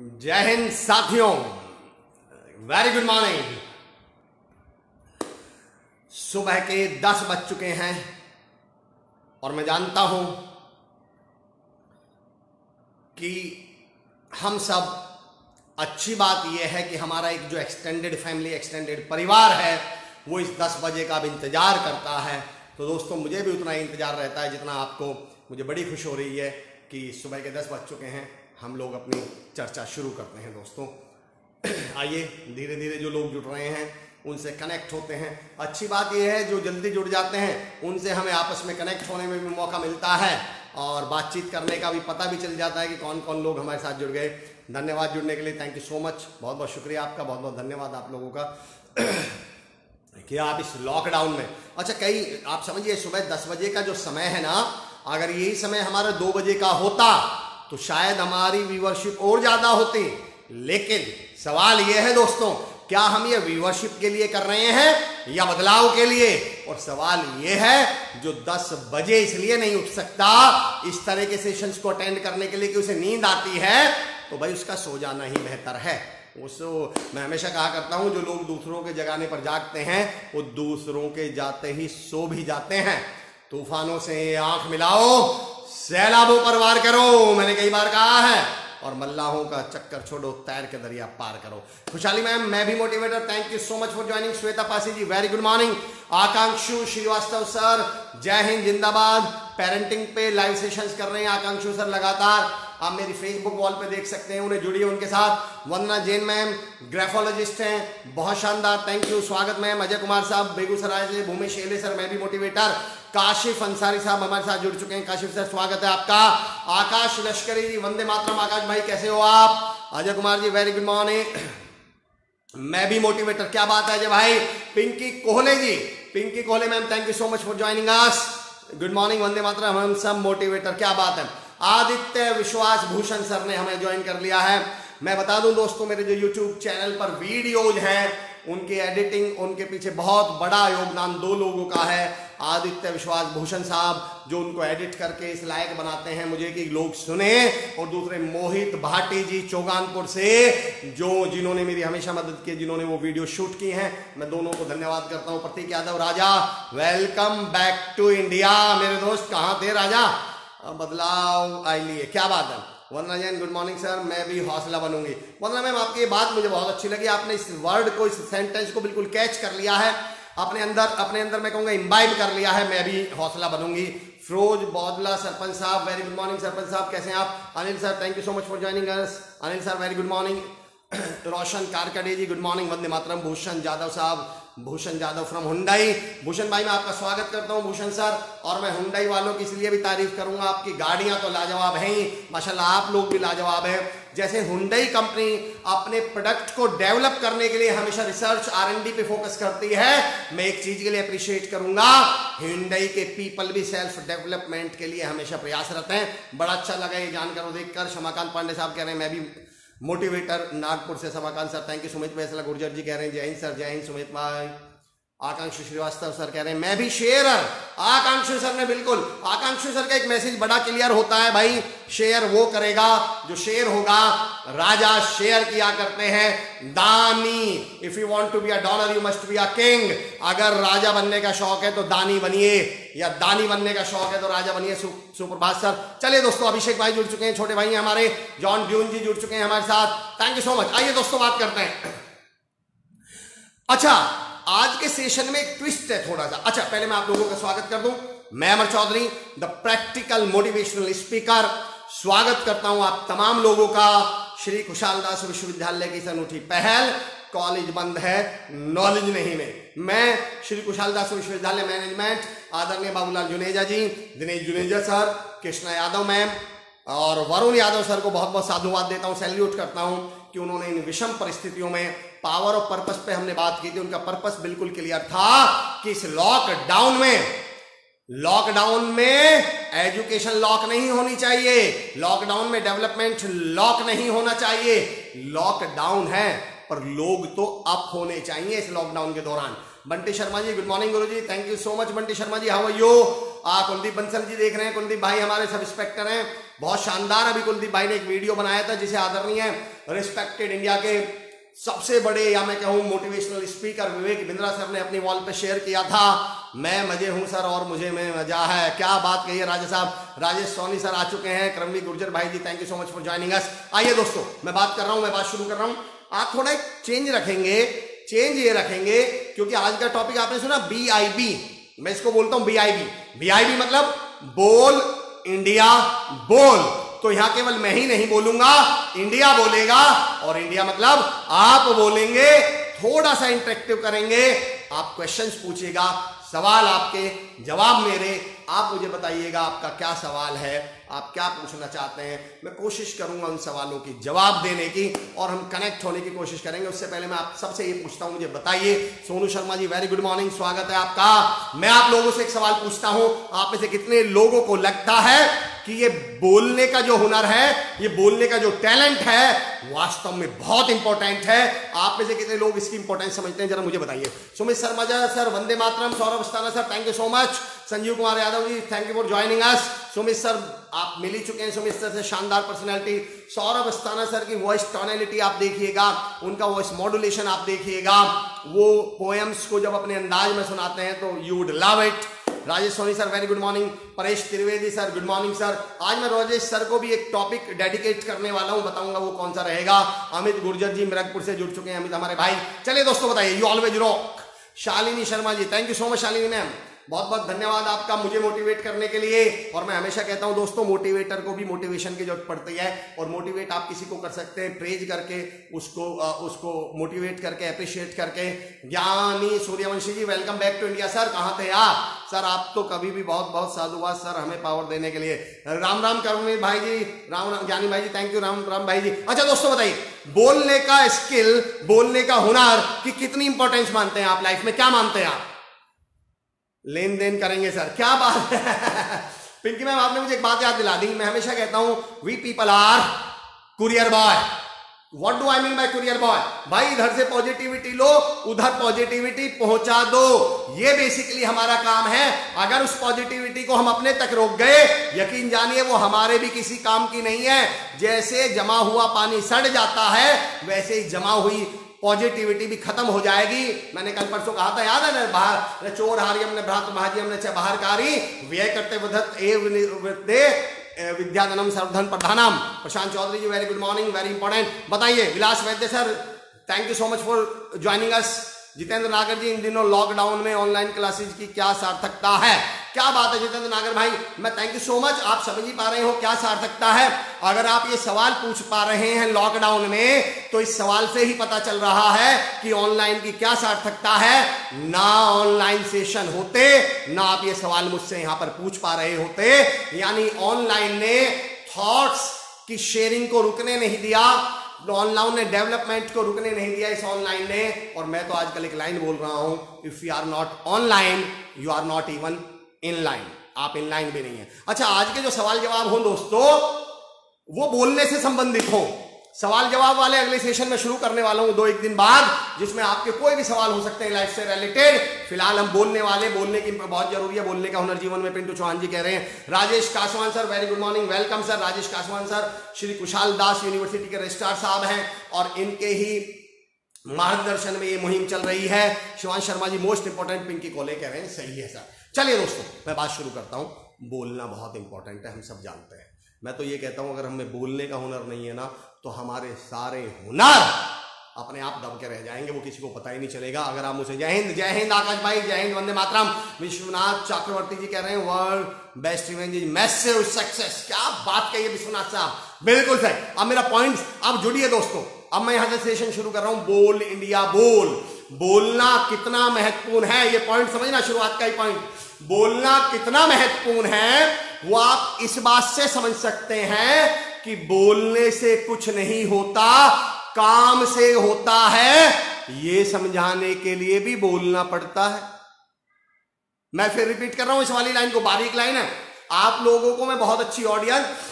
जय हिंद साथियों। Very good morning सुबह के दस बज चुके हैं और मैं जानता हूँ कि हम सब, अच्छी बात यह है कि हमारा एक जो एक्सटेंडेड फैमिली एक्सटेंडेड परिवार है, वो इस दस बजे का अब इंतज़ार करता है। तो दोस्तों, मुझे भी उतना ही इंतज़ार रहता है जितना आपको, मुझे बड़ी खुश हो रही है कि सुबह के दस बज चुके हैं। हम लोग अपनी चर्चा शुरू करते हैं दोस्तों। आइए धीरे धीरे जो लोग जुड़ रहे हैं, उनसे कनेक्ट होते हैं। अच्छी बात यह है, जो जल्दी जुड़ जाते हैं, उनसे हमें आपस में कनेक्ट होने में भी मौका मिलता है। और बातचीत करने का भी पता भी चल जाता है कि कौन कौन लोग हमारे साथ जुड़ गए। धन्यवाद जुड़ने के लिए थैंक यू सो मच बहुत बहुत शुक्रिया आपका बहुत बहुत धन्यवाद आप लोगों का। कि आप इस लॉकडाउन में। अच्छा कई, आप समझिए, सुबह दस बजे का जो समय है ना, अगर यही समय हमारा दो बजे का होता तो शायद हमारी व्यूवरशिप और ज़्यादा होती। लेकिन सवाल यह है दोस्तों, क्या हम ये व्यूवरशिप के लिए कर रहे हैं या बदलाव के लिए? और सवाल यह है, जो 10 बजे इसलिए नहीं उठ सकता, इस तरह के सेशंस को अटेंड करने के लिए कि उसे नींद आती है तो भाई उसका सो जाना ही बेहतर है। उसको मैं हमेशा कहा करता हूँ, जो लोग दूसरों के जगाने पर जागते हैं, वो दूसरों के जाते ही सो भी जाते हैं। तूफानों से आँख मिलाओ सैलाबों पर वार करो, मैंने कई बार कहा है। और मल्लाहों का चक्कर छोड़ो, तैर के दरिया पार करो। खुशहाली मैम, मैं भी motivator thank you so much for joining Shweta Pasi ji very good morning Akankshu Srivastava sir जय हिंद, जिंदाबाद। पेरेंटिंग पे लाइव सेशंस कर रहे हैं आकांक्षु सर लगातार। आप मेरी फेसबुक वॉल पे देख सकते हैं, उन्हें जुड़िए उनके साथ। वंदना जैन मैम ग्राफोलॉजिस्ट हैं, बहुत शानदार थैंक यू स्वागत मैम। अजय कुमार साहब, बेगूसराय से, भूमेश शेले सर मैं भी मोटिवेटर काशिफ अंसारी साहब हमारे साथ जुड़ चुके हैं। काशिफ सर, स्वागत है आपका। आकाश लश्करी जी, वंदे मातरम। आकाश भाई, कैसे हो आप? Ajay Kumar ji very good morning मैं भी मोटिवेटर क्या बात है अजय भाई? Pinky Kohle ji. Pinky Kohle ma'am thank you so much for joining us good morning वंदे मातरम। हम सब मोटिवेटर क्या बात है? आदित्य विश्वास भूषण सर ने हमें ज्वाइन कर लिया है। मैं बता दूँ दोस्तों, मेरे जो यूट्यूब चैनल पर वीडियोज़ हैं उनकी एडिटिंग उनके पीछे बहुत बड़ा योगदान दो लोगों का है। आदित्य विश्वास भूषण साहब, जो उनको एडिट करके इस लायक बनाते हैं, मुझे कि लोग सुने। और दूसरे मोहित भाटी जी चौगानपुर से, जो जिन्होंने मेरी हमेशा मदद की, जिन्होंने वो वीडियो शूट की हैं। मैं दोनों को धन्यवाद करता हूँ, Prateek Yadav Raja. Welcome back to India मेरे दोस्त, कहाँ थे राजा? बदलाव आई लिए क्या बात है? Vandana Jain good morning sir मैं भी हौसला बनूँगी। वंदना मैम, आपकी ये बात मुझे बहुत अच्छी लगी। आपने इस वर्ड को, इस सेंटेंस को बिल्कुल कैच कर लिया है। अपने अंदर अपने अंदर मैं कहूँगा इम्बाइब कर लिया है। मैं भी हौसला बनूँगी। फिरोज बौदला सरपंच साहब वेरी गुड मॉर्निंग सरपंच साहब। कैसे हैं आप? Anil sir thank you so much for joining us Anil sir very good morning Roshan Karkade ji good morning वंदे मातरम। भूषण जादव साहब भूषण जादव फ्रॉम हुंडई भूषण भाई, मैं आपका स्वागत करता हूँ, भूषण सर। और मैं हुंडई वालों की इसलिए भी तारीफ़ करूँगा, आपकी गाड़ियाँ तो लाजवाब हैं। ही माशाल्लाह, आप लोग भी लाजवाब हैं। जैसे हुंडई कंपनी अपने प्रोडक्ट को डेवलप करने के लिए हमेशा रिसर्च आर एन डी पे फोकस करती है। मैं एक चीज़ के लिए अप्रिशिएट करूँगा हुंडई के पीपल भी सेल्फ डेवलपमेंट के लिए हमेशा प्रयासरत हैं। बड़ा अच्छा लगा ये जानकर देखकर। क्षमाकांत पांडे साहब कह रहे हैं, मैं भी मोटिवेटर नागपुर से Samakant sir thank you Sumit Bhaisla Gurjar ji कह रहे हैं, जय हिंद सर, जय हिंद, सुमित भाई। आकांक्षु श्रीवास्तव सर कह रहे हैं, मैं भी शेयर आकांक्षु सर ने बिल्कुल, आकांक्षु सर का एक मैसेज बड़ा क्लियर होता है, भाई, शेयर वो करेगा जो शेयर होगा। राजा शेयर किया करते हैं। दानी if you want to be a dollar you must be a king अगर राजा बनने का शौक है तो दानी बनिए, या दानी बनने का शौक है तो राजा बनिए सुप्रभात सर। चलिए दोस्तों, अभिषेक भाई जुड़ चुके हैं, छोटे भाई हमारे, जॉन ड्यून जी जुड़ चुके हैं हमारे साथ। थैंक यू सो मच आइए दोस्तों, बात करते हैं। अच्छा आज के सेशन में एक ट्विस्ट है थोड़ा सा। अच्छा पहले मैं आप लोगों का स्वागत कर दूँ। मैं Amar Chaudhary the practical motivational speaker स्वागत करता हूँ आप तमाम लोगों का। श्री कुशाल दास विश्वविद्यालय की अनूठी पहल। कॉलेज बंद है नॉलेज नहीं में। मैं श्री कुशाल दास विश्वविद्यालय मैनेजमेंट आदरणीय बाबूलाल जुनेजा जी, दिनेश जुनेजा सर, कृष्णा यादव मैम, और वरुण यादव सर को बहुत बहुत साधुवाद देता हूँ सैल्यूट करता हूँ कि उन्होंने इन विषम परिस्थितियों में पावर ऑफ़ पर्पस पे हमने बात की थी, उनका पर्पस बिल्कुल क्लियर था कि इस लॉकडाउन में लॉकडाउन में एजुकेशन लॉक नहीं होनी चाहिए। लॉकडाउन में डेवलपमेंट लॉक नहीं होना चाहिए। लॉकडाउन है, पर लोग तो अप होने चाहिए इस लॉकडाउन के दौरान। Bunty Sharma ji good morning guru ji thank you so much Bunty Sharma ji how are you Kuldeep Bansal ji देख रहे हैं, कुलदीप भाई हमारे सब इंस्पेक्टर हैं। बहुत शानदार, अभी कुलदीप भाई ने एक वीडियो बनाया था, जिसे आदरणीय रिस्पेक्टेड इंडिया के सबसे बड़े या मैं कहूँ motivational speaker Vivek Bindra sir ने अपनी वॉल पे शेयर किया था। मैं मज़े हूँ सर और मुझे में मज़ा है। क्या बात कही है राजेश साहब? राजेश सोनी सर आ चुके हैं, क्रमवीर गुर्जर भाई ji thank you so much for joining us आइए दोस्तों, मैं बात कर रहा हूँ, मैं बात शुरू कर रहा हूँ। आप थोड़ा एक चेंज रखेंगे चेंज ये रखेंगे, क्योंकि आज का टॉपिक आपने सुना बी आई बी मैं इसको बोलता हूँ B I B B I B मतलब बोल इंडिया बोल। तो यहाँ केवल मैं ही नहीं बोलूँगा, इंडिया बोलेगा। और इंडिया मतलब आप बोलेंगे, थोड़ा सा इंटरेक्टिव करेंगे। आप क्वेश्चंस पूछिएगा, सवाल आपके जवाब मेरे। आप मुझे बताइएगा आपका क्या सवाल है, आप क्या पूछना चाहते हैं। मैं कोशिश करूँगा उन सवालों की जवाब देने की और हम कनेक्ट होने की कोशिश करेंगे। उससे पहले मैं आप सबसे ये पूछता हूँ, मुझे बताइए। Sonu Sharma ji very good morning स्वागत है आपका। मैं आप लोगों से एक सवाल पूछता हूँ। आप में से कितने लोगों को लगता है? कि ये बोलने का जो हुनर है, ये बोलने का जो टैलेंट है, वास्तव में बहुत इंपॉर्टेंट है। आप में से कितने लोग इसकी इंपॉर्टेंस समझते हैं, जरा मुझे बताइए। सुमित शर्मा सर वंदे मातरम, Saurabh Asthana sir thank you so much Sanjeev Kumar Yadav ji thank you for joining us Sumit sir आप मिल ही चुके हैं, सुमित सर से शानदार पर्सनैलिटी सौरभ अस्ताना सर की वॉइस टॉनैलिटी आप देखिएगा, उनका वॉइस मॉड्यूलेशन आप देखिएगा। वो पोएम्स को जब अपने अंदाज में सुनाते हैं तो you would love it Rajesh Soni sir very good morning Paresh Trivedi sir good morning sir आज मैं राजेश सर को भी एक टॉपिक डेडिकेट करने वाला हूँ, बताऊँगा वो कौन सा रहेगा। अमित गुर्जर जी मिरगपुर से जुड़ चुके हैं, अमित हमारे भाई। चलिए दोस्तों, बताइए you always rock Shalini Sharma ji thank you so much Shalini ma'am बहुत बहुत धन्यवाद आपका मुझे मोटिवेट करने के लिए। और मैं हमेशा कहता हूँ, दोस्तों मोटिवेटर को भी मोटिवेशन की ज़रूरत पड़ती है। और मोटिवेट आप किसी को कर सकते हैं प्रेज करके उसको उसको मोटिवेट करके अप्रिशिएट करके। Gyani Suryavanshi ji welcome back to India sir कहाँ थे आप? सर आप तो कभी भी बहुत बहुत साधुवाद सर हमें पावर देने के लिए। राम राम करुणीर भाई जी, राम राम, ज्ञानी भाई जी थैंक यू राम राम भाई जी। अच्छा दोस्तों, बताइए, बोलने का स्किल बोलने का हुनर की कितनी इंपॉर्टेंस मानते हैं आप लाइफ में? क्या मानते हैं आप? लेन देन करेंगे, सर। क्या बात है? पिंकी मैम, आपने मुझे एक बात याद दिला दी। मैं हमेशा कहता हूँ we people are courier boy what do I mean by courier boy भाई, इधर से पॉजिटिविटी लो, उधर पॉजिटिविटी पहुँचा दो। ये बेसिकली हमारा काम है। अगर उस पॉजिटिविटी को हम अपने तक रोक गए, यकीन जानिए, वो हमारे भी किसी काम की नहीं है। जैसे जमा हुआ पानी सड़ जाता है, वैसे ही जमा हुई पॉजिटिविटी भी खत्म हो जाएगी। मैंने कल परसों कहा था, याद है, ना बाहर चोर हारी हमने भ्रात भाजी हमने बाहर कारी व्यय करते वधत ए विद्याधनम सर्वधन प्रधानम। Prashant Chaudhary ji very good morning very important बताइए, Vilas Vaidya sir thank you so much for joining us Jitendra Nagar ji, इन दिनों लॉकडाउन में ऑनलाइन क्लासेज की क्या सार्थकता है? क्या बात है जितेंद्र नागर भाई? मैं थैंक यू सो मच आप समझ ही पा रहे हो क्या सार्थकता है? अगर आप ये सवाल पूछ पा रहे हैं लॉकडाउन में तो इस सवाल से ही पता चल रहा है कि ऑनलाइन की क्या सार्थकता है। ना ऑनलाइन सेशन होते, ना आप ये सवाल मुझसे यहाँ पर पूछ पा रहे होते। यानी ऑनलाइन ने थॉट्स की शेयरिंग को रुकने नहीं दिया। ऑनलाइन ने डेवलपमेंट को रुकने नहीं दिया इस ऑनलाइन ने, और मैं तो आजकल एक लाइन बोल रहा हूँ if you are not online you are not even in line आप इन लाइन भी नहीं है। अच्छा आज के जो सवाल जवाब हो दोस्तों, वो बोलने से संबंधित हो। सवाल जवाब वाले अगले सेशन में शुरू करने वाला हूँ, दो एक दिन बाद, जिसमें आपके कोई भी सवाल हो सकते हैं लाइफ से रिलेटेड फ़िलहाल हम बोलने वाले, बोलने की बहुत ज़रूरी है, बोलने का हुनर जीवन में पिंटू चौहान जी कह रहे हैं। Rajesh Kaswan sir very good morning welcome sir Rajesh Kaswan sir, Shri Kushal Das university के रजिस्ट्रार साहब हैं और इनके ही मार्गदर्शन में ये मुहिम चल रही है। शिवान शर्मा जी मोस्ट इंपॉर्टेंट पिंकी कोले कह रहे हैं। सही है सर चलिए दोस्तों, मैं बात शुरू करता हूँ। बोलना बहुत इंपॉर्टेंट है, हम सब जानते हैं। मैं तो ये कहता हूँ, अगर हमें बोलने का हुनर नहीं है ना तो हमारे सारे हुनर अपने आप दब के रह जाएँगे, वो किसी को पता ही नहीं चलेगा। अगर आप मुझे जय हिंद जय हिंद आकाश भाई, जय हिंद वंदे मातरम। विश्वनाथ चक्रवर्ती जी कह रहे हैं world best event is massive success क्या बात कही विश्वनाथ साहब? बिल्कुल सही। अब मेरा पॉइंट अब जुड़िए दोस्तों। अब मैं यहाँ से सेशन शुरू कर रहा हूँ। बोल इंडिया, बोल। बोलना कितना महत्वपूर्ण है? ये पॉइंट समझना शुरुआत का ही पॉइंट बोलना कितना महत्वपूर्ण है, वो आप इस बात से समझ सकते हैं कि बोलने से कुछ नहीं होता, काम से होता है, ये समझाने के लिए भी बोलना पड़ता है। मैं फिर रिपीट कर रहा हूँ, इस वाली लाइन को बारीक लाइन है। आप लोगों को मैं बहुत अच्छी ऑडियंस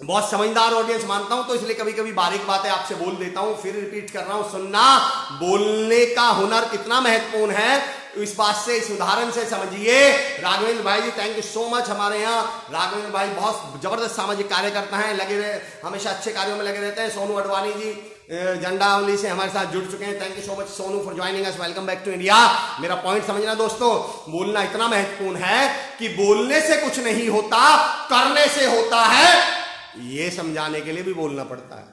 बहुत समझदार ऑडियंस मानता हूँ तो इसलिए कभी कभी बारीक बातें आपसे बोल देता हूँ, फिर रिपीट कर रहा हूँ, सुनना, बोलने का हुनर कितना महत्वपूर्ण है इस बात से, इस उदाहरण से समझिए। राघवेंद्र भाई ji thank you so much हमारे यहाँ। राघवेंद्र भाई बहुत ज़बरदस्त सामाजिक कार्य करता है, लगे रहे, हमेशा अच्छे कार्यों में लगे रहते हैं। सोनू अडवाणी जी झंडावली से हमारे साथ जुड़ चुके हैं। Thank you so much Sonu for joining us welcome back to India मेरा पॉइंट समझना दोस्तों, बोलना इतना महत्वपूर्ण है कि बोलने से कुछ नहीं होता, करने से होता है। ये समझाने के लिए भी बोलना पड़ता है।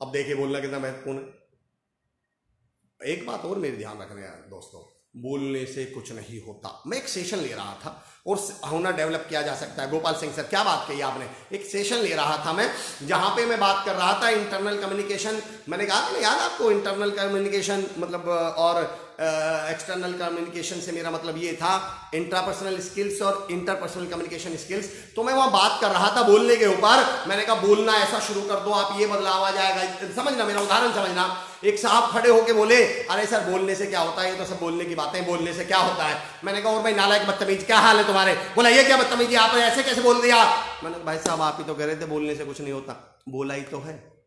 अब देखिए बोलना कितना महत्वपूर्ण है। एक बात और मेरे ध्यान रखने दोस्तों, बोलने से कुछ नहीं होता। मैं एक सेशन ले रहा था और हुनर डेवलप किया जा सकता है। गोपाल सिंह सर, क्या बात कही आपने? एक सेशन ले रहा था मैं, जहाँ पे मैं बात कर रहा था इंटरनल कम्युनिकेशन मैंने कहा था याद आपको इंटरनल कम्युनिकेशन मतलब और एक्सटर्नल कम्युनिकेशन से मेरा मतलब ये था इंट्रापर्सनल स्किल्स और इंटरपर्सनल कम्युनिकेशन स्किल्स तो मैं वहाँ बात कर रहा था बोलने के ऊपर। मैंने कहा, बोलना ऐसा शुरू कर दो, आप ये बदलाव आ जाएगा। समझना, मेरा उदाहरण समझना। एक साहब खड़े होके बोले, अरे सर, बोलने से क्या होता है? ये तो सब बोलने की बातें, बोलने से क्या होता है? मैंने कहा, और भाई, नालायक बदतमीज, क्या हाल है तुम्हारे? बोला, ये क्या बदतमीजी आप ऐसे कैसे बोल दिया? मैंने भाई साहब, आप ही तो कह रहे थे, बोलने से कुछ नहीं होता। बोला ही तो है।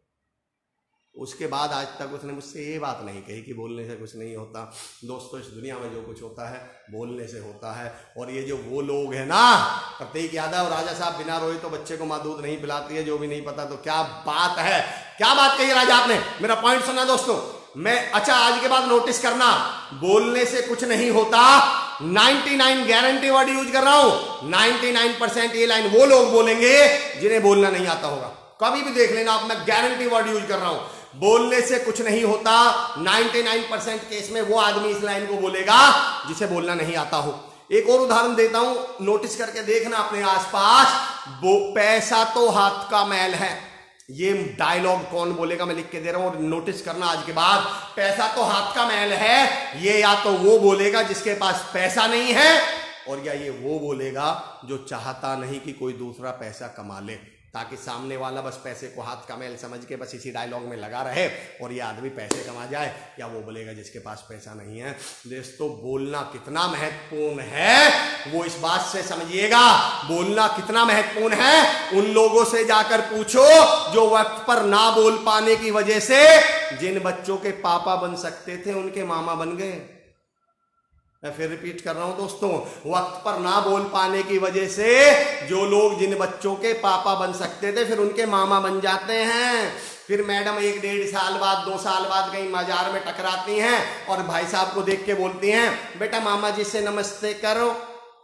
उसके बाद आज तक उसने मुझसे ये बात नहीं कही कि बोलने से कुछ नहीं होता। दोस्तों, इस दुनिया में जो कुछ होता है, बोलने से होता है। और ये जो वो लोग हैं ना, प्रतीक यादव, राजा साहब बिना रोए तो बच्चे को माँ दूध नहीं पिलाती है, जो भी नहीं पता तो क्या बात है? क्या बात कही राजा आपने? मेरा पॉइंट सुना दोस्तों। मैं अच्छा आज के बाद नोटिस करना। बोलने से कुछ नहीं होता। 99 गारंटी वर्ड यूज़ कर रहा हूँ। 99 परसेंट ये लाइन वो लोग बोलेंगे जिन्हें बोलना नहीं आता होगा। कभी भी देख लेना आप, मैं गारंटी वर्ड यूज़ कर रहा हूँ। बोलने से कुछ नहीं होता। 99 परसेंट केस में वो आदमी इस लाइन को बोलेगा, जिसे बोलना नहीं आता हो। एक और उदाहरण देता हूँ, नोटिस करके देखना अपने आसपास। पैसा तो हाथ का मैल है। ये डायलॉग कौन बोलेगा मैं लिख के दे रहा हूँ, और नोटिस करना आज के बाद। पैसा तो हाथ का मैल है, ये या तो वो बोलेगा जिसके पास पैसा नहीं है, और या ये वो बोलेगा जो चाहता नहीं कि कोई दूसरा पैसा कमा ले। ताकि सामने वाला बस पैसे को हाथ का मेल समझ के बस इसी डायलॉग में लगा रहे और ये आदमी पैसे कमा जाए। या वो बोलेगा, जिसके पास पैसा नहीं है दोस्तों बोलना कितना महत्वपूर्ण है, वो इस बात से समझिएगा, बोलना कितना महत्वपूर्ण है, उन लोगों से जाकर पूछो जो वक्त पर ना बोल पाने की वजह से जिन बच्चों के पापा बन सकते थे, उनके मामा बन गए। मैं फिर रिपीट कर रहा हूँ दोस्तों, वक्त पर ना बोल पाने की वजह से जो लोग जिन बच्चों के पापा बन सकते थे, फिर उनके मामा बन जाते हैं। फिर मैडम एक डेढ़ साल बाद, दो साल बाद कहीं मज़ार में टकराती हैं और भाई साहब को देख के बोलती हैं, बेटा मामा जी से नमस्ते करो।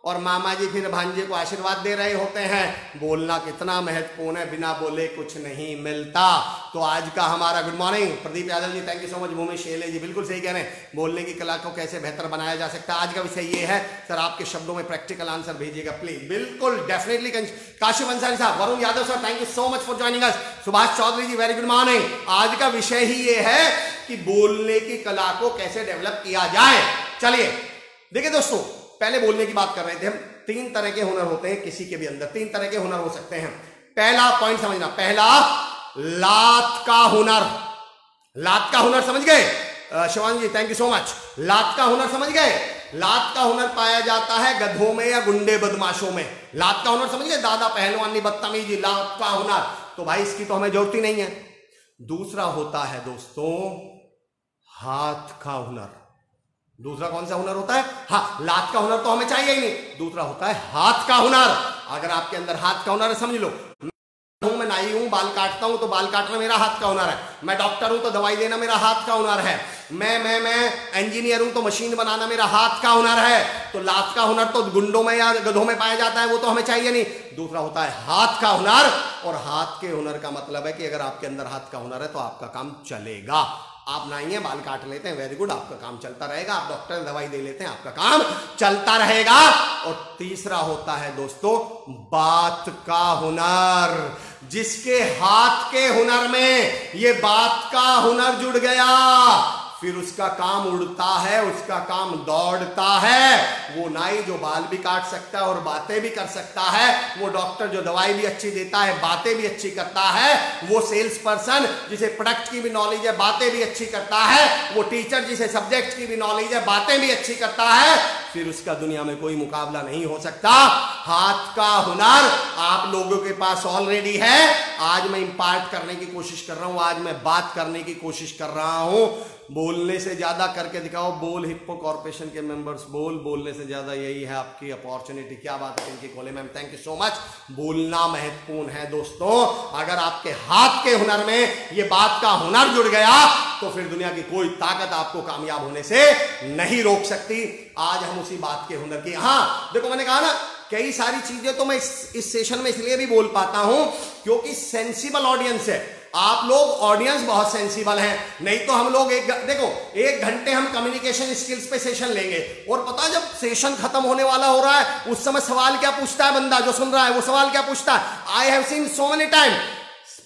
और मामा जी फिर भांजे को आशीर्वाद दे रहे होते हैं। बोलना कितना महत्वपूर्ण है, बिना बोले कुछ नहीं मिलता। तो आज का हमारा good morning Pradeep Yadav ji thank you so much Bhumi Shele ji, बिल्कुल सही कह रहे हैं। बोलने की कला को कैसे बेहतर बनाया जा सकता है? आज का विषय ये है, सर, आपके शब्दों में प्रैक्टिकल आंसर भेजिएगा प्लीज़ बिल्कुल डेफिनेटली काशिफ अंसारी साहब, Varun Yadav sir thank you so much for joining us Subhash Chaudhary ji very good morning आज का विषय ही ये है कि बोलने की कला को कैसे डेवलप किया जाए। चलिए, देखिए दोस्तों पहले बोलने की बात कर रहे थे हम, तीन तरह के हुनर होते हैं किसी के भी अंदर, तीन तरह के हुनर हो सकते हैं। पहला पॉइंट समझना, पहला, लात का हुनर। लात का हुनर समझ गए? Shivan ji thank you so much लात का हुनर समझ गए? लात का हुनर पाया जाता है गधों में या गुंडे बदमाशों में। लात का हुनर समझ गए? दादा पहलवानी बदतमीजी, लात का हुनर। तो भाई इसकी तो हमें ज़रूरत ही नहीं है। दूसरा होता है दोस्तों, हाथ का हुनर। दूसरा कौन सा हुनर होता है? हाँ लात का हुनर तो हमें चाहिए ही नहीं। दूसरा होता है हाथ का हुनर। अगर आपके अंदर हाथ का हुनर है, समझ लो। मैं नाई हूँ, बाल काटता हूँ तो बाल काटना मेरा हाथ का हुनर है। मैं डॉक्टर हूँ तो दवाई देना मेरा हाथ का हुनर है। मैं मैं मैं इंजीनियर हूँ तो मशीन बनाना मेरा हाथ का हुनर है। तो लात का हुनर तो गुंडों में या गधों में पाया जाता है, वो तो हमें चाहिए नहीं। दूसरा होता है हाथ का हुनर। और हाथ के हुनर का मतलब है कि अगर आपके अंदर हाथ का हुनर है तो आपका काम चलेगा। आप नाइए बाल काट लेते हैं वेरी गुड आपका काम चलता रहेगा, आप डॉक्टर दवाई दे लेते हैं, आपका काम चलता रहेगा। और तीसरा होता है दोस्तों, बात का हुनर। जिसके हाथ के हुनर में ये बात का हुनर जुड़ गया फिर उसका काम उड़ता है, उसका काम दौड़ता है। वो नाई जो बाल भी काट सकता है और बातें भी कर सकता है, वो डॉक्टर जो दवाई भी अच्छी देता है, बातें भी अच्छी करता है, वो सेल्स पर्सन जिसे प्रोडक्ट की भी नॉलेज है, बातें भी अच्छी करता है, वो टीचर जिसे सब्जेक्ट की भी नॉलेज है, बातें भी अच्छी करता है, फिर उसका दुनिया में कोई मुकाबला नहीं हो सकता। हाथ का हुनर आप लोगों के पास ऑलरेडी है। आज मैं इंपार्ट करने की कोशिश कर रहा हूँ, आज मैं बात करने की कोशिश कर रहा हूँ। बोलने से ज़्यादा करके दिखाओ बोल हिप्पो कॉर्पोरेशन के मेंबर्स बोल बोलने से ज़्यादा यही है आपकी अपॉर्चुनिटी क्या बात है इनकी Khole ma'am? Thank you so much बोलना महत्वपूर्ण है दोस्तों। अगर आपके हाथ के हुनर में ये बात का हुनर जुड़ गया तो फिर दुनिया की कोई ताकत आपको कामयाब होने से नहीं रोक सकती। आज हम उसी बात के हुनर की हाँ देखो मैंने कहा ना कई सारी चीज़ें तो मैं इस, इस सेशन में इसलिए भी बोल पाता हूँ क्योंकि सेंसिबल ऑडियंस है। आप लोग ऑडियंस बहुत सेंसिबल हैं। नहीं तो हम लोग एक देखो, एक घंटे हम कम्युनिकेशन स्किल्स पे सेशन लेंगे। और पता जब सेशन खत्म होने वाला हो रहा है, उस समय सवाल क्या पूछता है बंदा जो सुन रहा है? वो सवाल क्या पूछता है? I have seen so many time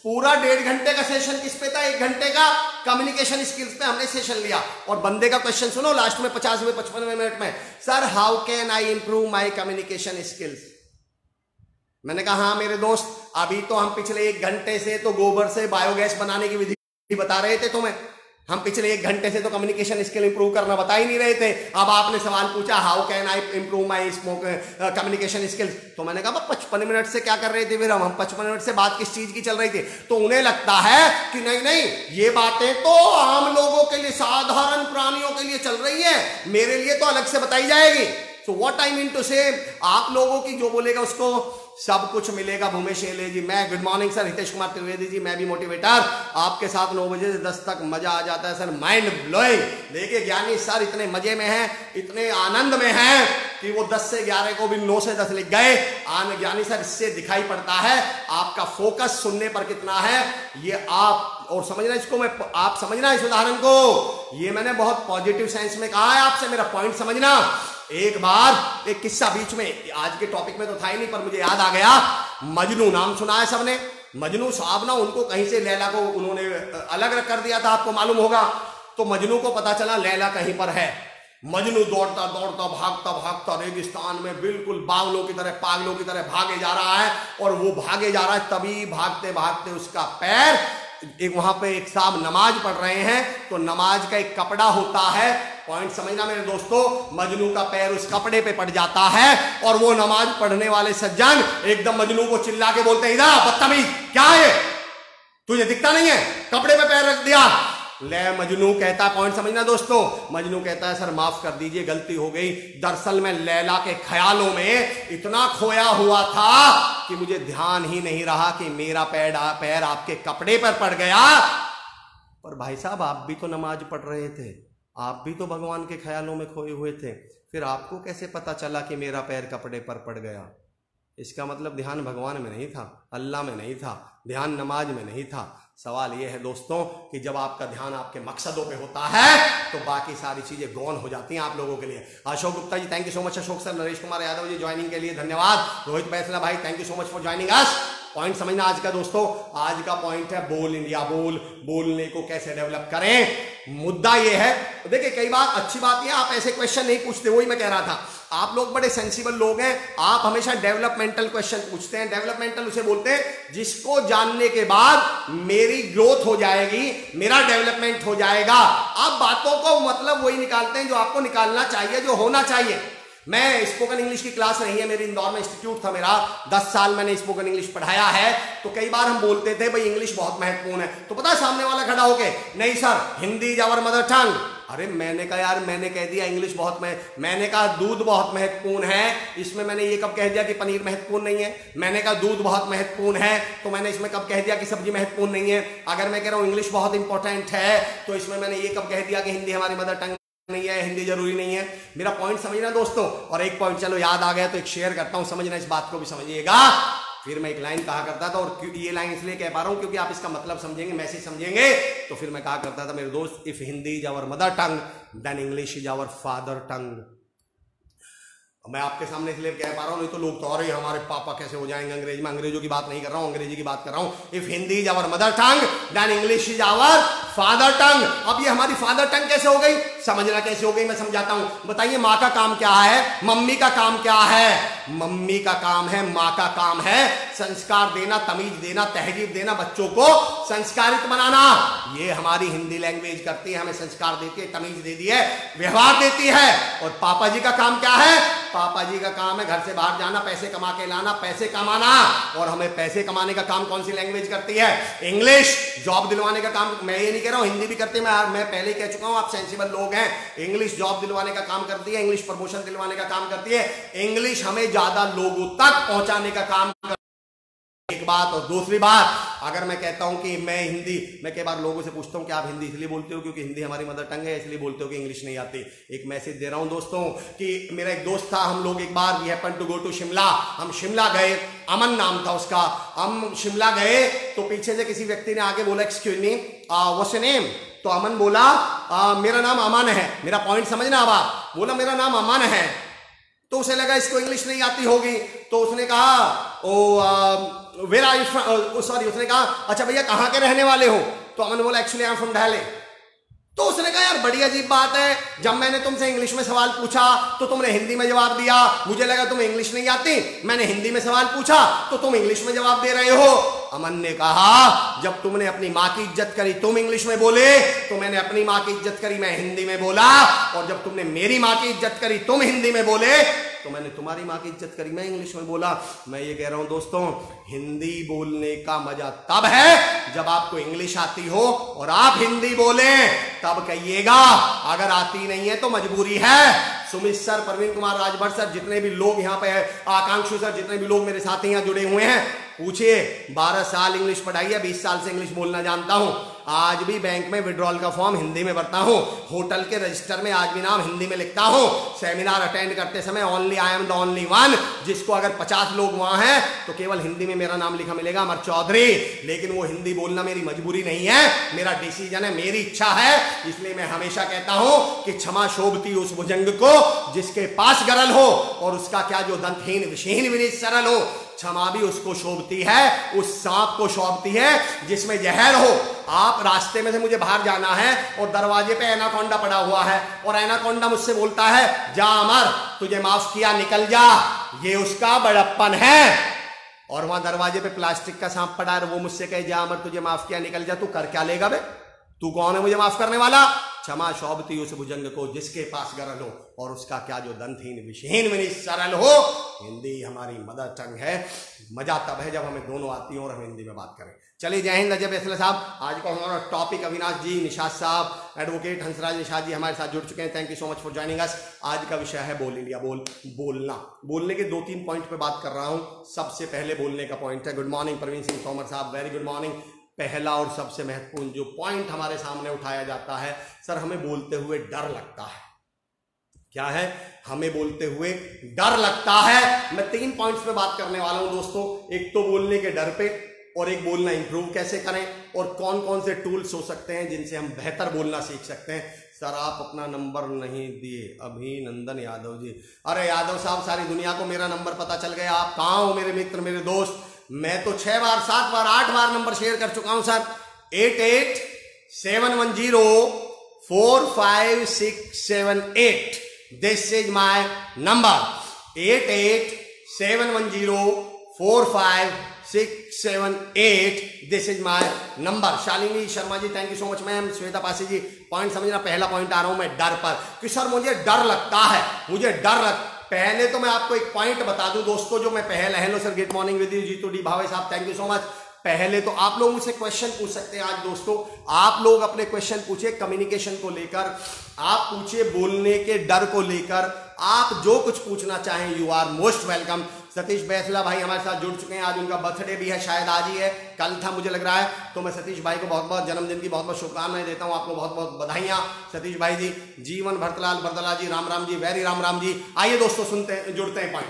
पूरा डेढ़ घंटे का सेशन किस पे था? एक घंटे का कम्युनिकेशन स्किल्स पे हमने सेशन लिया। और बंदे का क्वेश्चन सुनो लास्ट में पचासवें, पचपनवें मिनट में। Sir how can I improve my communication skills मैंने कहा हाँ मेरे दोस्त, अभी तो हम पिछले एक घंटे से तो गोबर से बायोगैस बनाने की विधि बता रहे थे तुम्हें। हम पिछले एक घंटे से तो कम्युनिकेशन स्किल इंप्रूव करना बता ही नहीं रहे थे। अब आपने सवाल पूछा how can I improve my smoke communication skills तो मैंने कहा पचपन मिनट से क्या कर रहे थे फिर हम? हम पचपन मिनट से बात किस चीज़ की चल रही थी? तो उन्हें लगता है कि नहीं नहीं, ये बातें तो आम लोगों के लिए, साधारण प्राणियों के लिए चल रही है। मेरे लिए तो अलग से बताई जाएगी। So what I mean to say आप लोगों की जो बोलेगा उसको सब कुछ मिलेगा। भूमेश जी, मैं good morning sir Hitesh Kumar Trivedi ji, मैं भी मोटिवेटर आपके साथ नौ बजे से दस तक मज़ा आ जाता है सर माइंड ब्लोइंग देखिए, ज्ञानी सर इतने मज़े में हैं, इतने आनंद में हैं कि वो दस से ग्यारह को भी नौ से दस लिख गए। आन ज्ञानी सर इससे दिखाई पड़ता है आपका फोकस सुनने पर कितना है। ये आप, और समझना इसको मैं, आप समझना इस उदाहरण को। ये मैंने बहुत पॉजिटिव सेंस में कहा है आपसे, मेरा पॉइंट समझना। एक बार, एक किस्सा बीच में। आज के टॉपिक में तो था ही नहीं, पर मुझे याद आ गया। मजनू नाम सुना है सबने। मजनू साहब ना उनको कहीं से लैला को उन्होंने अलग कर दिया था, आपको मालूम होगा। तो मजनू को पता चला लैला कहीं पर है। मजनू दौड़ता दौड़ता, भागता भागता रेगिस्तान में बिल्कुल बागलों की तरह, पागलों की तरह भागे जा रहा है। और वो भागे जा रहा है, तभी भागते भागते उसका पैर एक वहाँ पे एक साहब नमाज़ पढ़ रहे हैं तो नमाज़ का एक कपड़ा होता है। पॉइंट समझना मेरे दोस्तों? मजनू का पैर उस कपड़े पे पड़ जाता है, और वो नमाज़ पढ़ने वाले सज्जन एकदम मजनू को चिल्ला के बोलते हैं, इधर बदतमीज, क्या है? तुझे दिखता नहीं है? कपड़े पे पैर रख दिया। ले, मजनू कहता पॉइंट समझना दोस्तों। मजनू कहता है, सर, माफ़ कर दीजिए, गलती हो गई। दरअसल मैं लैला के ख्यालों में इतना खोया हुआ था कि मुझे ध्यान ही नहीं रहा कि मेरा पैर पैर आपके कपड़े पर पड़ गया। पर भाई साहब, आप भी तो नमाज़ पढ़ रहे थे। आप भी तो भगवान के ख्यालों में खोए हुए थे। फिर आपको कैसे पता चला कि मेरा पैर कपड़े पर पड़ गया? इसका मतलब ध्यान भगवान में नहीं था, अल्लाह में नहीं था, ध्यान नमाज़ में नहीं था। सवाल यह है, दोस्तों, कि जब आपका ध्यान आपके मकसदों पे होता है तो बाकी सारी चीज़ें गौन हो जाती हैं आप लोगों के लिए। Ashok Gupta ji thank you so much Ashok sir Naresh Kumar Yadav ji joining के लिए धन्यवाद। रोहित बैसला भाई thank you so much for joining us point समझना आज का दोस्तों। आज का पॉइंट है बोल इंडिया, बोल, बोलने को कैसे डेवलप करें? मुद्दा ये है। देखिए, कई बार अच्छी बात है, आप ऐसे क्वेश्चन नहीं पूछते, वही मैं कह रहा था। आप लोग बड़े सेंसिबल लोग हैं, आप हमेशा डेवलपमेंटल क्वेश्चन पूछते हैं। डेवलपमेंटल उसे बोलते हैं, जिसको जानने के बाद मेरी ग्रोथ हो जाएगी, मेरा डेवलपमेंट हो जाएगा। आप बातों को मतलब वही निकालते हैं जो आपको निकालना चाहिए, जो होना चाहिए। मैं स्पोकन इंग्लिश की क्लास नहीं है, मेरी इंदौर में इंस्टीट्यूट था मेरा। दस साल मैंने स्पोकन इंग्लिश पढ़ाया है। तो कई बार हम बोलते थे, भाई इंग्लिश बहुत महत्वपूर्ण है। तो पता है, सामने वाला खड़ा होके, नहीं sir, Hindi is our mother tongue. अरे, मैंने कहा, यार, मैंने कह दिया इंग्लिश बहुत मैं मैंने कहा, दूध बहुत महत्वपूर्ण है। इसमें मैंने ये कब कह दिया कि पनीर महत्वपूर्ण नहीं है? मैंने कहा, दूध बहुत महत्वपूर्ण है। तो मैंने इसमें कब कह दिया कि सब्ज़ी महत्वपूर्ण नहीं है? अगर मैं कह रहा हूँ इंग्लिश बहुत इंपॉर्टेंट है तो इसमें मैंने ये कब कह दिया कि हिंदी हमारी मदर टंग नहीं है, हिंदी ज़रूरी नहीं है। मेरा पॉइंट समझना दोस्तों। और एक पॉइंट चलो याद आ गया तो एक शेयर करता हूँ, समझना इस बात को भी समझिएगा। फिर मैं एक लाइन कहा करता था और ये लाइन इसलिए कह पा रहा हूँ क्योंकि आप इसका मतलब समझेंगे मैसेज समझेंगे। तो फिर मैं कहा करता था, मेरे दोस्त if Hindi is our mother tongue then English is our father tongue मैं आपके सामने इसलिए कह पा रहा हूँ, नहीं तो लोग तो और हमारे पापा कैसे हो जाएँगे? अंग्रेज़ में अंग्रेज़ों की बात नहीं कर रहा हूँ, अंग्रेज़ी की बात कर रहा हूँ। If Hindi is our mother tongue then English is our father tongue अब ये हमारी फादर टंग कैसे हो गई? समझना कैसे हो गई? मैं समझाता हूँ। बताइए, माँ का काम क्या है? मम्मी का काम क्या है? मम्मी का काम है, माँ का काम है संस्कार देना, तमीज देना, तहजीब देना बच्चों को, संस्कारित बनाना। ये हमारी हिंदी लैंग्वेज करती है, हमें संस्कार देती है, तमीज देती है, व्यवहार देती है। और पापा जी का काम क्या है? पापा जी का काम है, घर से बाहर जाना, पैसे कमा के लाना, पैसे कमाना। और हमें पैसे कमाने का काम कौन सी लैंग्वेज करती है? इंग्लिश जॉब दिलवाने का काम, मैं ये नहीं कह रहा हूँ, हिंदी भी करती है, मैं मैं पहले कह चुका हूँ, आप सेंसिबल लोग हैं। इंग्लिश जॉब दिलवाने का काम करती है इंग्लिश प्रमोशन दिलवाने का काम करती है। इंग्लिश हमें ज़्यादा लोगों तक पहुँचाने का काम एक बात और दूसरी बात अगर मैं कहता हूँ कि मैं हिंदी मैं कई बार लोगों से पूछता हूँ कि आप हिंदी इसलिए बोलते हो क्योंकि हिंदी हमारी मदर टंग है इसलिए बोलते हो कि इंग्लिश नहीं आती। एक मैसेज दे रहा हूँ दोस्तों कि मेरा एक दोस्त था हम लोग एक बार we happen to go to Shimla हम शिमला गए अमन नाम था उसका हम शिमला गए तो पीछे से किसी व्यक्ति ने आगे बोला एक्सक्यूज मी वॉट नेम तो अमन बोला आ, मेरा नाम अमन है मेरा पॉइंट समझना अब आप? बोला मेरा नाम अमन है। तो उसे लगा इसको इंग्लिश नहीं आती होगी तो उसने कहा ओ वेरा सॉरी उसने कहा अच्छा भैया, कहाँ के रहने वाले हो? तो अमन बोला actually I am from Delhi तो उसने कहा, यार, बड़ी अजीब बात है। जब मैंने तुमसे इंग्लिश में सवाल पूछा तो तुमने हिंदी में जवाब दिया। मुझे लगा तुम इंग्लिश नहीं आती। मैंने हिंदी में सवाल पूछा तो तुम इंग्लिश में जवाब दे रहे हो। अमन ने कहा, जब तुमने अपनी माँ की इज़्ज़त करी, तुम इंग्लिश में बोले तो मैंने अपनी माँ की इज़्ज़त करी, मैं हिंदी में बोला। और जब तुमने मेरी माँ की इज़्ज़त करी, तुम हिंदी में बोले तो मैंने तुम्हारी माँ की इज़्ज़त करी, मैं इंग्लिश में बोला। मैं ये कह रहा हूँ, दोस्तों, हिंदी बोलने का मज़ा तब है, जब आपको इंग्लिश आती हो, और आप हिंदी बोले, तब कहिएगा, अगर आती नहीं है तो मजबूरी है। सुमित सर, प्रवीण कुमार राजभर सर, जितने भी लोग यहाँ पे आकांक्षु सर, जितने भी लोग मेरे साथी यहाँ जुड़े हुए हैं पूछिए, बारह साल इंग्लिश पढ़ाई है बीस साल से इंग्लिश बोलना जानता हूँ। आज भी बैंक में विड्रॉल का फॉर्म हिंदी में भरता हूँ। होटल के रजिस्टर में आज भी नाम हिंदी में लिखता हूँ। सेमिनार अटेंड करते समय only I am the only one जिसको अगर पचास लोग वहाँ हैं तो केवल हिंदी में मेरा नाम लिखा मिलेगा, अमर चौधरी। लेकिन वो हिंदी बोलना मेरी मजबूरी नहीं है, मेरा डिसीज़न है, मेरी इच्छा है। इसलिए मैं हमेशा कहता हूँ कि क्षमा शोभती उस भुजंग को, जिसके पास गरल हो, और उसका क्या जो दंतहीन, विषहीन, विनीत सरल हो क्षमा भी उसको शोभती है, उस सांप को शोभती है, जिसमें जहर हो। आप रास्ते में से मुझे बाहर जाना है और दरवाजे पे एनाकोंडा पड़ा हुआ है और एनाकोंडा मुझसे बोलता है, जा अमर, तुझे माफ़ किया, निकल जा। ये उसका बड़प्पन है। और वहाँ दरवाजे पे प्लास्टिक का सांप पड़ा है वो मुझसे कहे, जा अमर, तुझे माफ़ किया, निकल जा, तू कर क्या लेगा बे? तू कौन है मुझे माफ़ करने वाला? क्षमा शोभती उस भुजंग को जिसके पास गरल हो, और उसका क्या जो दंतहीन, विषहीन विनी सरल हो? हिंदी हमारी मदर टंग है। मज़ा तब है जब हमें दोनों आती हो और हम हिंदी में बात करें। चलिए, जय हिंद, अजय फैसला साहब। आज का हमारा टॉपिक अविनाश जी निशाद साहब एडवोकेट हंसराज निशाद जी हमारे साथ जुड़ चुके हैं। Thank you so much for joining us आज का विषय है बोल इंडिया, बोल, बोलना। बोलने के दो तीन पॉइंट पे बात कर रहा हूँ। सबसे पहले बोलने का पॉइंट है। गुड मॉर्निंग प्रवीण सिंह तोमर साहब। वेरी गुड मॉर्निंग पहला और सबसे महत्वपूर्ण जो पॉइंट हमारे सामने उठाया जाता है, सर, हमें बोलते हुए डर लगता है। क्या है? हमें बोलते हुए डर लगता है। मैं तीन पॉइंट्स पे बात करने वाला हूँ, दोस्तों। एक तो बोलने के डर पे, और एक बोलना इंप्रूव कैसे करें, और कौन कौन से टूल्स हो सकते हैं जिनसे हम बेहतर बोलना सीख सकते हैं। सर, आप अपना नंबर नहीं दिए। अभिनंदन यादव जी। अरे, यादव साहब, सारी दुनिया को मेरा नंबर पता चल गया। आप कहाँ हो मेरे मित्र, मेरे दोस्त? मैं तो छह बार, सात बार, आठ बार नंबर शेयर कर चुका हूँ, sir. Eight eight seven one zero four five six seven eight. This is my number eight eight seven one zero four five six seven eight. This is my number Shalini Sharma ji thank you so much ma'am Shweta Pasi ji point समझना, पहला point आ रहा हूँ मैं डर पर। कि sir, मुझे डर लगता है, मुझे डर लग पहले तो मैं आपको एक पॉइंट बता दूँ दोस्तों, जो मैं पहले, hello sir good morning with you Jeetu D Bhave साहब थैंक यू सो मच पहले तो आप लोग मुझसे क्वेश्चन पूछ सकते हैं आज दोस्तों। आप लोग अपने क्वेश्चन पूछे कम्युनिकेशन को लेकर, आप पूछे बोलने के डर को लेकर, आप जो कुछ पूछना चाहें you are most welcome Satish Baisla भाई हमारे साथ जुड़ चुके हैं। आज उनका बर्थडे भी है, शायद आज ही है। कल था मुझे लग रहा है। तो मैं सतीश भाई को बहुत बहुत जन्मदिन की बहुत बहुत शुभकामनाएँ देता हूँ। आपको बहुत बहुत बधाइयाँ। सतीश भाई जी, जीवन भरतलाल भरतला जी, राम राम जी, वेरी राम राम जी। आइए दोस्तों, सुनते हैं, जुड़ते हैं पॉइंट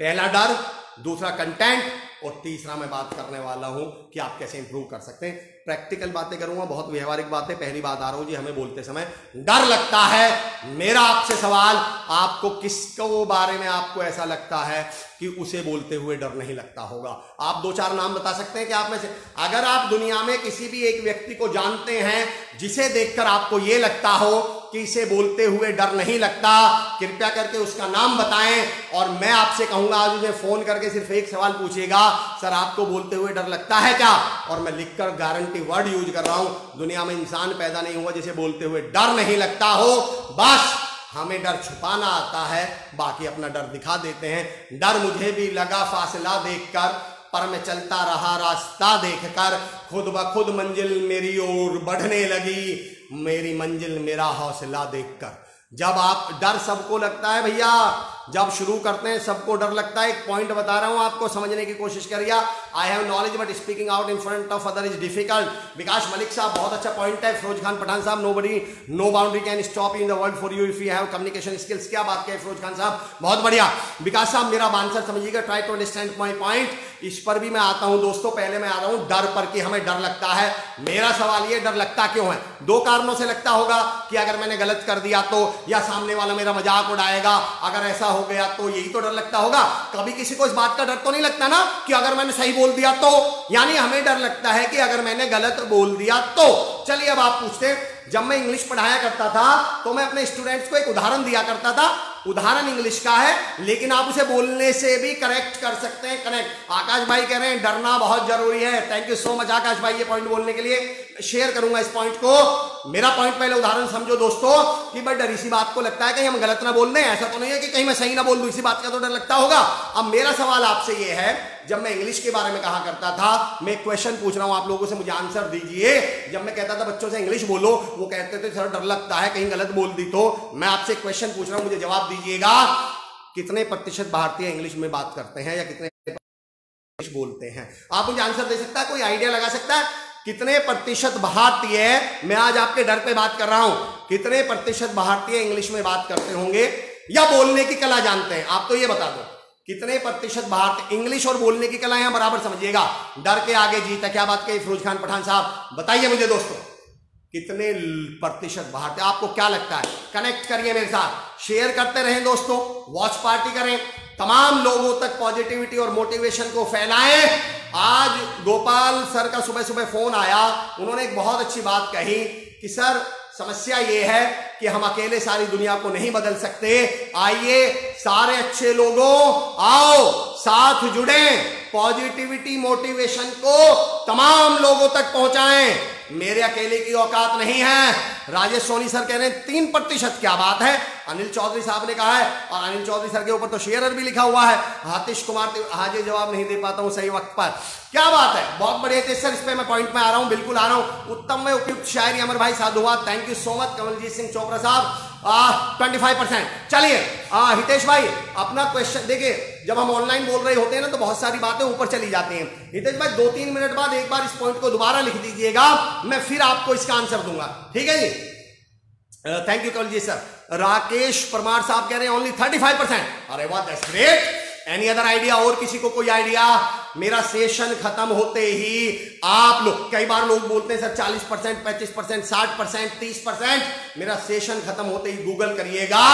पहला डर, दूसरा कंटेंट और तीसरा मैं बात करने वाला हूँ। कि आप कैसे इंप्रूव कर सकते हैं। प्रैक्टिकल बातें करूँगा, बहुत व्यवहारिक बातें। पहली बात आ रहा हूँ जी, हमें बोलते समय डर लगता है। मेरा आपसे सवाल, आपको किसको बारे में आपको ऐसा लगता है कि उसे बोलते हुए डर नहीं लगता होगा? आप दो चार नाम बता सकते हैं कि आप में से। अगर आप दुनिया में किसी भी एक व्यक्ति को जानते हैं, जिसे देखकर आपको यह लगता हो कि इसे बोलते हुए डर नहीं लगता, कृपया करके उसका नाम बताएँ। और मैं आपसे कहूँगा, आज मुझे फ़ोन करके सिर्फ़ एक सवाल पूछेगा सर, आपको बोलते हुए डर लगता है? क्या? और मैं लिखकर गारंटी वर्ड यूज़ कर रहा हूँ। दुनिया में इंसान पैदा नहीं हुआ जिसे बोलते हुए डर नहीं लगता हो। बस हमें डर छुपाना आता है। बाकी अपना डर दिखा देते हैं। डर मुझे भी लगा फासला देखकर, पर मैं चलता रहा रास्ता देखकर। खुद ब खुद मंजिल मेरी ओर बढ़ने लगी। मेरी मंजिल मेरा हौसला देखकर। जब आप, डर सबको लगता है भैया जब शुरू करते हैं, सबको डर लगता है। एक पॉइंट बता रहा हूँ, आपको समझने की कोशिश करिए। I have knowledge but speaking out in front of other is difficult Vikas Malik साहब, बहुत अच्छा पॉइंट है। फिरोज खान पठान साहब nobody no boundary can stop in the world for you if you have communication skills क्या बात कहे फिरोज खान साहब? बहुत बढ़िया। विकास साहब, मेरा आंसर समझिएगा। Try to understand my point इस पर भी मैं आता हूँ। दोस्तों, पहले मैं आ रहा हूँ। डर पर कि हमें डर लगता है। मेरा सवाल ये, डर लगता क्यों है? दो कारणों से लगता होगा कि अगर मैंने गलत कर दिया तो या सामने वाला मेरा मज़ाक उड़ाएगा। अगर ऐसा हो गया तो यही तो डर लगता होगा। कभी किसी को इस बात का डर तो नहीं लगता ना कि अगर मैंने सही बोल दिया तो? यानी हमें डर लगता है कि अगर मैंने गलत बोल दिया तो? चलिए अब आप पूछते जब मैं इंग्लिश पढ़ाया करता था तो मैं अपने स्टूडेंट्स को एक उदाहरण दिया करता था। उदाहरण इंग्लिश का है, लेकिन आप उसे बोलने से भी करेक्ट कर सकते हैं कनेक्ट आकाश भाई कह रहे हैं, डरना बहुत ज़रूरी है. Thank you so much Akash भाई ये पॉइंट बोलने के लिए. शेयर करूँगा इस पॉइंट को. मेरा पॉइंट पहले उदाहरण समझो दोस्तों, कि भाई डर इसी बात को लगता है कहीं हम गलत ना बोल ऐसा तो नहीं है कि कहीं मैं सही ना बोल दू, इसी बात का तो डर लगता होगा. अब मेरा सवाल आपसे यह है जब मैं इंग्लिश के बारे में कहा करता था, मैं क्वेश्चन पूछ रहा हूँ, आप लोगों से मुझे आंसर दीजिए। जब मैं कहता था, बच्चों से इंग्लिश बोलो, वो कहते थे, सर, डर लगता है, कहीं गलत बोल दी तो। मैं आपसे क्वेश्चन पूछ रहा हूँ, मुझे जवाब दीजिएगा। कितने प्रतिशत भारतीय इंग्लिश में बात करते हैं या कितने इंग्लिश बोलते हैं? आप मुझे आंसर दे सकता है? कोई आइडिया लगा सकता है? कितने प्रतिशत भारतीय, मैं आज आपके डर पे बात कर रहा हूँ, कितने प्रतिशत भारतीय इंग्लिश में बात करते होंगे या बोलने की कला जानते हैं? आप तो ये बता दो। कितने प्रतिशत भारत इंग्लिश और बोलने की कला यहाँ बराबर समझिएगा। डर के आगे जीता क्या बात कही फिरोज खान पठान साहब? बताइए मुझे दोस्तों, कितने प्रतिशत भारतीय आपको क्या लगता है? कनेक्ट करिए मेरे साथ। शेयर करते रहें दोस्तों वॉच पार्टी करें। तमाम लोगों तक पॉजिटिविटी और मोटिवेशन को फैलाएँ। आज गोपाल सर का सुबह सुबह फ़ोन आया, उन्होंने एक बहुत अच्छी बात कही कि सर समस्या ये है कि हम अकेले सारी दुनिया को नहीं बदल सकते। आइए, सारे अच्छे लोगों, आओ। साथ जुड़े पॉजिटिविटी मोटिवेशन को तमाम लोगों तक पहुंचाएँ। मेरे अकेले की औकात नहीं है। राजेश सोनी सर कह रहे हैं, तीन प्रतिशत क्या बात है? अनिल चौधरी साहब ने कहा है, और अनिल चौधरी सर के ऊपर तो शेयर भी लिखा हुआ है। हातिश कुमार हाजिर जवाब नहीं दे पाता हूँ सही वक्त पर। क्या बात है? बहुत बढ़िया थे सर, इस पे मैं पॉइंट में आ रहा हूँ, बिल्कुल आ रहा हूँ। उत्तम में उपयुक्त शायरी अमर भाई साधुवाद। Thank you so much Kamaljeet Singh Chopra साहब। ट्वेंटी फाइव परसेंट चलिए हितेश भाई, अपना क्वेश्चन देखिए, जब हम ऑनलाइन बोल रहे होते हैं ना तो बहुत सारी बातें ऊपर चली जाती हैं। हितेश भाई दो तीन मिनट बाद एक बार इस पॉइंट को दोबारा लिख दीजिएगा, मैं फिर आपको इसका आंसर दूँगा। ठीक है जी? थैंक यू कल जी सर राकेश परमार साहब कह रहे हैं ओनली थर्टी फाइव परसेंट अरे वाह that's great any other idea और किसी को कोई आइडिया मेरा सेशन खत्म होते ही आप लोग, कई बार लोग बोलते हैं, सर 40 परसेंट, पैंतीस परसेंट, साठ परसेंट, तीस परसेंट, मेरा सेशन खत्म होते ही गूगल करिएगा।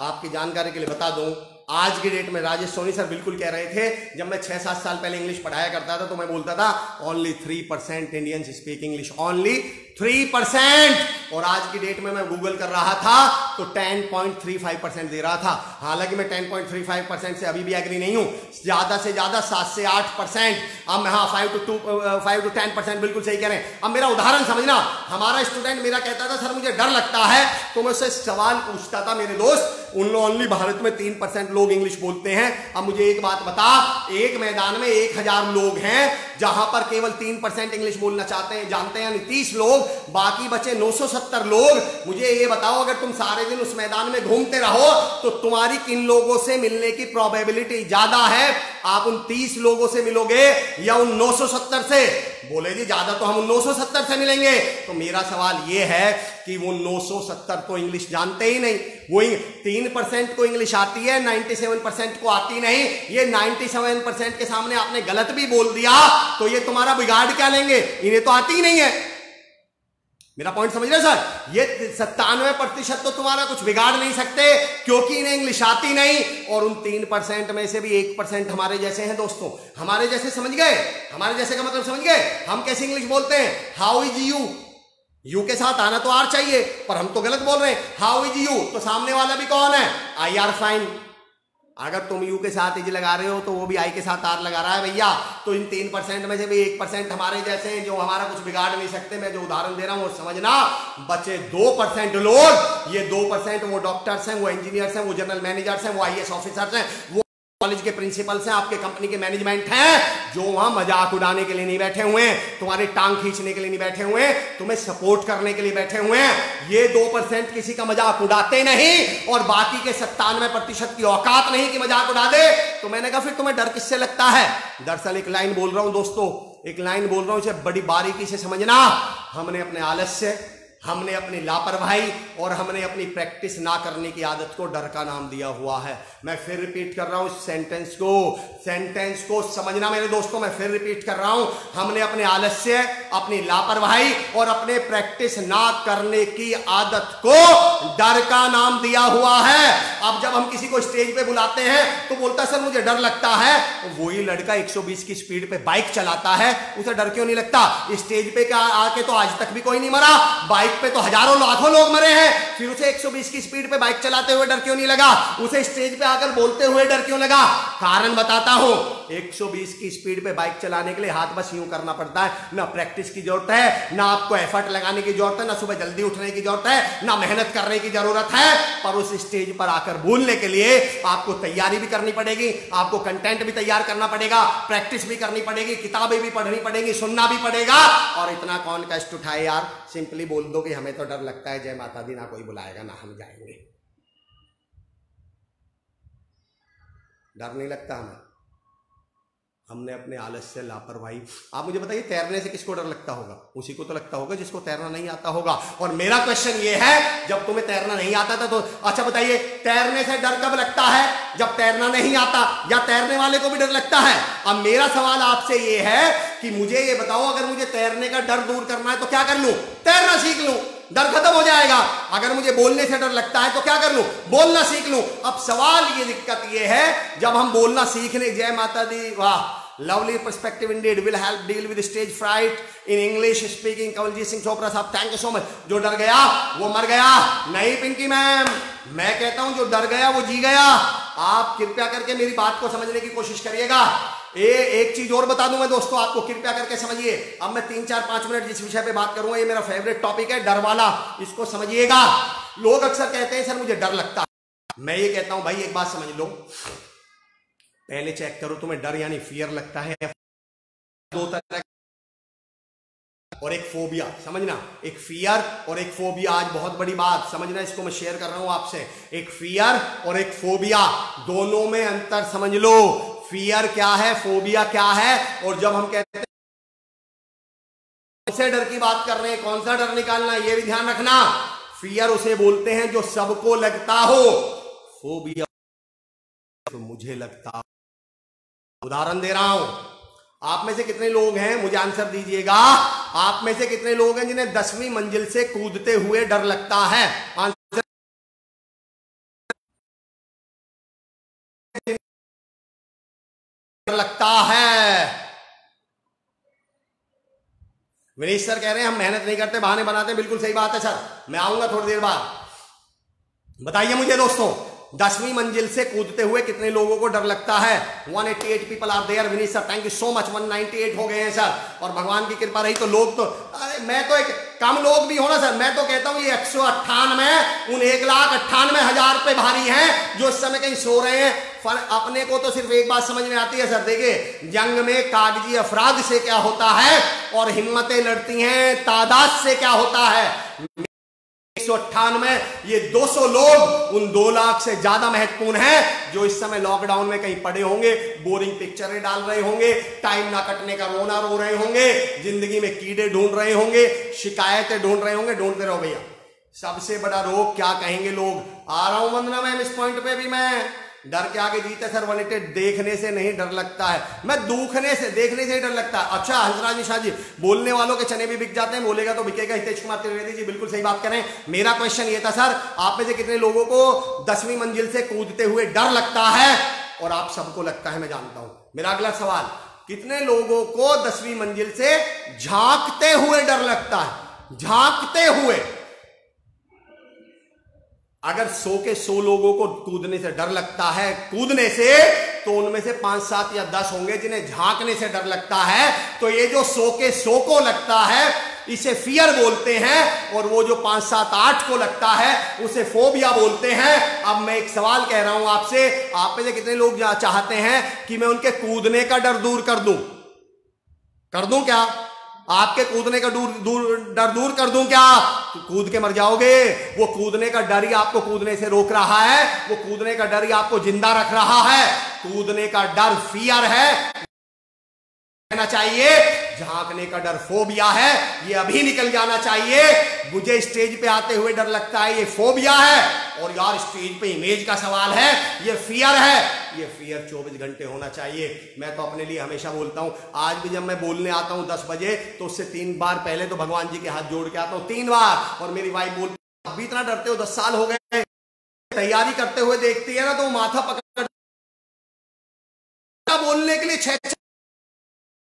आपकी जानकारी के लिए बता दूँ आज के डेट में राजेश सोनी सर बिल्कुल कह रहे थे, जब मैं छह सात साल पहले इंग्लिश पढ़ाया करता था तो मैं बोलता था only three percent Indians speak English only three percent और आज की डेट में मैं गूगल कर रहा था तो ten point three five percent दे रहा था। हालाँकि मैं ten point three five percent से अभी भी एग्री नहीं हूँ, ज़्यादा से ज़्यादा सात से आठ परसेंट अब मैं हाँ five two two five two ten percent बिल्कुल सही कह रहे हैं। अब मेरा उदाहरण समझना, हमारा स्टूडेंट मेरा कहता था, सर, मुझे डर लगता है। तो मैं उससे सवाल पूछता था, मेरे दोस्त उन ओनली भारत में तीन परसेंट लोग इंग्लिश बोलते हैं। अब मुझे एक बात बता, एक मैदान में एक हज़ार लोग हैं, जहाँ पर केवल तीन परसेंट इंग्लिश बोलना चाहते हैं। जानते हैं तीस लोग, बाकी बचे 970 लोग। मुझे ये बताओ, अगर तुम सारे दिन उस मैदान में घूमते रहो तो तुम्हारी किन लोगों से मिलने की प्रोबेबिलिटी ज़्यादा है? आप उन 30 लोगों से मिलोगे या उन 970 से बोले जी, ज़्यादा तो हम उन 970 से मिलेंगे। तो मेरा सवाल यह है कि वो 970 तो इंग्लिश जानते ही नहीं। वो तीन परसेंट को इंग्लिश आती है 97 परसेंट को आती नहीं। ये 97 परसेंट के सामने आपने गलत भी बोल दिया तो ये तुम्हारा बिगाड़ क्या लेंगे? इन्हें तो आती ही नहीं है। मेरा पॉइंट समझ रहे सर? ये सत्तानवे प्रतिशत तो तुम्हारा कुछ बिगाड़ नहीं सकते, क्योंकि इन्हें इंग्लिश आती नहीं, और उन तीन परसेंट में से भी एक परसेंट हमारे जैसे हैं दोस्तों। हमारे जैसे समझ गए? हमारे जैसे का मतलब समझ गए? हम कैसे इंग्लिश बोलते हैं? हाउ इज़ यू यू के साथ आना तो आर चाहिए, पर हम तो गलत बोल रहे हैं। हाउ इज़ यू तो सामने वाला भी कौन है? आई आर फाइन अगर तुम यू के साथ इज़ लगा रहे हो तो वो भी आई के साथ आर लगा रहा है भैया। तो इन तीन परसेंट में से भी एक परसेंट हमारे जैसे हैं, जो हमारा कुछ बिगाड़ नहीं सकते। मैं जो उदाहरण दे रहा हूँ, वो समझना। बचे दो परसेंट लोग। ये दो परसेंट वो डॉक्टर्स हैं, वो इंजीनियर्स हैं, वो जनरल मैनेजर्स हैं, वो आई ऑफिसर्स हैं। वो कॉलेज के प्रिंसिपल्स हैं आपके कंपनी के मैनेजमेंट हैं, जो वहाँ मज़ाक उड़ाने के लिए नहीं बैठे हुए हैं, तुम्हारे टांग खींचने के लिए नहीं बैठे हुए हैं, तुम्हें सपोर्ट करने के लिए बैठे हुए हैं। ये दो परसेंट किसी का मज़ाक उड़ाते नहीं और बाकी के सत्तानवे प्रतिशत की औकात नहीं कि मज़ाक उड़ा दे। तो मैंने कहा, फिर तुम्हें डर किससे लगता है? दरअसल एक लाइन बोल रहा हूँ दोस्तों, एक लाइन बोल रहा हूँ, इसे बड़ी बारीकी से समझना। हमने अपने आलस्य हमने अपनी लापरवाही और हमने अपनी प्रैक्टिस ना करने की आदत को डर का नाम दिया हुआ है। मैं फिर रिपीट कर रहा हूँ इस सेंटेंस को। सेंटेंस को समझना मेरे दोस्तों, मैं फिर रिपीट कर रहा हूँ। हमने अपने आलस्य, अपनी लापरवाही और अपने प्रैक्टिस ना करने की आदत को डर का नाम दिया हुआ है। अब जब हम किसी को स्टेज पे बुलाते हैं तो बोलता सर, मुझे डर लगता है। वही लड़का 120 की स्पीड पे बाइक चलाता है। उसे डर क्यों नहीं लगता? स्टेज पे आके तो आज तक भी कोई नहीं मरा। बाइक पे तो हज़ारों, लाखों लोग मरे हैं। फिर उसे 120 की स्पीड पे बाइक चलाते हुए डर क्यों नहीं लगा? उसे स्टेज पे आकर बोलते हुए डर क्यों लगा? कारण बताता हूँ। 120 की स्पीड पे बाइक चलाने के लिए हाथ बस यूँ करना पड़ता है। ना प्रैक्टिस की ज़रूरत है, ना आपको एफर्ट लगाने की ज़रूरत है, ना सुबह जल्दी उठने की ज़रूरत है, ना मेहनत करने की ज़रूरत है। पर उस स्टेज पर आकर बोलने के लिए आपको तैयारी भी करनी पड़ेगी, आपको कंटेंट भी तैयार करना पड़ेगा, प्रैक्टिस भी करनी पड़ेगी, किताबें भी पढ़नी पड़ेगी, सुनना भी पड़ेगा। और इतना कौन कष्ट उठाए यार? सिंपली बोल दो कि हमें तो डर लगता है, जय माता दी, ना कोई बुलाएगा, ना हम जाएँगे। डर नहीं लगता हमें। हमने अपने आलस से लापरवाही। आप मुझे बताइए, तैरने से किसको डर लगता होगा? उसी को तो लगता होगा जिसको तैरना नहीं आता होगा। और मेरा क्वेश्चन ये है, जब तुम्हें तैरना नहीं आता था तो अच्छा बताइए, तैरने से डर कब लगता है? जब तैरना नहीं आता, या तैरने वाले को भी डर लगता है? अब मेरा सवाल आपसे ये है कि मुझे ये बताओ, अगर मुझे तैरने का डर दूर करना है तो क्या कर लू? तैरना सीख लू। डर खत्म हो जाएगा। अगर मुझे बोलने से डर लगता है तो क्या कर लू? बोलना सीख लू। अब सवाल ये दिक्कत ये है, जब हम बोलना सीखने, जय माता दी, वाह। Lovely perspective indeed. Will help deal with stage fright in english speaking. Kawaljeet Singh Chopra साहब थैंक यू सो मच जो डर गया वो मर गया। नहीं पिंकी मैम मैं कहता हूँ जो डर गया वो जी गया। आप कृपया करके मेरी बात को समझने की कोशिश करिएगा। ए, एक चीज़ और बता दूँ मैं दोस्तों आपको कृपया करके समझिए। अब मैं तीन चार पाँच मिनट जिस विषय पे बात करूँगा ये मेरा फेवरेट टॉपिक है डर वाला। इसको समझिएगा। लोग अक्सर कहते हैं सर मुझे डर लगता है। मैं ये कहता हूँ भाई एक बात समझ लो। पहले चेक करो, तुम्हें डर यानी फियर लगता है। दो तरह और एक फोबिया समझना? एक फियर और एक फोबिया आज बहुत बड़ी बात, समझना? इसको मैं शेयर कर रहा हूँ आपसे। एक फियर और एक फोबिया दोनों में अंतर समझ लो। फियर क्या है? फोबिया क्या है? और जब हम कहते हैं, कौन से डर की बात कर रहे हैं? कौन सा डर निकालना ये भी ध्यान रखना। फियर उसे बोलते हैं जो सबको लगता हो। फोबिया तो मुझे लगता उदाहरण दे रहा हूँ। आप में से कितने लोग हैं? मुझे आंसर दीजिएगा। आप में से कितने लोग हैं जिन्हें दसवीं मंजिल से कूदते हुए डर लगता है? आंसर लगता है। विनीत सर कह रहे हैं, हम मेहनत नहीं करते, बहाने बनाते बिल्कुल सही बात है, सर। मैं आऊँगा थोड़ी देर बाद। बताइए मुझे, दोस्तों दसवीं मंजिल से कूदते हुए कितने लोगों को डर लगता है? 188 people are there Vineet sir thank you so much 198 हो गए हैं सर और भगवान की कृपा रही तो लोग तो अरे, मैं तो एक कम लोग भी हो ना सर मैं तो कहता हूँ ये एक सौ अट्ठानवे, उन एक लाख अट्ठानवे हज़ार पे भारी हैं जो इस समय कहीं सो रहे हैं। पर अपने को तो सिर्फ़ एक बात समझ में आती है सर देखिए, जंग में कागज़ी अफराद से क्या होता है और हिम्मतें लड़ती हैं, तादाद से क्या होता है? ये 200 लोग उन दो लाख से ज़्यादा महत्वपूर्ण हैं, जो इस समय लॉकडाउन में कहीं पड़े होंगे बोरिंग पिक्चरें डाल रहे होंगे टाइम ना कटने का रोना रो रहे होंगे, ज़िंदगी में कीड़े ढूंढ रहे होंगे, शिकायतें ढूंढ रहे होंगे, ढूंढते रहो भैया। सबसे बड़ा रोग क्या कहेंगे लोग? आ रहा हूँ वंदना मैम, इस पॉइंट पे भी मैं। डर के आगे जीते सर वनिटे देखने से नहीं डर लगता है। मैं दूखने से, देखने से ही डर लगता है। अच्छा हंसराज निशा जी, बोलने वालों के चने भी बिक जाते हैं, बोलेगा तो बिकेगा हितेश कुमार त्रिवेदी जी, बिल्कुल सही बात करें। मेरा क्वेश्चन ये था, सर, आप में से कितने लोगों को दसवीं मंजिल से कूदते हुए डर लगता है? और आप सबको लगता है, मैं जानता हूँ। मेरा अगला सवाल, कितने लोगों को दसवीं मंजिल से झांकते हुए डर लगता है? झांकते हुए। अगर सौ के सौ लोगों को कूदने से डर लगता है, कूदने से तो उनमें से पाँच, सात या दस होंगे जिन्हें झांकने से डर लगता है। तो ये जो सौ के सौ को लगता है, इसे फियर बोलते हैं, और वो जो पाँच, सात, आठ को लगता है, उसे फोबिया बोलते हैं। अब मैं एक सवाल कह रहा हूँ आपसे, आप में से कितने लोग चाहते हैं कि मैं उनके कूदने का डर दूर कर दूँ? कर दूँ क्या? आपके कूदने का दूर दूर, डर दूर कर दूँ क्या? कूद के मर जाओगे। वो कूदने का डर ही आपको कूदने से रोक रहा है। वो कूदने का डर ही आपको ज़िंदा रख रहा है। कूदने का डर फियर है। कहना चाहिए। झांकने का डर फोबिया है, ये अभी निकल जाना चाहिए। मुझे स्टेज पे आते हुए डर लगता है, ये फोबिया है। और यार, स्टेज पे इमेज का सवाल है, ये फियर है। ये फियर 24 घंटे होना चाहिए। मैं तो अपने लिए हमेशा बोलता हूँ, आज भी जब मैं बोलने आता हूँ 10 बजे तो उससे तीन बार पहले तो भगवान जी के हाथ जोड़ के आता हूँ, तीन बार। और मेरी वाइफ बोलती अभी इतना डरते हो, दस साल हो गए। तैयारी करते हुए देखती है ना तो माथा पकड़ बोलने के लिए छह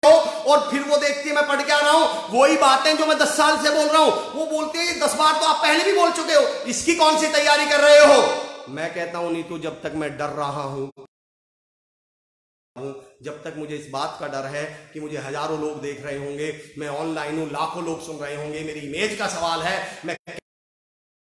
और फिर वो देखती है, मैं पढ़ के आ रहा हूँ। वही बातें जो मैं दस साल से बोल रहा हूँ, वो बोलते हैं, दस बार तो आप पहले भी बोल चुके हो। इसकी कौन सी तैयारी कर रहे हो? मैं कहता हूँ, नीतू, जब तक मैं डर रहा हूँ, जब तक मुझे इस बात का डर है कि मुझे हज़ारों लोग देख रहे होंगे, मैं ऑनलाइन हूँ, लाखों लोग सुन रहे होंगे, मेरी इमेज का सवाल है, मैं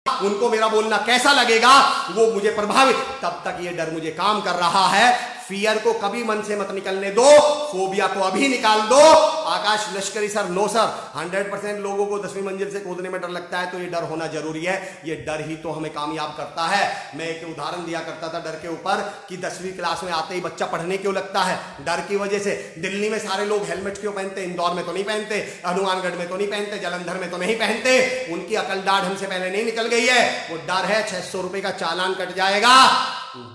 उनको मेरा बोलना कैसा लगेगा, वो मुझे प्रभावित, तब तक ये डर मुझे काम कर रहा है फियर को कभी मन से मत निकलने दो फोबिया को अभी निकाल दो। Akash Lashkari sir, no sir hundred percent लोगों को दसवीं मंजिल से कूदने में डर लगता है तो ये डर होना ज़रूरी है। ये डर ही तो हमें कामयाब करता है। मैं एक उदाहरण दिया करता था डर के ऊपर, कि दसवीं क्लास में आते ही बच्चा पढ़ने क्यों लगता है? डर की वजह से दिल्ली में सारे लोग हेलमेट क्यों पहनते? इंदौर में तो नहीं पहनते, हनुमानगढ़ में तो नहीं पहनते, जलंधर में तो नहीं पहनते। उनकी अकल डाढ़ हमसे पहले नहीं निकल गई है। वो डर है, छह सौ रुपए का चालान कट जाएगा।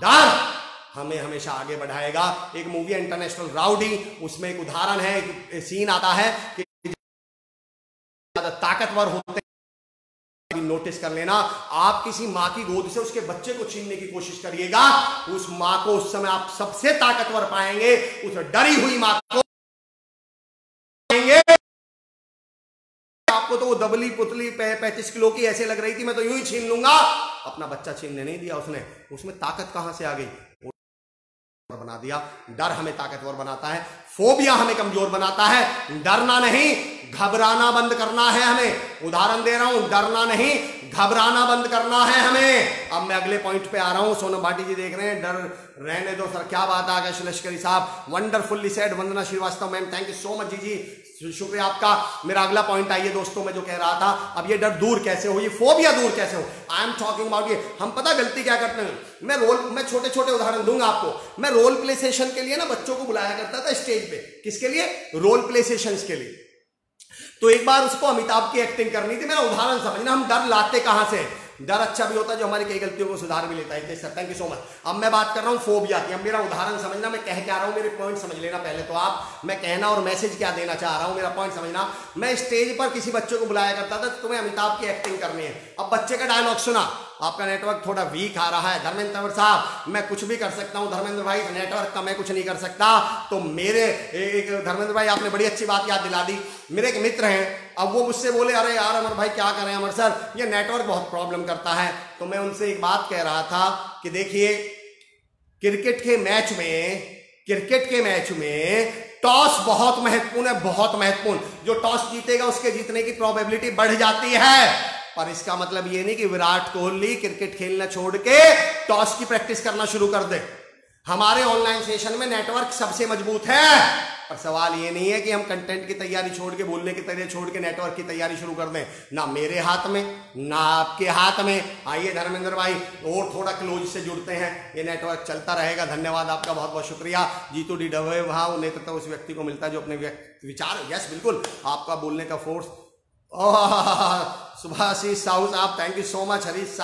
डर! हमें हमेशा आगे बढ़ाएगा। एक मूवी है इंटरनेशनल राउडी उसमें एक उदाहरण है, एक सीन आता है कि ज़्यादा ताकतवर होते नोटिस कर लेना। आप किसी माँ की गोद से उसके बच्चे को छीनने की कोशिश करिएगा। उस माँ को उस समय आप सबसे ताकतवर पाएँगे, उस डरी हुई माँ को आपको तो वो दबली पुतली पैंतीस किलो की ऐसे लग रही थी, मैं तो यूँ ही छीन लूँगा। अपना बच्चा छीनने नहीं दिया उसने। उसमें ताकत कहाँ से आ गई? बना दिया। डर हमें ताकतवर बनाता है। फोबिया हमें कमज़ोर बनाता है। डरना नहीं। घबराना बंद करना है हमें। उदाहरण दे रहा हूँ, डरना नहीं, घबराना बंद करना है हमें। अब मैं अगले पॉइंट पे आ रहा हूँ, सोनम भाटी जी देख रहे हैं, डर रहने दो सर, क्या बात है आकाश लश्करी साहब। Wonderfully said Vandana Srivastava ma'am thank you so much जी जी। शुक्रिया आपका। मेरा अगला पॉइंट आइए दोस्तों, मैं जो कह रहा था, अब ये डर दूर कैसे हो, ये फोबिया दूर कैसे हो? आई एम टॉकिंग अबाउट ये, हम पता गलती क्या करते हैं? मैं रोल मैं छोटे छोटे उदाहरण दूँगा आपको। मैं रोल प्ले सेशन के लिए ना बच्चों को बुलाया करता था स्टेज पे। किसके लिए? रोल प्ले सेशन के लिए। तो एक बार उसको अमिताभ की एक्टिंग करनी थी। मेरा उदाहरण समझना, हम डर लाते कहाँ से? डर अच्छा भी होता है जो हमारी कई गलतियों को सुधार भी लेता है। Sir thank you so much अब मैं बात कर रहा हूँ फोबिया की। अब मेरा उदाहरण समझना, मैं कह क्या रहा हूँ, मेरे पॉइंट समझ लेना पहले तो आप। मैं कहना और मैसेज क्या देना चाह रहा हूँ, मेरा पॉइंट समझना। मैं स्टेज पर किसी बच्चे को बुलाया करता था तुम्हें अमिताभ की एक्टिंग करनी है। अब बच्चे का डायलॉग सुना। आपका नेटवर्क थोड़ा वीक आ रहा है। धर्मेंद्र साहब, मैं कुछ भी कर सकता हूँ। धर्मेंद्र भाई नेटवर्क का मैं कुछ नहीं कर सकता। तो मेरे एक धर्मेंद्र भाई, आपने बड़ी अच्छी बात याद दिला दी। मेरे एक मित्र हैं। अब वो मुझसे बोले, अरे यार, अमर भाई, क्या करें अमर सर? ये नेटवर्क बहुत प्रॉब्लम करता है। तो मैं उनसे एक बात कह रहा था कि देखिए, क्रिकेट के मैच में, क्रिकेट के मैच में टॉस बहुत महत्वपूर्ण है, बहुत महत्वपूर्ण। जो टॉस जीतेगा, उसके जीतने की प्रोबेबिलिटी बढ़ जाती है। पर इसका मतलब ये नहीं कि विराट कोहली क्रिकेट खेलना छोड़ के टॉस की प्रैक्टिस करना शुरू कर दे। हमारे ऑनलाइन सेशन में नेटवर्क सबसे मज़बूत है। पर सवाल ये नहीं है कि हम कंटेंट की तैयारी छोड़ के, बोलने की तैयारी छोड़ के नेटवर्क की तैयारी शुरू कर दें। ना मेरे हाथ में, ना आपके हाथ में। आइए धर्मेंद्र भाई, और थोड़ा क्लोज से जुड़ते हैं। ये नेटवर्क चलता रहेगा। धन्यवाद आपका बहुत बहुत शुक्रिया। जीतू डी डवे भाव नेतृत्व उस व्यक्ति को मिलता है जो अपने विचार यस बिल्कुल। आपका बोलने का फोर्स सुभाषीष साहू साहब thank you so much Harish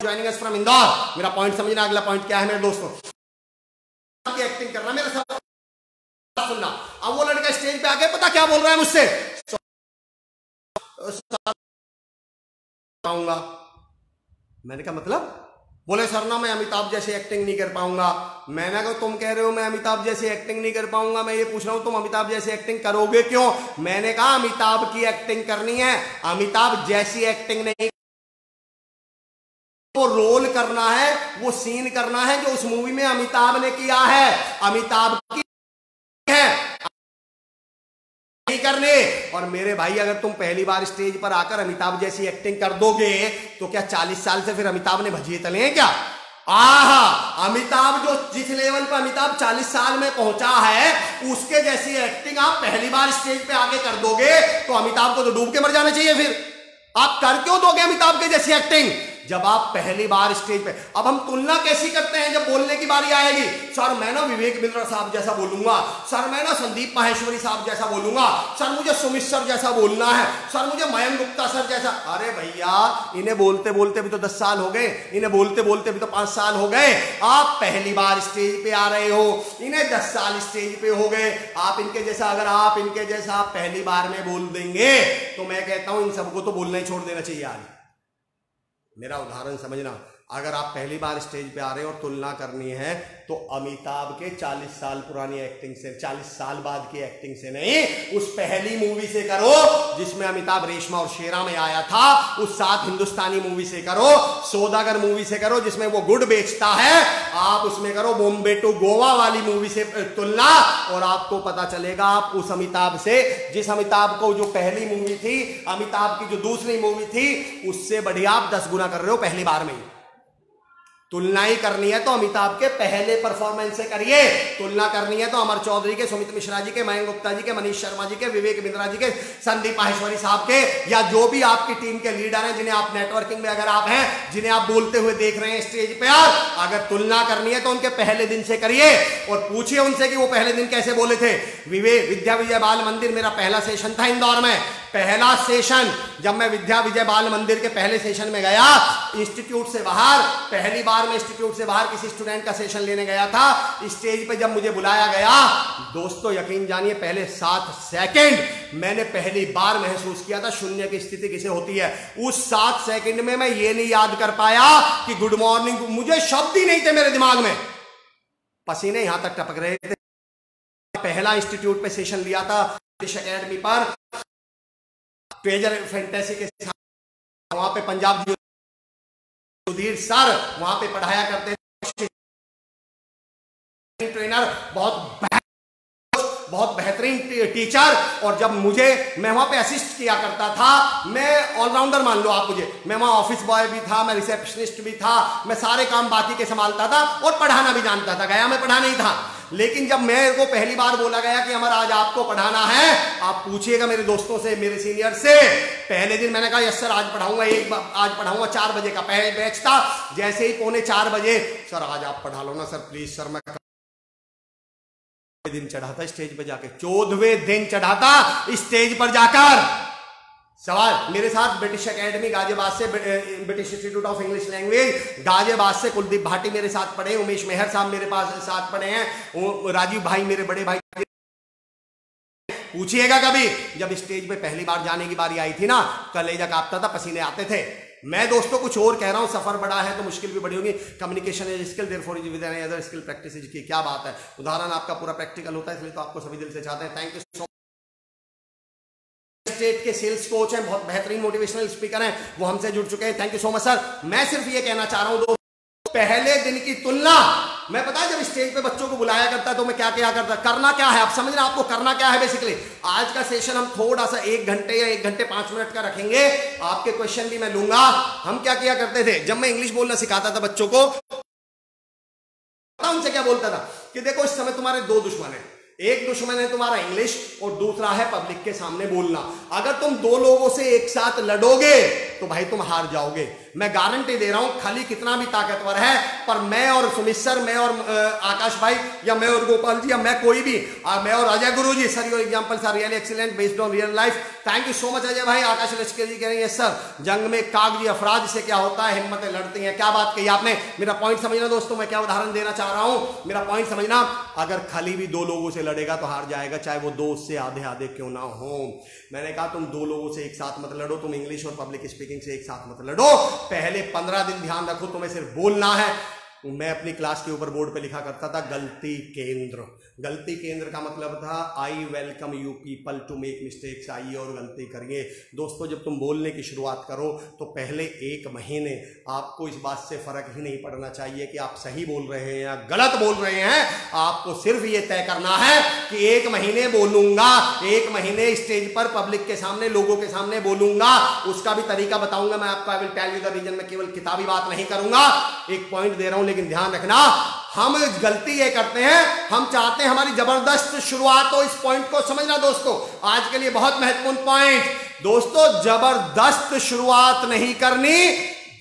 joining us from Indore. मेरा पॉइंट समझना अगला पॉइंट क्या है मेरे दोस्तों? की एक्टिंग करना मेरा सब सुनना। अब वो लड़का स्टेज पे आके पता क्या बोल रहा है मुझसे? मैंने कहा मतलब? बोले, सर ना, मैं अमिताभ जैसे एक्टिंग नहीं कर पाऊँगा। मैंने कहा, तुम कह रहे हो मैं अमिताभ जैसे एक्टिंग नहीं कर पाऊँगा। मैं ये पूछ रहा हूँ, तुम अमिताभ जैसे एक्टिंग करोगे क्यों? मैंने कहा, अमिताभ की एक्टिंग करनी है। अमिताभ जैसी एक्टिंग नहीं, वो रोल करना है, वो सीन करना है जो उस मूवी में अमिताभ ने किया है। अमिताभ की करने। और मेरे भाई, अगर तुम पहली बार स्टेज पर आकर अमिताभ जैसी एक्टिंग कर दोगे तो क्या चालीस साल से फिर अमिताभ ने भजिए तले हैं क्या? आहा, अमिताभ जो जिस लेवल पर अमिताभ 40 साल में पहुँचा है, उसके जैसी एक्टिंग आप पहली बार स्टेज पे आगे कर दोगे तो अमिताभ को तो डूब के मर जाना चाहिए फिर। आप कर क्यों दोगे अमिताभ के जैसी एक्टिंग जब आप पहली बार स्टेज पे, अब हम तुलना कैसी करते हैं जब बोलने की बारी आएगी? सर, मैं ना विवेक बिंद्रा साहब जैसा बोलूँगा। सर, मैं ना संदीप माहेश्वरी साहब जैसा बोलूँगा। सर, मुझे सुमित सर जैसा बोलना है। सर, मुझे मयंक गुप्ता सर जैसा। अरे भैया, इन्हें बोलते बोलते भी तो दस साल हो गए। इन्हें बोलते बोलते भी तो पाँच साल हो गए। आप पहली बार स्टेज पे आ रहे हो। इन्हें दस साल स्टेज पे हो गए। आप इनके जैसा, अगर आप इनके जैसा आप पहली बार में बोल देंगे तो मैं कहता हूँ इन सबको तो बोलना ही छोड़ देना चाहिए आज मेरा उदाहरण समझना। अगर आप पहली बार स्टेज पे आ रहे हो और तुलना करनी है तो अमिताभ के 40 साल पुरानी एक्टिंग से 40 साल बाद की एक्टिंग से नहीं, उस पहली मूवी से करो, जिसमें अमिताभ रेशमा और शेरा में आया था, उस सात हिंदुस्तानी मूवी से करो, सौदागर मूवी से करो, जिसमें वो गुड बेचता है, आप उसमें करो बॉम्बे टू गोवा वाली मूवी से तुलना, और आपको पता चलेगा, आप उस अमिताभ से, जिस अमिताभ को जो पहली मूवी थी, अमिताभ की जो दूसरी मूवी थी, उससे बढ़िया आप दस गुना कर रहे हो पहली बार में ही। तुलना ही करनी है तो अमिताभ के पहले परफॉर्मेंस से करिए। तुलना करनी है तो अमर चौधरी के, सुमित मिश्रा जी के, मयंक गुप्ता जी के, मनीष शर्मा जी के, विवेक बिंद्रा जी के, संदीप माहेश्वरी साहब के, या जो भी आपकी टीम के लीडर हैं, जिन्हें आप नेटवर्किंग में अगर आप हैं, जिन्हें आप बोलते हुए देख रहे हैं स्टेज पे आप अगर तुलना करनी है तो उनके पहले दिन से करिए और पूछिए उनसे कि वो पहले दिन कैसे बोले थे। विवेक, विद्या विजय बाल मंदिर मेरा पहला सेशन था इंदौर में। पहला सेशन जब मैं विद्या विजय बाल मंदिर के पहले सेशन में गया इंस्टीट्यूट से बाहर, पहली बार मैं इंस्टीट्यूट से बाहर किसी स्टूडेंट का सेशन लेने गया था। स्टेज पे जब मुझे बुलाया गया, दोस्तों, यकीन जानिए, पहले सात सेकंड मैंने पहली बार महसूस किया था, शून्य की स्थिति किसे होती है। उस सात सेकंड में मैं ये नहीं याद कर पाया कि गुड मॉर्निंग मुझे शब्द ही नहीं थे मेरे दिमाग में। पसीने यहाँ तक टपक रहे थे। पहला इंस्टीट्यूट पे सेशन लिया था अकेडमी पर। ट्रेजर फैंटेसी के साथ, वहाँ पे पंजाब सुधीर सर वहाँ पे पढ़ाया करते थे। ट्रेनर बहुत बहुत बेहतरीन टीचर और जब मुझे, मैं वहाँ पे असिस्ट किया करता था, मैं ऑलराउंडर मान लो आप मुझे। मैं वहाँ ऑफ़िस बॉय भी था, मैं रिसेप्शनिस्ट भी था, मैं सारे काम बाकी के संभालता था और पढ़ाना भी जानता था। गया मैं पढ़ा नहीं था। लेकिन जब मेरे को पहली बार बोला गया कि हमारा आज आपको पढ़ाना है, आप पूछिएगा मेरे दोस्तों से, मेरे सीनियर से। पहले दिन मैंने कहा, यस सर, आज पढ़ाऊँगा एक आज पढ़ाऊँगा चार बजे का पहले बैच था। जैसे ही पौने चार बजे, सर, आज आप पढ़ा लो ना, सर प्लीज़ सर, मैं दिन चढ़ाता, स्टेज पर जाके। चौदहवें दिन चढ़ाता, स्टेज पर जाकर। सवाल, मेरे साथ ब्रिटिश एकेडमी गाजियाबाद से British institute of English language, Ghaziabad से कुलदीप भाटी मेरे साथ पढ़े उमेश मेहर साहब मेरे पास साथ पढ़े हैं राजीव भाई मेरे बड़े भाई पूछिएगा कभी, जब स्टेज पे पहली बार जाने की बारी आई थी ना, कलेजा कांपता था, पसीने आते थे। मैं दोस्तों कुछ और कह रहा हूँ, सफ़र बड़ा है तो मुश्किल भी बड़ी होगी। Communication is skill there for with other skill practice की क्या बात है। उदाहरण आपका पूरा प्रैक्टिकल होता है, इसलिए तो आपको सभी दिल से चाहते हैं। थैंक यू सो स्टेट के सेल्स कोच हैं, बहुत बेहतरीन मोटिवेशनल स्पीकर हैं, वो हमसे जुड़ चुके हैं। Thank you so much sir मैं सिर्फ़ ये कहना चाह रहा हूँ दोस्तों पहले दिन की तुलना मैं पता है जब स्टेज पे बच्चों को बुलाया करता तो मैं क्या क्या करता? करना क्या है? आप समझ रहे आपको करना क्या है बेसिकली आज का सेशन हम थोड़ा सा एक घंटे या एक घंटे पाँच मिनट का रखेंगे। आपके क्वेश्चन भी मैं लूँगा। हम क्या किया करते थे? जब मैं इंग्लिश बोलना सिखाता था बच्चों को उनसे क्या बोलता था? कि देखो, इस समय तुम्हारे दो दुश्मन है। एक दुश्मन है तुम्हारा इंग्लिश और दूसरा है पब्लिक के सामने बोलना। अगर तुम दो लोगों से एक साथ लड़ोगे तो भाई तुम हार जाओगे। मैं गारंटी दे रहा हूँ खाली कितना भी ताकतवर है पर मैं और सुमित सर मैं और आकाश भाई या मैं और गोपाल जी या मैं कोई भी आ, मैं और Ajay Guru ji sir your example sir really excellent based on real life thank you so much Ajay भाई आकाश लश्कर जी कह रहे हैं सर जंग में कागज़ी अफराज से क्या होता है हिम्मतें लड़ती हैं क्या बात कही आपने? मेरा पॉइंट समझना दोस्तों मैं क्या उदाहरण देना चाह रहा हूँ? मेरा पॉइंट समझना अगर खाली भी दो लोगों से लड़ेगा तो हार जाएगा चाहे वो दो से आधे आधे क्यों ना हो। मैंने कहा तुम दो लोगों से एक साथ मत लड़ो तुम इंग्लिश और पब्लिक स्पीकिंग से एक साथ मत लड़ो पहले पंद्रह दिन ध्यान रखो, तुम्हें सिर्फ़ बोलना है। मैं अपनी क्लास के ऊपर बोर्ड पे लिखा करता था, गलती केंद्र। गलती केंद्र का मतलब था I welcome you people to make mistakes आइए और गलती करिए। दोस्तों, जब तुम बोलने की शुरुआत करो तो पहले एक महीने आपको इस बात से फ़र्क ही नहीं पड़ना चाहिए कि आप सही बोल रहे हैं या गलत बोल रहे हैं। आपको सिर्फ़ ये तय करना है कि एक महीने बोलूँगा, एक महीने स्टेज पर, पब्लिक के सामने, लोगों के सामने बोलूँगा। उसका भी तरीका बताऊँगा मैं आपको will tell you the reason में केवल किताबी बात नहीं करूँगा। एक पॉइंट दे रहा हूँ, लेकिन ध्यान रखना हम गलती ये करते हैं, हम चाहते हैं हमारी ज़बरदस्त शुरुआत हो इस पॉइंट को, समझना दोस्तों? आज के लिए बहुत महत्वपूर्ण पॉइंट दोस्तों, ज़बरदस्त शुरुआत नहीं करनी,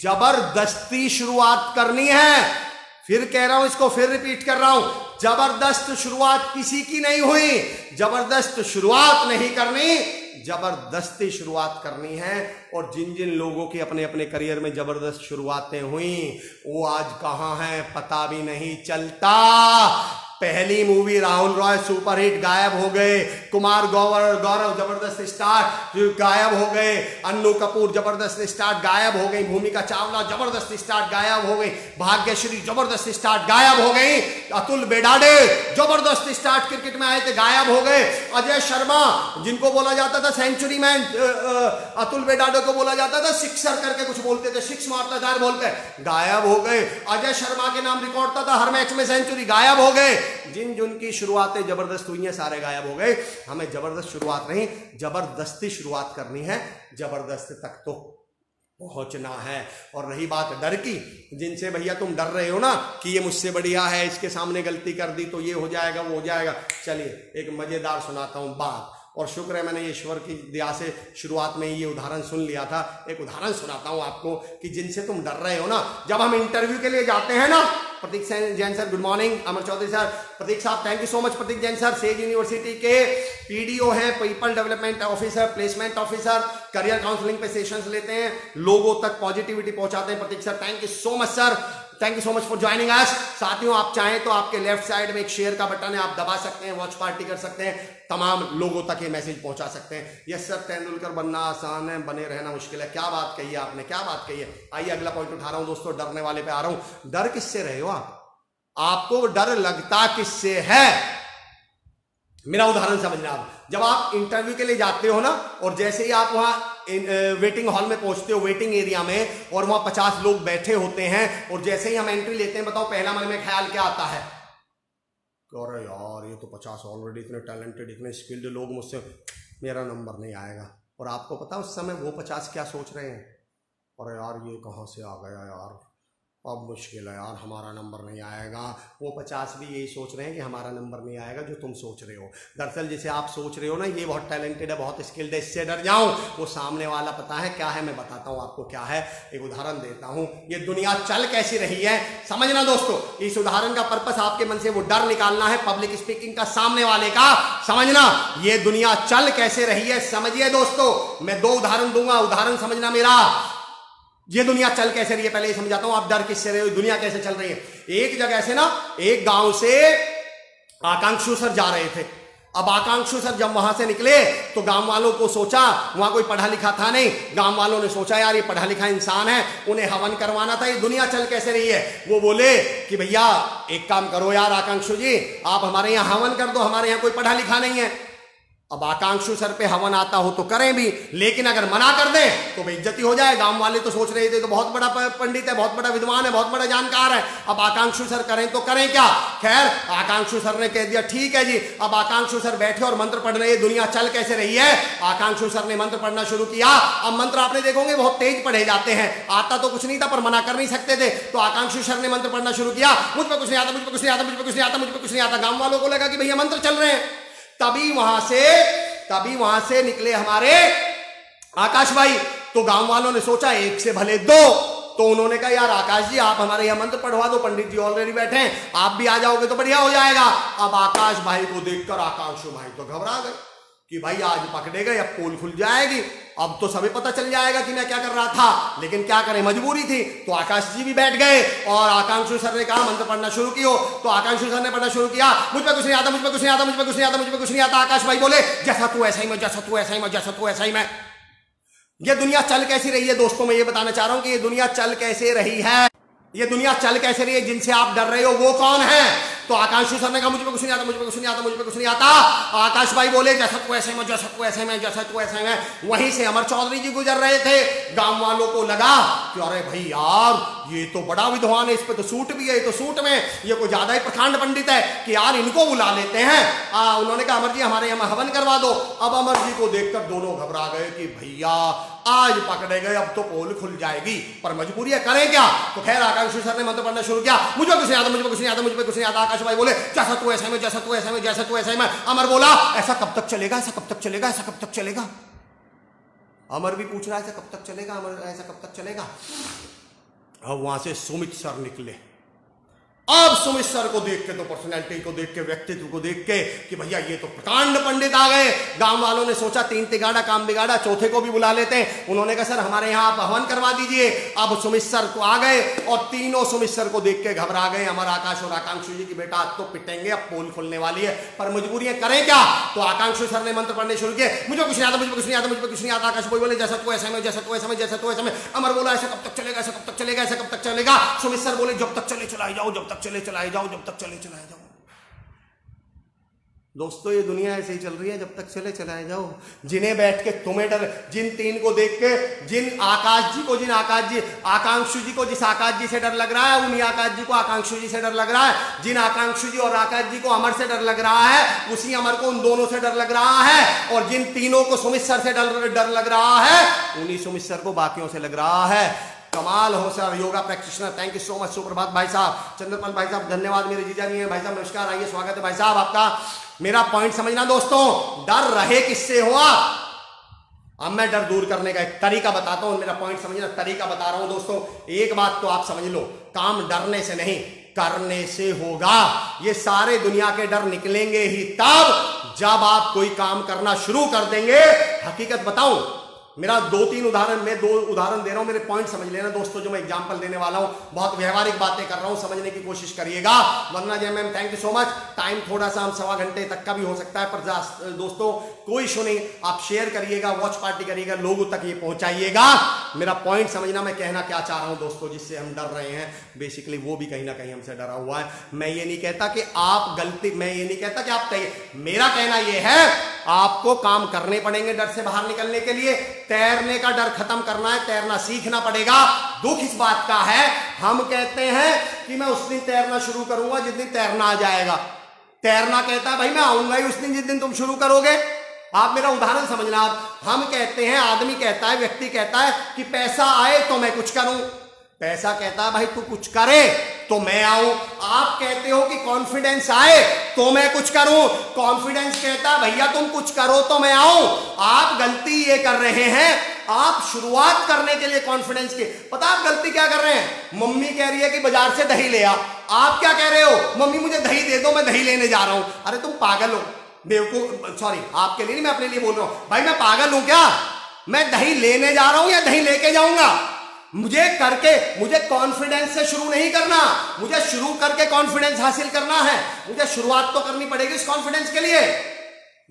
ज़बरदस्ती शुरुआत करनी है। फिर कह रहा हूँ, इसको फिर रिपीट कर रहा हूँ। ज़बरदस्त शुरुआत किसी की नहीं हुई। ज़बरदस्त शुरुआत नहीं करनी, ज़बरदस्ती शुरुआत करनी है। और जिन जिन लोगों की अपने अपने करियर में ज़बरदस्त शुरुआतें हुई, वो आज कहाँ हैं पता भी नहीं चलता। पहली मूवी राहुल रॉय सुपरहिट गायब हो गए। कुमार गौर, गौरव ज़बरदस्त स्टार्ट गायब हो गए। अन्नू कपूर ज़बरदस्त स्टार्ट गायब हो गई। भूमिका चावला ज़बरदस्त स्टार्ट गायब हो गई। भाग्यश्री ज़बरदस्त स्टार्ट गायब हो गई। अतुल बेडाडे ज़बरदस्त स्टार्ट क्रिकेट में आए थे, गायब हो गए। अजय शर्मा, जिनको बोला जाता था सेंचुरी मैन अतुल बेडाडे को बोला जाता था सिक्सर करके कुछ बोलते थे सिक्स मारता, चार बोलते। गायब हो गए। अजय शर्मा के नाम रिकॉर्ड था, हर मैच में सेंचुरी गायब हो गए। जिन जिन की शुरुआतें ज़बरदस्त हुई हैं, सारे गायब हो गए। हमें ज़बरदस्त शुरुआत नहीं, ज़बरदस्ती शुरुआत करनी है। ज़बरदस्त तक तो पहुँचना है। और रही बात डर की, जिनसे भैया तुम डर रहे हो ना कि ये मुझसे बढ़िया है, इसके सामने गलती कर दी तो ये हो जाएगा, वो हो जाएगा। चलिए, एक मज़ेदार सुनाता हूँ बात। और शुक्र है मैंने ईश्वर की दया से शुरुआत में ये उदाहरण सुन लिया था। एक उदाहरण सुनाता हूँ आपको कि जिनसे तुम डर रहे हो ना, जब हम इंटरव्यू के लिए जाते हैं ना, Prateek Jain sir good morning Amar Chaudhary sir. Prateek साहब thank you so much Prateek Jain sir. Sage University के पीडीओ हैं people development officer placement officer career counselling पे सेशंस लेते हैं, लोगों तक पॉजिटिविटी पहुंचाते हैं। Prateek sir thank you so much sir thank you so much for joining us साथियों आप चाहें तो आपके लेफ़्ट साइड में एक शेयर का बटन है, आप दबा सकते हैं वॉच पार्टी कर सकते हैं, तमाम लोगों तक ये मैसेज पहुँचा सकते हैं। यस सर तेंदुलकर बनना आसान है, बने रहना मुश्किल है। क्या बात कही है आपने, क्या बात कही है? आइए, अगला पॉइंट उठा रहा हूँ दोस्तों, डरने वाले पे आ रहा हूँ। डर किससे रहे हो आप? आपको डर लगता किससे है? मेरा उदाहरण समझना। आप जब आप इंटरव्यू के लिए जाते हो ना, और जैसे ही आप वहाँ वेटिंग हॉल में पहुँचते हो वेटिंग एरिया में, और वहाँ पचास लोग बैठे होते हैं, और जैसे ही हम एंट्री लेते हैं, बताओ पहला मन में ख्याल क्या आता है? अरे यार, ये तो पचास ऑलरेडी इतने टैलेंटेड इतने स्किल्ड लोग मुझसे, मेरा नंबर नहीं आएगा। और आपको पता उस समय वो पचास क्या सोच रहे हैं? अरे यार, ये कहाँ से आ गया यार? अब मुश्किल है यार, हमारा नंबर नहीं आएगा। वो पचास भी यही सोच रहे हैं कि हमारा नंबर नहीं आएगा जो तुम सोच रहे हो। दरअसल जैसे आप सोच रहे हो ना, ये बहुत टैलेंटेड है, बहुत स्किल्ड है, इससे डर जाऊँ वो सामने वाला पता है क्या है, मैं बताता हूँ आपको क्या है। एक उदाहरण देता हूँ। ये दुनिया चल कैसी रही है, समझना दोस्तों, इस उदाहरण का पर्पस आपके मन से वो डर निकालना है पब्लिक स्पीकिंग का सामने वाले का। समझना, ये दुनिया चल कैसे रही है, समझिए दोस्तों। मैं दो उदाहरण दूँगा, उदाहरण समझना मेरा। ये दुनिया चल कैसे रही है? पहले समझाता हूँ, आप डर किससे रहे हो? दुनिया कैसे चल रही है? एक जगह से ना, एक गाँव से आकांक्षु सर जा रहे थे। अब आकांक्षु सर जब वहाँ से निकले तो गाँव वालों को सोचा, वहाँ कोई पढ़ा लिखा था नहीं। गाँव वालों ने सोचा, यार, ये पढ़ा लिखा इंसान है, उन्हें हवन करवाना था, ये दुनिया चल कैसे रही है? वो बोले कि, भैया, एक काम करो यार आकांक्षु जी, आप हमारे यहाँ हवन कर दो, हमारे यहाँ कोई पढ़ा लिखा नहीं है। अब आकांक्षु सर पे हवन आता हो तो करें भी, लेकिन अगर मना कर दे तो बेइज्जती हो जाए। गाँव वाले तो सोच रहे थे तो बहुत बड़ा पंडित है, बहुत बड़ा विद्वान है, बहुत बड़ा जानकार है। अब आकांक्षु सर करें तो करें क्या? खैर, आकांक्षु सर ने कह दिया, ठीक है जी, अब आकांक्षु सर बैठे और मंत्र पढ़ रहे दुनिया चल कैसे रही है? आकांक्षु सर ने मंत्र पढ़ना शुरू किया। अब मंत्र आपने देखोगे, बहुत तेज पढ़े जाते हैं। आता तो कुछ नहीं था, पर मना कर नहीं सकते थे। तो आकांक्षु सर ने मंत्र पढ़ना शुरू किया। मुझ पर कुछ नहीं आता, मुझ पर कुछ नहीं आता, मुझ पर कुछ नहीं आता, मुझ पर कुछ नहीं आता। गाँव वालों को लगा कि भैया मंत्र चल रहे हैं। तभी वहाँ से, तभी वहाँ से निकले हमारे आकाश भाई। तो गाँव वालों ने सोचा, एक से भले दो। तो उन्होंने कहा, यार आकाश जी, आप हमारे यह मंत्र पढ़वा दो, पंडित जी ऑलरेडी बैठे हैं। आप भी आ जाओगे तो बढ़िया हो जाएगा। अब आकाश भाई को देखकर आकाश भाई तो घबरा गए। कि भाई आज पकड़े गए अब पोल खुल जाएगी। अब तो सभी पता चल जाएगा कि मैं क्या कर रहा था। लेकिन क्या करें, मजबूरी थी। तो आकाश जी भी बैठ गए और आकांक्षु सर ने कहा, मंत्र पढ़ना शुरू किया। तो आकांक्षु सर ने पढ़ना शुरू किया। मुझ पर कुछ नहीं आता, मुझ पर कुछ नहीं आता, मुझ पर कुछ नहीं आता, मुझ पर कुछ नहीं आता। आकाश भाई बोले, जैसा तू ऐसा ही मैं, जैसा तू ऐसा ही मैं, जैसा तू ऐसा ही मैं। ये दुनिया चल कैसी रही है? दोस्तों, मैं ये बताना चाह रहा हूँ कि ये दुनिया चल कैसे रही है? ये दुनिया चल कैसे रही है? जिनसे आप डर रहे हो वो कौन है? तो आकांक्षी सर ने कहा मुझे कुछ नहीं आता मुझे कुछ नहीं आता मुझे कुछ नहीं आता। आकाश भाई बोले जैसा तू ऐसे में जैसा तू ऐसे में जैसा तू ऐसे में। वहीं से अमर चौधरी जी गुजर रहे थे। गाँव वालों को लगा कि अरे भाई यार ये तो बड़ा विद्वान है इस पर तो सूट भी है ये तो सूट में। ये कोई ज़्यादा ही प्रखंड पंडित है कि यार इनको बुला लेते हैं। आ, उन्होंने कहा अमर जी हमारे यहाँ हवन करवा दो। अब अमर जी को देखकर दोनों घबरा गए कि भैया आज पकड़े गए अब तो पोल खुल जाएगी। पर मजबूरी है, करें क्या? तो खैर आकांक्षी सर ने मंत्र पढ़ना शुरू किया। मुझे कुछ नहीं आता मुझे कुछ नहीं आता मुझे कुछ नहीं आता आकाश भाई बोले, जैसा तू, ऐसा में, जैसा तू, ऐसा में, जैसा तू, ऐसा में। अमर बोला, ऐसा कब तक चलेगा, ऐसा कब तक चलेगा, ऐसा कब तक चलेगा? अमर भी पूछ रहा है, ऐसा कब तक चलेगा, अमर, ऐसा कब तक चलेगा? अब वहाँ से सुमित सर निकले। अब सुमित सर को देख के तो पर्सनैलिटी को देख के, व्यक्तित्व को देख के कि भैया, ये तो प्रकांड पंडित आ गए। गाँव वालों ने सोचा, तीन तिगाड़ा, काम बिगाड़ा, चौथे को भी बुला लेते हैं। उन्होंने कहा, सर, हमारे यहाँ आप हवन करवा दीजिए। अब सुमित सर को आ गए और तीनों सुमित सर को देख के घबरा गए। हमारा आकाश और आकांक्षु जी की बेटा आज तो पिटेंगे, अब पोल खुलने वाली है। पर मजबूरियाँ करें क्या? तो आकांक्षु सर ने मंत्र पढ़ने शुरू किए। मुझे कुछ नहीं आता, मुझे कुछ नहीं आता, मुझे कुछ नहीं आता। आकाश, कोई बोले, जैसा तो ऐसा में, जैसा तो ऐसा में, जैसा तो ऐसा में। अमर बोला, ऐसा कब तक चलेगा, ऐसा कब तक चलेगा, ऐसा कब तक चलेगा? सुमित सर बोले, जब तक चले, चलाए जाओ, जब तक चले चलाए जाओ, जब तक चले चलाए जाओ। दोस्तों, ये दुनिया ऐसे ही चल रही है, जब तक चले चलाए जाओ। जिन्हें बैठ के तुम्हें डर, जिन तीन को देख के, जिन आकाश जी को, जिन आकाश जी, आकांक्षु जी को, जिस आकाश जी से डर लग रहा है, उन्हीं आकाश जी को आकांक्षु जी से डर लग रहा है। जिन आकांक्षु जी और आकाश जी को अमर से डर लग रहा है, उसी अमर को उन दोनों से डर लग रहा है। और जिन तीनों को सुमित सर से डर डर लग रहा है, उन्हीं सुमित सर को बाकियों से लग रहा है। कमाल हो sir, yoga practitioner thank you so much सुप्रभात भाई साहब। चंद्रपाल भाई साहब, धन्यवाद, मेरे जीजा जी हैं, भाई साहब, नमस्कार, आइए, स्वागत है भाई साहब आपका। मेरा पॉइंट समझना दोस्तों, डर रहे किससे हो आप? अब मैं डर दूर करने का एक तरीका बताता हूँ, मेरा पॉइंट समझना तरीका बता रहा हूँ दोस्तों। एक बात तो आप समझ लो, काम डरने से नहीं, करने से होगा। ये सारे दुनिया के डर निकलेंगे ही तब जब आप कोई काम करना शुरू कर देंगे। हकीकत बताऊँ मेरा दो तीन उदाहरण, मैं दो उदाहरण दे रहा हूँ, मेरे पॉइंट समझ लेना दोस्तों, जो मैं एग्जांपल देने वाला हूँ। बहुत व्यवहारिक बातें कर रहा हूँ, समझने की कोशिश करिएगा। वरना Jay ma'am thank you so much time थोड़ा सा हम सवा घंटे तक का भी हो सकता है, पर दोस्तों, कोई इशू नहीं। आप शेयर करिएगा वॉच पार्टी करिएगा, लोगों तक ये पहुंचाइएगा। मेरा पॉइंट समझना मैं कहना क्या चाह रहा हूँ दोस्तों, जिससे हम डर रहे हैं। बेसिकली वो भी कहीं ना कहीं हमसे डरा हुआ है। मैं ये नहीं कहता कि आप गलती, मैं ये नहीं कहता कि आप कहिए। मेरा कहना यह है, आपको काम करने पड़ेंगे डर से बाहर निकलने के लिए। तैरने का डर खत्म करना है, तैरना सीखना पड़ेगा। दुख इस बात का है। हम कहते हैं कि मैं उस दिन तैरना शुरू करूँगा जिस दिन तैरना आ जाएगा। तैरना कहता है, भाई, मैं आऊँगा ही उस दिन जिस दिन तुम शुरू करोगे। आप मेरा उदाहरण समझना। आप, हम कहते हैं, आदमी कहता है, व्यक्ति कहता है कि पैसा आए तो मैं कुछ करूँ। पैसा कहता है, भाई तू कुछ करे तो मैं आऊँ। आप कहते हो कि कॉन्फिडेंस आए तो मैं कुछ करूँ। कॉन्फिडेंस कहता भैया तुम कुछ करो तो मैं आऊँ। आप गलती ये कर रहे हैं, आप शुरुआत करने के लिए कॉन्फिडेंस के। पता आप गलती क्या कर रहे हैं? मम्मी कह रही है कि बाज़ार से दही ले आ। आप क्या कह रहे हो? मम्मी, मुझे दही दे दो, मैं दही लेने जा रहा हूँ। अरे, तुम पागल हो। बेवकूफ़ सॉरी आपके लिए नहीं, मैं अपने लिए बोल रहा हूँ। भाई, मैं पागल हूँ क्या? मैं दही लेने जा रहा हूँ या दही लेके जाऊँगा? मुझे करके, मुझे कॉन्फिडेंस से शुरू नहीं करना। मुझे शुरू करके कॉन्फिडेंस हासिल करना है। मुझे शुरुआत तो करनी पड़ेगी इस कॉन्फिडेंस के लिए।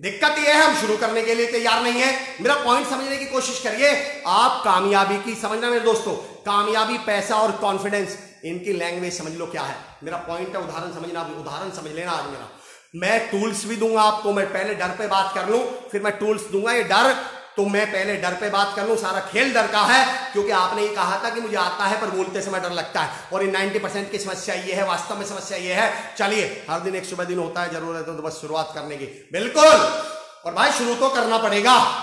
दिक्कत यह है, हम शुरू करने के लिए तैयार नहीं है। मेरा पॉइंट समझने की कोशिश करिए। आप कामयाबी की समझना मेरे दोस्तों? कामयाबी, पैसा और कॉन्फिडेंस इनकी लैंग्वेज समझ लो क्या है। मेरा पॉइंट है, उदाहरण समझना, उदाहरण समझ लेना आज मेरा। मैं टूल्स भी दूँगा आपको, मैं पहले डर पे बात कर लूँ, फिर मैं टूल्स दूँगा, ये डर तो मैं पहले डर पे बात कर लूँ, सारा खेल डर का है, क्योंकि आपने ये कहा था कि मुझे आता है, पर बोलते समय डर लगता है। और ये 90 परसेंट की समस्या ये है, वास्तव में समस्या ये है। चलिए, हर दिन एक सुबह दिन होता है, ज़रूरत है तो बस शुरुआत करने की। बिल्कुल! और भाई, शुरू तो करना पड़ेगा।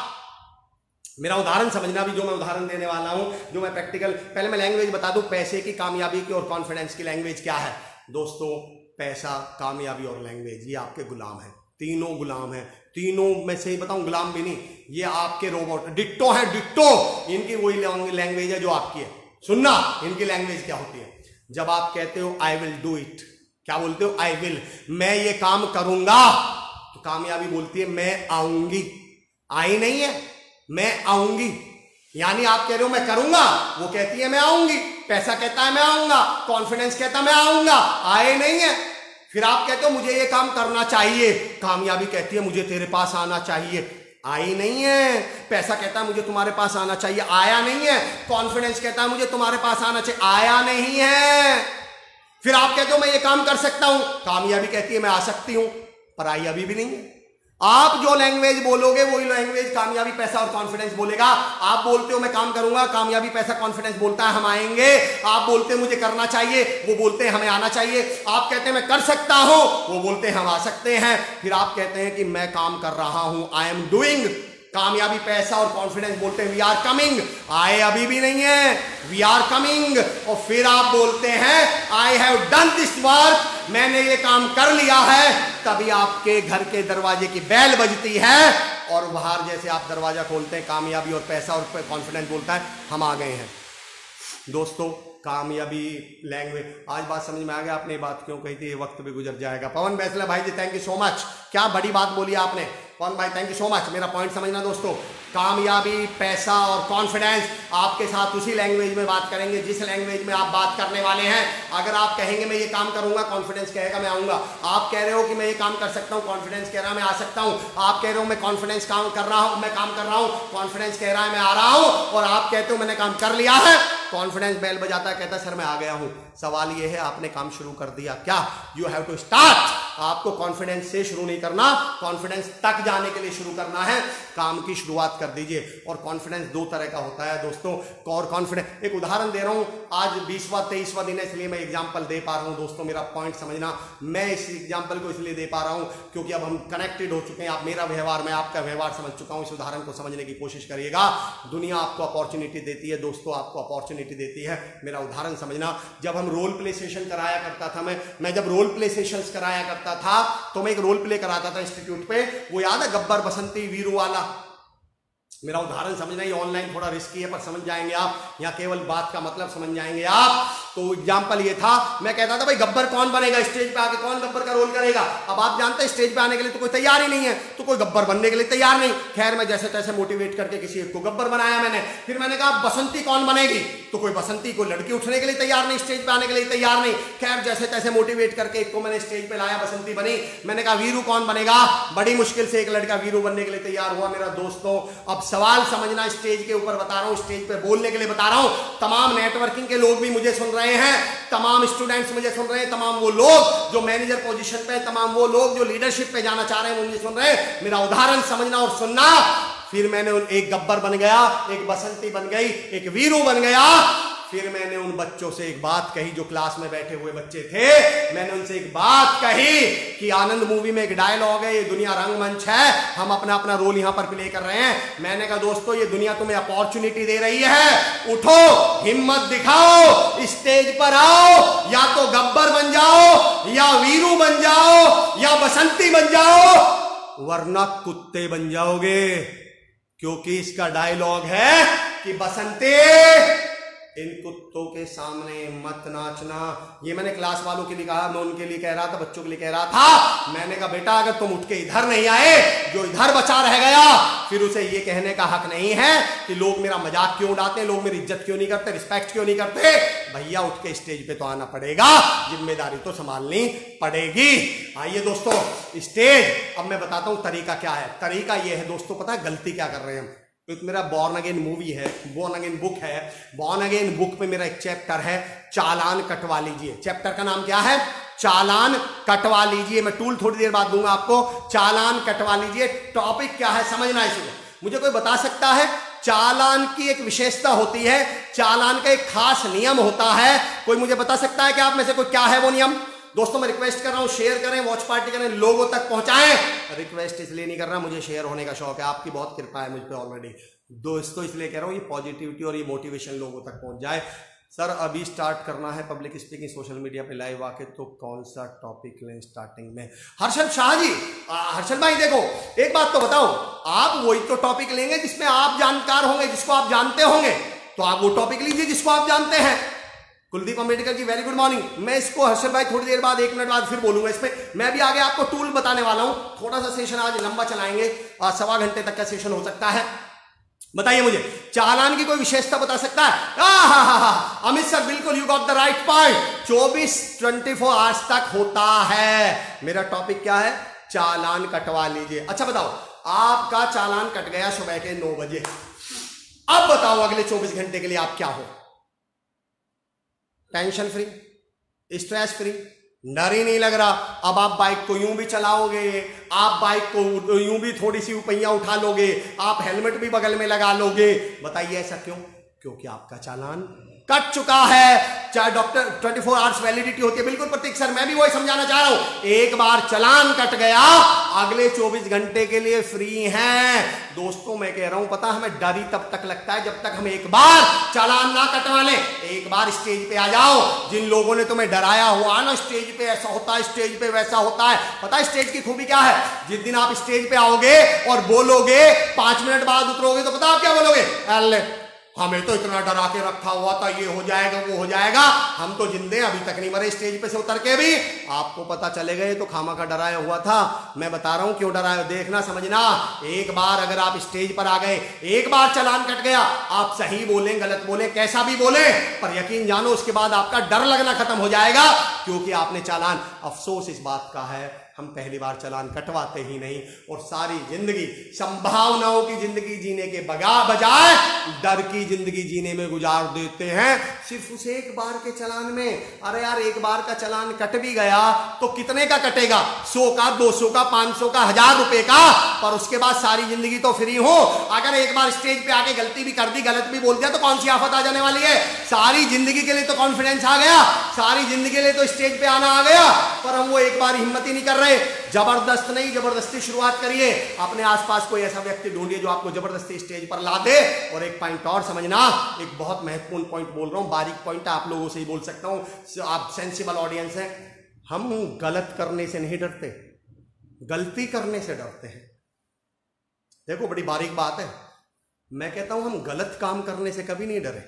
मेरा उदाहरण समझना भी, जो मैं उदाहरण देने वाला हूँ, जो मैं प्रैक्टिकल पहले मैं लैंग्वेज बता दूँ, पैसे की कामयाबी की और कॉन्फिडेंस की लैंग्वेज क्या है? दोस्तों, पैसा, कामयाबी और लैंग्वेज ये आपके गुलाम है। तीनों गुलाम है। तीनों में सही बताऊँ, गुलाम भी नहीं, ये आपके रोबोट डिट्टो है, डिट्टो! इनकी वही लैंग्वेज है जो आपकी है। सुनना, इनकी लैंग्वेज क्या होती है? जब आप कहते हो आई विल डू इट क्या बोलते हो? आई विल मैं ये काम करूँगा। तो कामयाबी बोलती है, मैं आऊँगी। आई नहीं है, मैं आऊँगी। यानी आप कह रहे हो, मैं करूँगा। वो कहती है, मैं आऊँगी। पैसा कहता है, मैं आऊँगा। कॉन्फिडेंस कहता है, मैं आऊँगा। आए नहीं है। फिर आप कहते हो, मुझे ये काम करना चाहिए। कामयाबी कहती है, मुझे तेरे पास आना चाहिए। आई नहीं है। पैसा कहता है, मुझे तुम्हारे पास आना चाहिए। आया नहीं है। कॉन्फिडेंस कहता है, मुझे तुम्हारे पास आना चाहिए। आया नहीं है। फिर आप कहते हो, मैं ये काम कर सकता हूँ। कामयाबी कहती है, मैं आ सकती हूँ। पर आई अभी भी नहीं है। आप जो लैंग्वेज बोलोगे, वही लैंग्वेज कामयाबी, पैसा और कॉन्फिडेंस बोलेगा। आप बोलते हो, मैं काम करूँगा। कामयाबी, पैसा कॉन्फिडेंस बोलता है, हम आएँगे। आप बोलते, मुझे करना चाहिए। वो बोलते हैं हमें आना चाहिए। आप कहते हैं, मैं कर सकता हूँ। वो बोलते हैं हम आ सकते हैं। फिर आप कहते हैं कि, मैं काम कर रहा हूँ। आई एम डूइंग कामयाबी, पैसा और कॉन्फिडेंस बोलते हैं वी आर कमिंग आए अभी भी नहीं है। वी आर कमिंग और फिर आप बोलते हैं I have done this work मैंने ये काम कर लिया है। तभी आपके घर के दरवाजे की बैल बजती है और बाहर जैसे आप दरवाज़ा खोलते हैं, कामयाबी और पैसा और कॉन्फिडेंस बोलता है, हम आ गए हैं. दोस्तों, कामयाबी लैंग्वेज आज बात समझ में आ गया, आपने बात क्यों कही थी? ये वक्त भी गुजर जाएगा। पवन बैसला, भाई ji thank you so much क्या बड़ी बात बोली आपने? पवन भाई थैंक यू सो मच मेरा पॉइंट समझना दोस्तों। कामयाबी, पैसा और कॉन्फिडेंस आपके साथ उसी लैंग्वेज में बात करेंगे, जिस लैंग्वेज में आप बात करने वाले हैं। अगर आप कहेंगे, मैं ये काम करूँगा कॉन्फिडेंस कहेगा, मैं आऊँगा। आप कह रहे हो कि, मैं ये काम कर सकता हूँ कॉन्फिडेंस कह रहा है, मैं आ सकता हूँ। आप कह रहे हो, मैं कॉन्फिडेंस काम कर रहा हूँ, मैं काम कर रहा हूँ। कॉन्फिडेंस कह रहा है, मैं आ रहा हूँ। और आप कहते हो, मैंने काम कर लिया है। कॉन्फिडेंस बेल बजाता कहता सर, मैं आ गया हूँ। सवाल ये है, आपने काम शुरू कर दिया क्या? यू हैव टू स्टार्ट आपको कॉन्फिडेंस से शुरू नहीं करना कॉन्फिडेंस तक जाने के लिए शुरू करना है। काम की शुरुआत कर दीजिए और कॉन्फिडेंस दो तरह का होता है दोस्तों। और कॉन्फिडेंस एक उदाहरण दे रहा हूँ। आज बीसवा, तेईसवा दिन है, इसलिए मैं एग्ज़ाम्पल दे पा रहा हूँ दोस्तों, मेरा पॉइंट समझना। मैं इस एग्ज़ाम्पल को इसलिए दे पा रहा हूँ क्योंकि अब हम कनेक्टेड हो चुके हैं। आप मेरा व्यवहार, मैं आपका व्यवहार समझ चुका हूँ। इस उदाहरण को समझने की कोशिश करिएगा। दुनिया आपको अपॉर्चुनिटी देती है दोस्तों, आपको अपॉर्चुनिटी देती है। मेरा उदाहरण समझना। जब हम रोल प्ले सेशन कराया करता था, मैं मैं जब रोल प्ले सेशन कराया करता था तो मैं एक रोल प्ले कराता था इंस्टीट्यूट पे। वो याद है गब्बर बसंती वीरू वाला मेरा उदाहरण समझना, ये ऑनलाइन थोड़ा रिस्की है, पर समझ जाएँगे आप। या केवल बात का मतलब समझ जाएँगे आप। तो एग्ज़ाम्पल ये था। मैं कहता था, भाई, गब्बर कौन बनेगा? स्टेज पे आके कौन गब्बर का रोल करेगा? अब आप जानते हैं, स्टेज पे आने के लिए तो कोई तैयार ही नहीं है। तो कोई गब्बर बनने के लिए तैयार नहीं। खैर, मैं जैसे तैसे मोटिवेट करके किसी एक को गब्बर बनाया मैंने। फिर मैंने कहा बसंती कौन बनेगी? तो कोई बसंती को लड़की उठने के लिए तैयार नहीं, स्टेज पे आने के लिए तैयार नहीं। खैर जैसे तैसे मोटिवेट करके एक को मैंने स्टेज पे लाया, बसंती बनी। मैंने कहा, वीरू कौन बनेगा? बड़ी मुश्किल से एक लड़का वीरू बनने के लिए तैयार हुआ मेरा दोस्तों। अब सवाल समझना, स्टेज के ऊपर बता रहा हूँ, स्टेज पे बोलने के लिए बता रहा हूँ। तमाम नेटवर्किंग के लोग भी मुझे सुन रहे हैं, तमाम स्टूडेंट्स मुझे सुन रहे हैं, तमाम वो लोग जो मैनेजर पोजीशन पे तमाम वो लोग जो लीडरशिप पे जाना चाह रहे हैं, वो मुझे सुन रहे हैं। मेरा उदाहरण समझना और सुनना, फिर मैंने एक गब्बर बन गया, एक बसंती बन गई, एक वीरू बन गया फिर मैंने उन बच्चों से एक बात कही जो क्लास में बैठे हुए बच्चे थे। मैंने उनसे एक बात कही कि आनंद मूवी में एक डायलॉग है, ये दुनिया रंगमंच है, हम अपना अपना रोल यहाँ पर प्ले कर रहे हैं। मैंने कहा, दोस्तों, ये दुनिया तुम्हें अपॉर्चुनिटी दे रही है। उठो, हिम्मत दिखाओ स्टेज पर आओ, या तो गब्बर बन जाओ, या वीरू बन जाओ, या बसंती बन जाओ, वरना कुत्ते बन जाओगे। क्योंकि इसका डायलॉग है कि बसंती इन कुत्तों के सामने मत नाचना। ये मैंने क्लास वालों के लिए कहा, मैं उनके लिए कह रहा था, बच्चों के लिए कह रहा था। मैंने कहा, बेटा, अगर तुम उठ के इधर नहीं आए, जो इधर बचा रह गया, फिर उसे ये कहने का हक नहीं है कि लोग मेरा मज़ाक क्यों उड़ाते हैं, लोग मेरी इज़्ज़त क्यों नहीं करते रिस्पेक्ट क्यों नहीं करते? भैया, उठ के स्टेज पे तो आना पड़ेगा, ज़िम्मेदारी तो संभालनी पड़ेगी। आइए दोस्तों स्टेज अब मैं बताता हूँ तरीका क्या है। तरीका यह है, दोस्तों, पता है गलती क्या कर रहे हैं एक मेरा बॉर्न अगेन मूवी है बॉर्न अगेन बुक है। बॉर्न अगेन बुक में मेरा एक चैप्टर है, चालान कटवा लीजिए। चैप्टर का नाम क्या है? चालान कटवा लीजिए। मैं टूल थोड़ी देर बाद दूँगा आपको। चालान कटवा लीजिए। टॉपिक क्या है? समझना इसको मुझे कोई बता सकता है? चालान की एक विशेषता होती है। चालान का एक खास नियम होता है। कोई मुझे बता सकता है कि आप में से कोई क्या है वो नियम? दोस्तों, मैं रिक्वेस्ट कर रहा हूँ शेयर करें वॉच पार्टी करें, लोगों तक पहुंचाएँ। रिक्वेस्ट इसलिए नहीं कर रहा, मुझे शेयर होने का शौक है। आपकी बहुत कृपा है मुझ पर ऑलरेडी दोस्तों, इसलिए कह रहा हूँ, ये पॉजिटिविटी और ये मोटिवेशन लोगों तक पहुँच जाए। सर अभी स्टार्ट करना है पब्लिक स्पीकिंग सोशल मीडिया पे लाइव आके तो कौन सा टॉपिक लें स्टार्टिंग में? हर्षल शाह जी हर्षल भाई, देखो, एक बात तो बताओ आप वही तो टॉपिक लेंगे जिसमें आप जानकार होंगे, जिसको आप जानते होंगे। तो आप वो टॉपिक लीजिए जिसको आप जानते हैं। Kuldeep Ambedkar ji very good morning मैं इसको हर्षद भाई थोड़ी देर बाद, एक मिनट बाद फिर बोलूँगा इसमें मैं भी आगे आपको टूल बताने वाला हूँ। थोड़ा सा सेशन आज लंबा चलाएँगे। सवा घंटे तक का सेशन हो सकता है। बताइए मुझे, चालान की कोई विशेषता बता सकता है? अमित सर, बिल्कुल you got the right point 24 24 hours तक होता है। मेरा टॉपिक क्या है? चालान कटवा लीजिए। अच्छा बताओ, आपका चालान कट गया सुबह के नौ बजे। अब बताओ अगले 24 घंटे के लिए आप क्या हो? टेंशन फ्री स्ट्रेस फ्री डर ही नहीं लग रहा। अब आप बाइक को यूँ भी चलाओगे, आप बाइक को यूँ भी थोड़ी सी उपैया उठा लोगे, आप हेलमेट भी बगल में लगा लोगे। बताइए ऐसा क्यों? क्योंकि आपका चालान कट चुका है। चाहे डॉक्टर 24 फोर आवर्स वैलिडिटी होती है, बिल्कुल प्रतीक सर, मैं भी वही समझाना चाह रहा हूँ। एक बार चलान कट गया, अगले 24 घंटे के लिए फ्री हैं। दोस्तों, मैं कह रहा हूँ, पता हमें डर ही तब तक लगता है जब तक हम एक बार चलान ना कटवा ले। एक बार स्टेज पे आ जाओ। जिन लोगों ने तुम्हें डराया हुआ ना, स्टेज पे ऐसा होता है, स्टेज पे वैसा होता है। पता है, स्टेज की खूबी क्या है? जिस दिन आप स्टेज पे आओगे और बोलोगे, पाँच मिनट बाद उतरोगे तो पता आप क्या बोलोगे? हमें तो इतना डरा के रखा हुआ था, ये हो जाएगा, वो हो जाएगा। हम तो जिंदे अभी तक नहीं मरे स्टेज पे से उतर के भी। आपको पता चले गए तो खामा का डराया हुआ था। मैं बता रहा हूँ क्यों डराया देखना, समझना। एक बार अगर आप स्टेज पर आ गए, एक बार चलान कट गया, आप सही बोले, गलत बोले, कैसा भी बोले, पर यकीन जानो उसके बाद आपका डर लगना खत्म हो जाएगा, क्योंकि आपने चालान, अफसोस इस बात का है हम पहली बार चलान कटवाते ही नहीं और सारी ज़िंदगी संभावनाओं की ज़िंदगी जीने के बगा बजाय डर की ज़िंदगी जीने में गुजार देते हैं। सिर्फ़ उस एक बार के चलान में, अरे यार, एक बार का चलान कट भी गया तो कितने का कटेगा? सौ का, दो सौ का, पाँच सौ का, हज़ार रुपए का? पर उसके बाद सारी ज़िंदगी तो फ्री हो। अगर एक बार स्टेज पे आके गलती भी कर दी, गलत भी बोल दिया तो कौन सी आफत आ जाने वाली है? सारी ज़िंदगी के लिए तो कॉन्फिडेंस आ गया, सारी ज़िंदगी के लिए तो स्टेज पे आना आ गया, पर हम वो एक बार हिम्मत ही नहीं कर रहे। ज़बरदस्त नहीं, ज़बरदस्ती शुरुआत करिए। अपने आसपास कोई ऐसा व्यक्ति ढूंढिए जो आपको ज़बरदस्ती स्टेज पर ला दे। और एक पॉइंट और समझना, एक बहुत महत्वपूर्ण पॉइंट बोल रहा हूँ, बारीक पॉइंट आप लोगों से ही बोल सकता हूँ। आप सेंसिबल ऑडियंस है। हम गलत करने से नहीं डरते, गलती करने से डरते हैं। देखो, बड़ी बारीक बात है। मैं कहता हूँ, हम गलत काम करने से कभी नहीं डरे,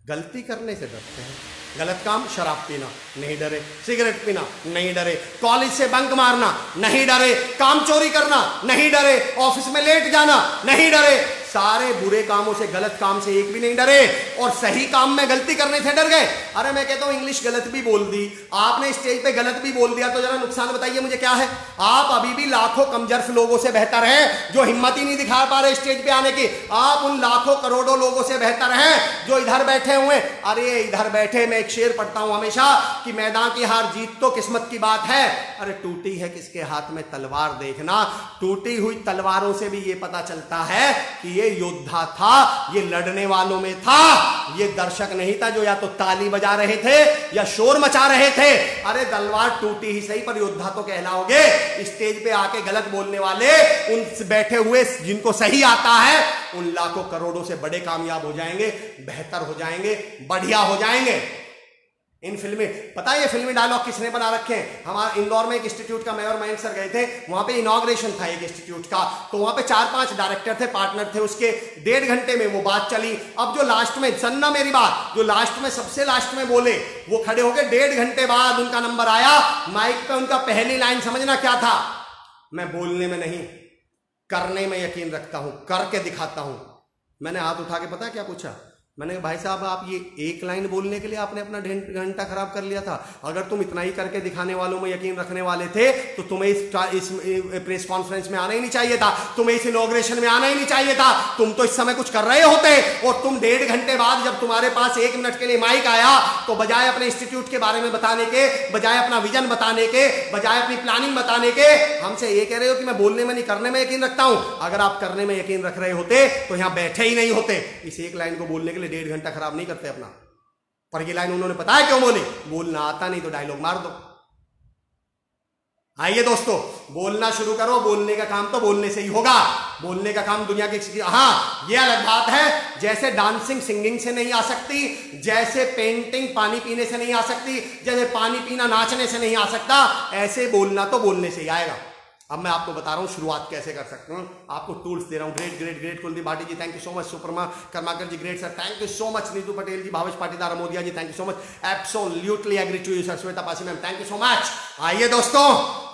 गलती करने से डरते हैं। गलत काम, शराब पीना, नहीं डरे। सिगरेट पीना, नहीं डरे। कॉलेज से बंक मारना, नहीं डरे। काम चोरी करना, नहीं डरे। ऑफ़िस में लेट जाना, नहीं डरे। सारे बुरे कामों से, गलत काम से एक भी नहीं डरे और सही काम में गलती करने से डर गए। अरे मैं कहता हूँ इंग्लिश गलत भी बोल दी। आपने स्टेज पे गलत भी बोल दिया तो जरा नुकसान बताइए मुझे क्या है? आप अभी भी लाखों कमजर्फ लोगों से बेहतर हैं जो हिम्मत ही नहीं दिखा पा रहे स्टेज पे आने की। आप उन लाखों करोड़ों लोगों से बेहतर हैं जो इधर बैठे हुए अरे इधर बैठे मैं एक शेर पढ़ता हूँ हमेशा कि मैदान की हार जीत तो किस्मत की बात है। अरे टूटी है किसके हाथ में तलवार देखना? टूटी हुई तलवारों से भी ये पता चलता है कि ये योद्धा था, ये लड़ने वालों में था। ये दर्शक नहीं था जो या तो ताली बजा रहे थे या शोर मचा रहे थे। अरे तलवार टूटी ही सही, पर योद्धा तो कहलाओगे। स्टेज पे आके गलत बोलने वाले, उन बैठे हुए जिनको सही आता है, उन लाखों करोड़ों से बड़े कामयाब हो जाएँगे, बेहतर हो जाएँगे, बढ़िया हो जाएँगे। इन फ़िल्में, पता है ये फिल्मी डायलॉग किसने बना रखे हैं? हमारे इंदौर में एक इंस्टीट्यूट का मेयर मयंक सर गए थे, वहाँ पे इनॉग्रेशन था एक इंस्टीट्यूट का। तो वहाँ पे चार पाँच डायरेक्टर थे पार्टनर थे उसके। डेढ़ घंटे में वो बात चली। अब जो लास्ट में, सन्ना मेरी बात, जो लास्ट में, सबसे लास्ट में बोले, वो खड़े हो गए डेढ़ घंटे बाद उनका नंबर आया। माइक पे उनका पहली लाइन समझना क्या था? मैं बोलने में नहीं, करने में यकीन रखता हूँ, करके दिखाता हूँ। मैंने हाथ उठा के पता क्या पूछा? मैंने कहा भाई साहब आप ये एक लाइन बोलने के लिए आपने अपना घंटा खराब कर लिया था। अगर तुम इतना ही करके दिखाने वालों में यकीन रखने वाले थे तो तुम्हें इस, इस प्रेस कॉन्फ्रेंस में आना ही नहीं चाहिए था। तुम्हें इस इनोग्रेशन में आना ही नहीं चाहिए था। तुम तो इस समय कुछ कर रहे होते और तुम डेढ़ घंटे बाद जब तुम्हारे पास एक मिनट के लिए माइक आया तो बजाय अपने इंस्टीट्यूट के बारे में बताने के बजाय अपना विजन बताने के बजाय अपनी प्लानिंग बताने के हमसे ये कह रहे हो कि मैं बोलने में नहीं करने में यकीन रखता हूँ। अगर आप करने में यकीन रख रहे होते तो यहाँ बैठे ही नहीं होते। इस एक लाइन को बोलने के लिए डेढ़ घंटा खराब नहीं करते अपना। पर ये लाइन उन्होंने बताया क्यों बोली? बोलना आता नहीं तो डायलॉग मार दो। आइए दोस्तों, बोलना शुरू करो, बोलने का काम तो बोलने से ही होगा। बोलने का काम दुनिया की हाँ ये अलग बात है। जैसे डांसिंग सिंगिंग से नहीं आ सकती, जैसे पेंटिंग पानी पीने से नहीं आ सकती, जैसे पानी पीना नाचने से नहीं आ सकता, ऐसे बोलना तो बोलने से ही आएगा। अब मैं आपको बता रहा हूँ, शुरुआत कैसे कर सकते हूँ। आपको टूल्स दे रहा हूँ। Great great great Kuldeep Bhati ji thank you so much Suparna Karmakar ji great sir thank you so much Neetu Patel ji, Bhavesh Patidar Modiya ji thank you so much absolutely agree to you sir Shweta Pasi ma'am thank you so much आइए दोस्तों,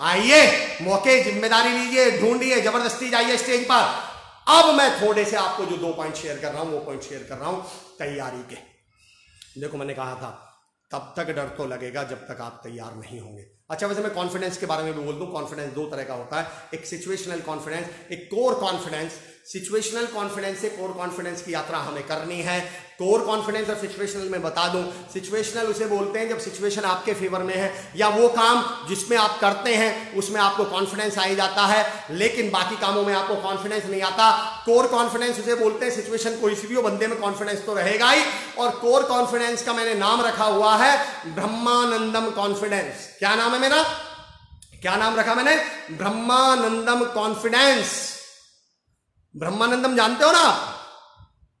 आइए। मौके, ज़िम्मेदारी लीजिए, ढूंढिए, ज़बरदस्ती जाइए stage पर। अब मैं थोड़े से आपको जो दो पॉइंट शेयर कर रहा हूँ, वो पॉइंट शेयर कर रहा हूँ तैयारी के। देखो, मैंने कहा था, तब तक डर तो लगेगा जब तक आप तैयार नहीं होंगे। अच्छा वैसे मैं कॉन्फिडेंस के बारे में भी बोल दूँ कॉन्फिडेंस दो तरह का होता है। एक सिचुएशनल कॉन्फिडेंस एक कोर कॉन्फिडेंस सिचुएशनल कॉन्फिडेंस से कोर कॉन्फिडेंस की यात्रा हमें करनी है। कोर कॉन्फिडेंस और सिचुएशनल में बता दूँ। सिचुएशनल उसे बोलते हैं जब सिचुएशन आपके फेवर में है, या वो काम जिसमें आप करते हैं, उसमें आपको कॉन्फिडेंस आ जाता है, लेकिन बाकी कामों में आपको कॉन्फिडेंस नहीं आता। कोर कॉन्फिडेंस उसे बोलते हैं सिचुएशन कोई सी भी हो, बंदे में कॉन्फिडेंस तो रहेगा ही। और कोर कॉन्फिडेंस का मैंने नाम रखा हुआ है, ब्रह्मानंदम कॉन्फिडेंस क्या नाम है मेरा? क्या नाम रखा मैंने? ब्रह्मानंदम कॉन्फिडेंस ब्रह्मानंदम जानते हो ना?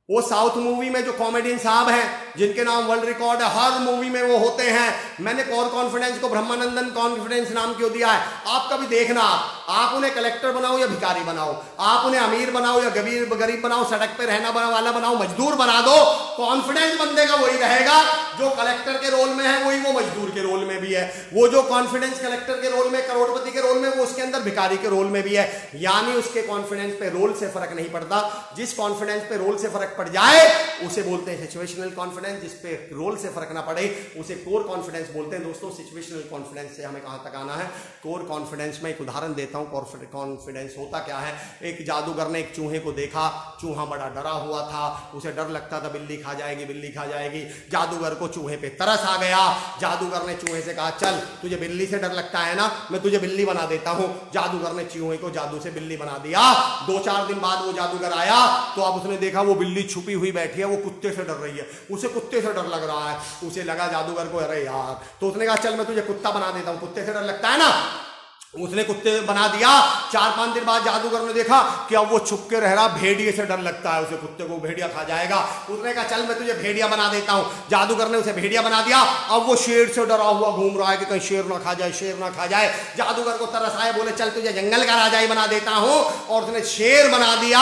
वो साउथ मूवी में जो कॉमेडियन साहब हैं, जिनके नाम वर्ल्ड रिकॉर्ड है, हर मूवी में वो होते हैं। मैंने कोर कॉन्फिडेंस को ब्रह्मानंदन कॉन्फिडेंस नाम क्यों दिया है? आप कभी देखना, आप उन्हें कलेक्टर बनाओ या भिकारी बनाओ, आप उन्हें अमीर बनाओ या गरीब गरीब बनाओ, सड़क पे रहना बना, वाला बनाओ, मजदूर बना दो। कॉन्फिडेंस बंदे का वही रहेगा, जो कलेक्टर के रोल में है, वही वो मजदूर के रोल में भी है। वो जो कॉन्फिडेंस कलेक्टर के रोल में, करोड़पति के रोल में, वो उसके अंदर भिकारी के रोल में भी है। यानी उसके कॉन्फिडेंस पे रोल से फ़र्क नहीं पड़ता। जिस कॉन्फिडेंस पे रोल से फ़र्क पड़ जाए, उसे बोलते हैं सिचुएशनल कॉन्फिडेंस जिस पे रोल से फ़र्क ना पड़े, उसे कोर कॉन्फिडेंस बोलते हैं। दोस्तों सिचुएशनल कॉन्फिडेंस से हमें कहाँ तक आना है? कोर कॉन्फिडेंस में एक उदाहरण देता हूँ। कॉन्फिडेंस होता क्या है? एक जादूगर ने एक चूहे को देखा। चूहा बड़ा डरा हुआ था। उसे डर लगता था, बिल्ली खा जाएगी, बिल्ली खा जाएगी। जादूगर को चूहे पे तरस आ गया। जादूगर ने चूहे से कहा, चल, तुझे बिल्ली से डर लगता है ना? मैं तुझे बिल्ली बना देता हूँ। जादूगर ने चूहे को जादू से बिल्ली बना दिया। दो चार दिन बाद वो जादूगर आया तो अब उसने देखा, वो बिल्ली छुपी हुई बैठी है, वो कुत्ते से डर रही है। उसे कुत्ते से डर लग रहा है। उसे लगा जादूगर को, अरे यार। तो उसने कहा, चल, मैं तुझे कुत्ता बना देता हूँ। कुत्ते से डर लगता है ना? उसने कुत्ते बना दिया। चार पाँच दिन बाद जादूगर ने देखा कि अब वो छुप के रह रहा, भेड़िए से डर लगता है, उसे कुत्ते को भेड़िया खा जाएगा। उसने कहा, चल, मैं तुझे भेड़िया बना देता हूँ। जादूगर ने उसे भेड़िया बना दिया। अब वो शेर से डरा हुआ घूम रहा है कि कहीं शेर ना खा जाए, शेर ना खा जाए। जादूगर को तरस आए बोले, चल, तुझे जंगल का राजा ही बना देता हूँ। और उसने शेर बना दिया।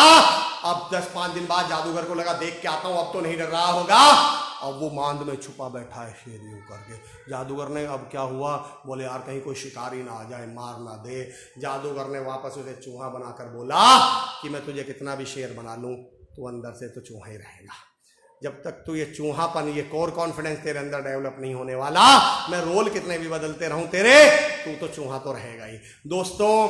अब दस पाँच दिन बाद जादूगर को लगा, देख के आता हूँ, अब तो नहीं डर रहा होगा। अब वो मांद में छुपा बैठा है शेर यूँ करके। जादूगर ने अब क्या हुआ? बोले, यार, कहीं कोई शिकारी ना आ जाए, मार ना दे। जादूगर ने वापस उसे चूहा बनाकर बोला कि, मैं तुझे कितना भी शेर बना लूँ तो अंदर से तो चूहा ही रहेगा। जब तक तू ये चूहापन, ये कोर कॉन्फिडेंस तेरे अंदर डेवलप नहीं होने वाला, मैं रोल कितने भी बदलते रहूँ तेरे, तू तो चूहा तो रहेगा ही। दोस्तों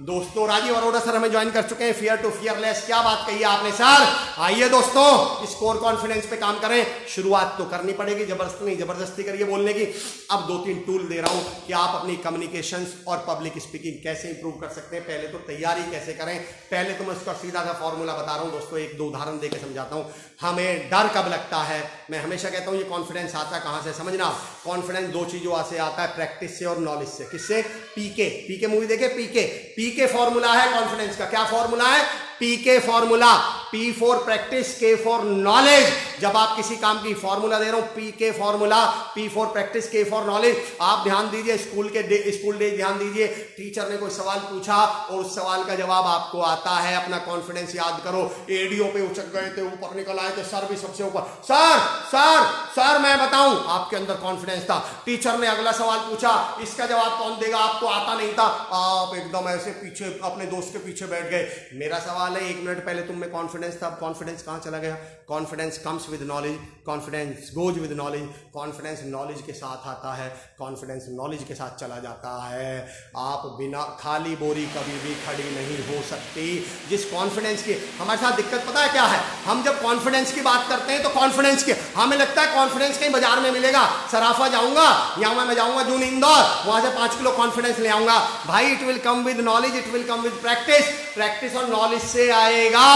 दोस्तों, राजीव अरोड़ा सर हमें ज्वाइन कर चुके हैं फियर टू फियरलेस क्या बात कही आपने सर आइए दोस्तों, इस कोर कॉन्फिडेंस पे काम करें। शुरुआत तो करनी पड़ेगी, ज़बरदस्ती नहीं, ज़बरदस्ती करिए बोलने की। अब दो तीन टूल दे रहा हूँ कि आप अपनी कम्युनिकेशन और पब्लिक स्पीकिंग कैसे इंप्रूव कर सकते हैं। पहले तो तैयारी कैसे करें? पहले तो मैं उसका सीधा सा फॉर्मूला बता रहा हूँ। दोस्तों, एक दो उदाहरण देकर समझाता हूँ। हमें डर कब लगता है? मैं हमेशा कहता हूँ, ये कॉन्फिडेंस आता है कहाँ से? समझना कॉन्फिडेंस दो चीज़ों से आता है प्रैक्टिस से और नॉलेज से। किससे? पीके पीके मूवी देखे? पीके पीके फॉर्मूला है कॉन्फिडेंस का। क्या फॉर्मूला है? PK formula P for practice K for knowledge जब आप किसी काम की फॉर्मूला दे रहा हूँ P K formula P for practice K for knowledge आप ध्यान दीजिए स्कूल के डे स्कूल डे ध्यान दीजिए। टीचर ने कोई सवाल पूछा और उस सवाल का जवाब आपको आता है, अपना कॉन्फिडेंस याद करो। एडियो पे उचक गए थे, ऊपर निकल आए थे, सर भी सबसे ऊपर, सर सर सर, मैं बताऊँ। आपके अंदर कॉन्फिडेंस था। टीचर ने अगला सवाल पूछा, इसका जवाब कौन देगा? आपको आता नहीं था। आप एकदम ऐसे पीछे, अपने दोस्त के पीछे बैठ गए। मेरा सवाल है एक मिनट पहले तुम में कॉन्फिडेंस था अब कॉन्फिडेंस कहाँ चला गया? Confidence comes with knowledge confidence goes with knowledge confidence knowledge के साथ आता है. कॉन्फिडेंस नॉलेज के साथ चला जाता है. आप बिना खाली बोरी कभी भी खड़ी नहीं हो सकती. जिस कॉन्फिडेंस की, हमारे साथ दिक्कत पता है क्या है? हम जब कॉन्फिडेंस की बात करते हैं तो कॉन्फिडेंस की, हमें लगता है कॉन्फिडेंस कहीं बाज़ार में मिलेगा. सराफा जाऊँगा या मैं जाऊँगा जून इंदौर, वहाँ से पाँच किलो कॉन्फिडेंस ले आऊँगा. भाई it will come with knowledge it will come with practice practice और नॉलेज से आएगा.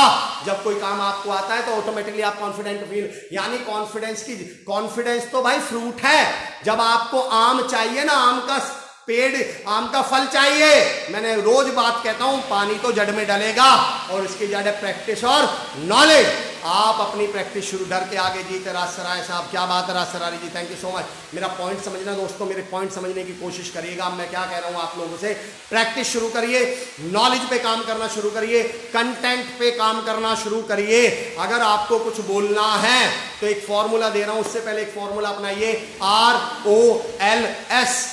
जब कोई काम आपको आता है तो ऑटोमेटिकली आप कॉन्फिडेंट फील यानी कॉन्फिडेंस की कॉन्फिडेंस तो भाई फ्रूट है। जब आपको आम चाहिए ना, आम का पेड़, आम का फल चाहिए। मैंने रोज बात कहता हूँ, पानी तो जड़ में डलेगा, और इसकी जड़ है प्रैक्टिस और नॉलेज आप अपनी प्रैक्टिस शुरू डर के आगे जीते, राज सराय साहब, क्या बात है Raj ji thank you so much मेरा पॉइंट समझना दोस्तों, मेरे पॉइंट समझने की कोशिश करिएगा। मैं क्या कह रहा हूँ आप लोगों से प्रैक्टिस शुरू करिए नॉलेज पे काम करना शुरू करिए कंटेंट पे काम करना शुरू करिए। अगर आपको कुछ बोलना है तो एक फॉर्मूला दे रहा हूँ, उससे पहले एक formula अपनाइए। R O L S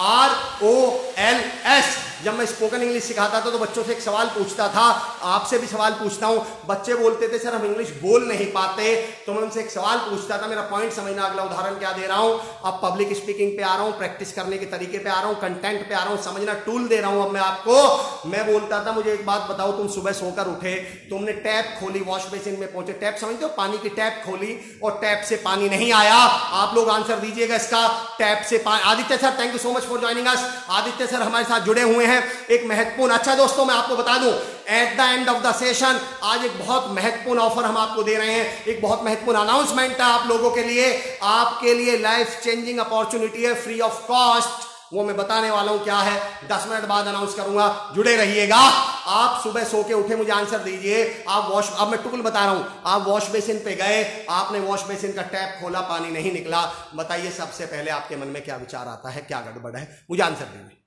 R O L S जब मैं स्पोकन इंग्लिश सिखाता था तो बच्चों से एक सवाल पूछता था। आपसे भी सवाल पूछता हूँ। बच्चे बोलते थे, सर, हम इंग्लिश बोल नहीं पाते। तो मैं उनसे एक सवाल पूछता था। मेरा पॉइंट समझना अगला उदाहरण क्या दे रहा हूँ? अब पब्लिक स्पीकिंग पे आ रहा हूँ प्रैक्टिस करने के तरीके पे आ रहा हूँ कंटेंट पे आ रहा हूँ, समझना टूल दे रहा हूँ अब मैं आपको। मैं बोलता था, मुझे एक बात बताओ, तुम सुबह सोकर उठे, तुमने टैप खोली वॉश बेसिन में पहुँचे। टैप समझते हो? पानी की टैप खोली और टैप से पानी नहीं आया। आप लोग आंसर दीजिएगा इसका। टैप से Aditya sir thank you so much for joining us Aditya sir हमारे साथ जुड़े हुए हैं। एक महत्वपूर्ण अच्छा दोस्तों, मैं आपको बता दूँ at the end of the session आज एक बहुत महत्वपूर्ण ऑफ़र हम आपको दे रहे हैं। एक बहुत महत्वपूर्ण अनाउंसमेंट है आप लोगों के लिए। आपके लिए लाइफ चेंजिंग अपॉर्चुनिटी है फ्री ऑफ़ कॉस्ट वो मैं बताने वाला हूँ क्या है। दस मिनट बाद अनाउंस करूँगा। जुड़े रहिएगा। आप सुबह सो के उठे, मुझे आंसर दीजिए। आप वॉश अब मैं टुकल बता रहा हूँ। आप वॉश बेसिन पे गए। आपने वॉश बेसिन का टैप खोला, पानी नहीं निकला। बताइए सबसे पहले आपके मन में क्या विचार आता है, क्या गड़बड़ है? मुझे आंसर दीजिए।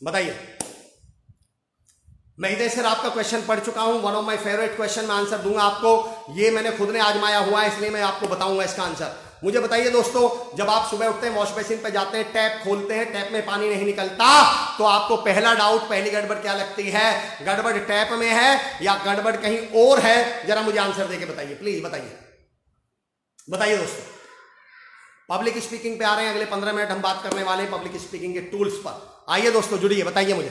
बताइए। मैं हिदय सर, आपका क्वेश्चन पढ़ चुका हूँ। One of my favourite question मैं आंसर दूँगा आपको। ये मैंने खुद ने आजमाया हुआ है, इसलिए मैं आपको बताऊँगा इसका आंसर मुझे बताइए दोस्तों, जब आप सुबह उठते हैं वॉश बेसिन पे जाते हैं टैप खोलते हैं टैप में पानी नहीं निकलता तो आपको पहला डाउट पहली गड़बड़ क्या लगती है? गड़बड़ टैप में है या गड़बड़ कहीं और है? जरा मुझे आंसर देके बताइए। प्लीज़ बताइए। बताइए दोस्तों। पब्लिक स्पीकिंग पे आ रहे हैं, अगले पंद्रह मिनट हम बात करने वाले हैं पब्लिक स्पीकिंग के टूल्स पर। आइए दोस्तों, जुड़िए, बताइए मुझे।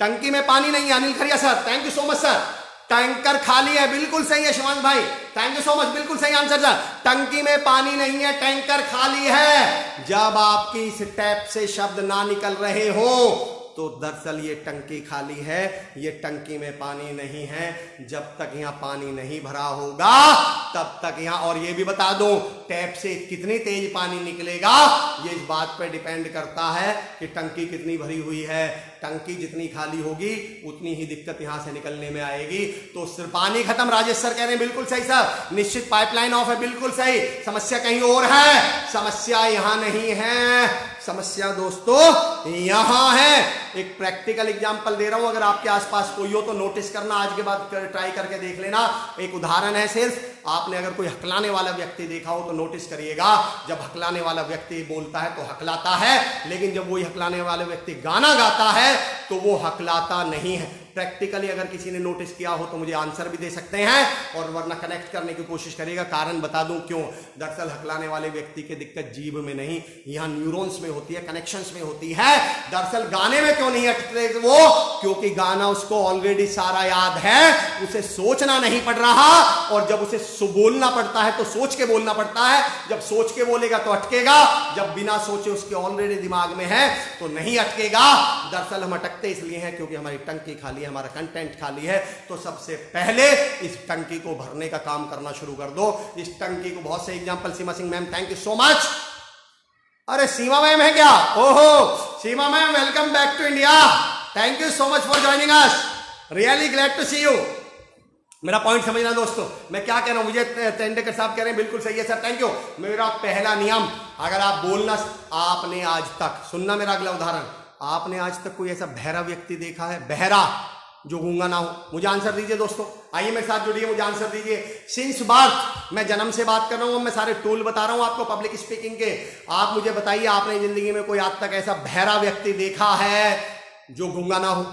टंकी में पानी नहीं है, Anil Khariya sir. Thank you so much sir tanker खाली है, बिल्कुल सही है, शिवांश भाई। थैंक यू सो मच बिल्कुल सही आंसर सर टंकी में पानी नहीं है टैंकर खाली है। जब आपकी इस टैप से शब्द ना निकल रहे हो तो दरअसल ये टंकी खाली है, ये टंकी में पानी नहीं है। जब तक यहाँ पानी नहीं भरा होगा, तब तक यहाँ, और ये भी बता दो, टैप से कितनी तेज पानी निकलेगा, ये इस बात पर डिपेंड करता है कि टंकी कितनी भरी हुई है। टंकी जितनी खाली होगी उतनी ही दिक्कत यहाँ से निकलने में आएगी। तो सिर्फ़ पानी खत्म राजेश सर कह रहे हैं बिल्कुल सही सर। निश्चित पाइपलाइन ऑफ़ है बिल्कुल सही। समस्या कहीं और है? समस्या यहाँ नहीं है। समस्या दोस्तों यहाँ है। एक प्रैक्टिकल एग्जांपल दे रहा हूँ अगर आपके आसपास कोई हो तो नोटिस करना आज के बाद कर, ट्राई करके देख लेना। एक उदाहरण है सिर्फ़ आपने अगर कोई हकलाने वाला व्यक्ति देखा हो तो नोटिस करिएगा। जब हकलाने वाला व्यक्ति बोलता है तो हकलाता है लेकिन जब वही हकलाने वाले व्यक्ति गाना गाता है तो वो हकलाता नहीं है। प्रैक्टिकली अगर किसी ने नोटिस किया हो तो मुझे आंसर भी दे सकते हैं और वरना कनेक्ट करने की कोशिश करेगा कारण बता दूँ क्यों? दरअसल हकलाने वाले व्यक्ति की दिक्कत जीभ में नहीं, यहाँ न्यूरॉन्स में होती है कनेक्शंस में होती है। दरअसल गाने में क्यों नहीं अटकते वो? क्योंकि गाना उसको ऑलरेडी सारा याद है, उसे सोचना नहीं पड़ रहा और जब उसे बोलना पड़ता है तो सोच के बोलना पड़ता है। जब सोच के बोलेगा तो अटकेगा, जब बिना सोचे उसके ऑलरेडी दिमाग में है तो नहीं अटकेगा। दरअसल हम अटकते इसलिए हैं क्योंकि हमारी टंकी खाली है हमारा कंटेंट खाली है तो सबसे पहले इस टंकी को भरने का काम करना शुरू कर दो। इस टंकी को बहुत से example Seema Singh ma'am thank you so much अरे सीमा मैम है क्या? ओहो, Seema ma'am welcome back to India thank you so much for joining us really glad to see you मेरा पॉइंट समझना दोस्तों? मैं क्या कह रहा हूँ? मुझे तेंडुलकर साहब कह रहे हैं, बिल्कुल सही है सर थैंक यू मेरा पहला नियम, अगर आप बोलना आपने आज तक, सुनना मेरा अगला उदाहरण, आपने आज तक कोई ऐसा बहरा व्यक्ति देखा है? बहरा। जो गूँगा ना हो। मुझे आंसर दीजिए दोस्तों। आइए मेरे साथ जुड़िए मुझे आंसर दीजिए। सिंस बर्थ मैं जन्म से बात कर रहा हूँ मैं सारे टूल बता रहा हूँ आपको पब्लिक स्पीकिंग के। आप मुझे बताइए, आपने ज़िंदगी में कोई आज तक ऐसा बहरा व्यक्ति देखा है जो गूँगा ना हो?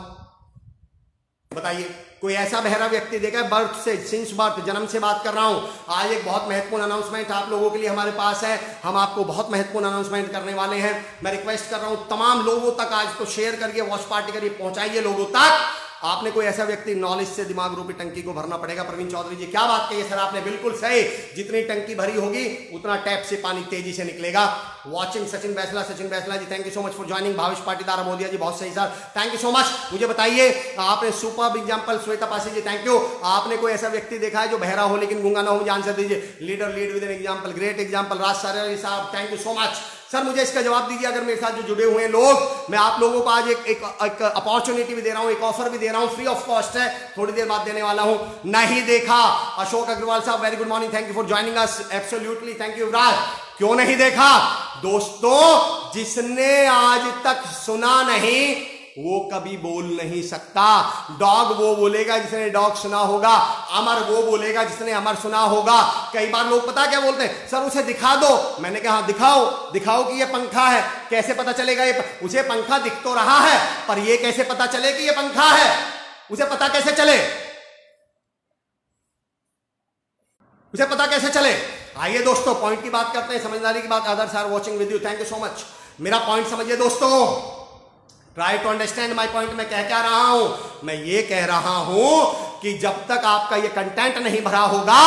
बताइए, कोई ऐसा बहरा व्यक्ति देखा है? बर्थ से सिंस बर्थ जन्म से बात कर रहा हूँ। आज एक बहुत महत्वपूर्ण अनाउंसमेंट आप लोगों के लिए हमारे पास है। हम आपको बहुत महत्वपूर्ण अनाउंसमेंट करने वाले हैं। मैं रिक्वेस्ट कर रहा हूँ, तमाम लोगों तक आज तो शेयर करिए वॉच पार्टी करिए पहुंचाइए लोगों तक। आपने कोई ऐसा व्यक्ति नॉलेज से दिमाग रूपी टंकी को भरना पड़ेगा? प्रवीण चौधरी जी, क्या बात कही सर आपने? बिल्कुल सही। जितनी टंकी भरी होगी, उतना टैप से पानी तेज़ी से निकलेगा। Watching Sachin Baisla Sachin Baisla ji thank you so much for joining Bhavesh Patidar Modiya ji, बहुत सही sir. Thank you so much मुझे बताइए, आपने super example Shweta Pasi ji thank you आपने कोई ऐसा व्यक्ति देखा है जो बहरा हो लेकिन गुंगा ना हो, मुझे आंसर दीजिए। Leader lead with an example great example Raj साहब thank you so much sir, मुझे इसका जवाब दीजिए अगर मेरे साथ जो जुड़े हुए हैं लोग। मैं आप लोगों को आज एक एक अपॉर्चुनिटी भी दे रहा हूँ, एक ऑफ़र भी दे रहा हूँ। फ्री ऑफ़ कॉस्ट है, थोड़ी देर बाद देने वाला हूँ। नहीं देखा। अशोक अग्रवाल साहब very good morning thank you for joining us absolutely thank you Yuvraj क्यों नहीं देखा? दोस्तों, जिसने आज तक सुना नहीं वो कभी बोल नहीं सकता। डॉग वो बोलेगा जिसने डॉग सुना होगा, अमर वो बोलेगा जिसने अमर सुना होगा। कई बार लोग पता क्या बोलते हैं, सर, उसे दिखा दो। मैंने कहा, दिखाओ दिखाओ कि ये पंखा है। कैसे पता चलेगा ये उसे पंखा दिख तो रहा है, पर ये कैसे पता चले कि ये पंखा है? उसे पता कैसे चले? उसे पता कैसे चले? आइए दोस्तों पॉइंट की बात करते हैं, समझदारी की बात others are watching with you thank you so much मेरा पॉइंट समझिए दोस्तों try to understand my point मैं कह क्या रहा हूँ? मैं ये कह रहा हूँ कि जब तक आपका ये कंटेंट नहीं भरा होगा,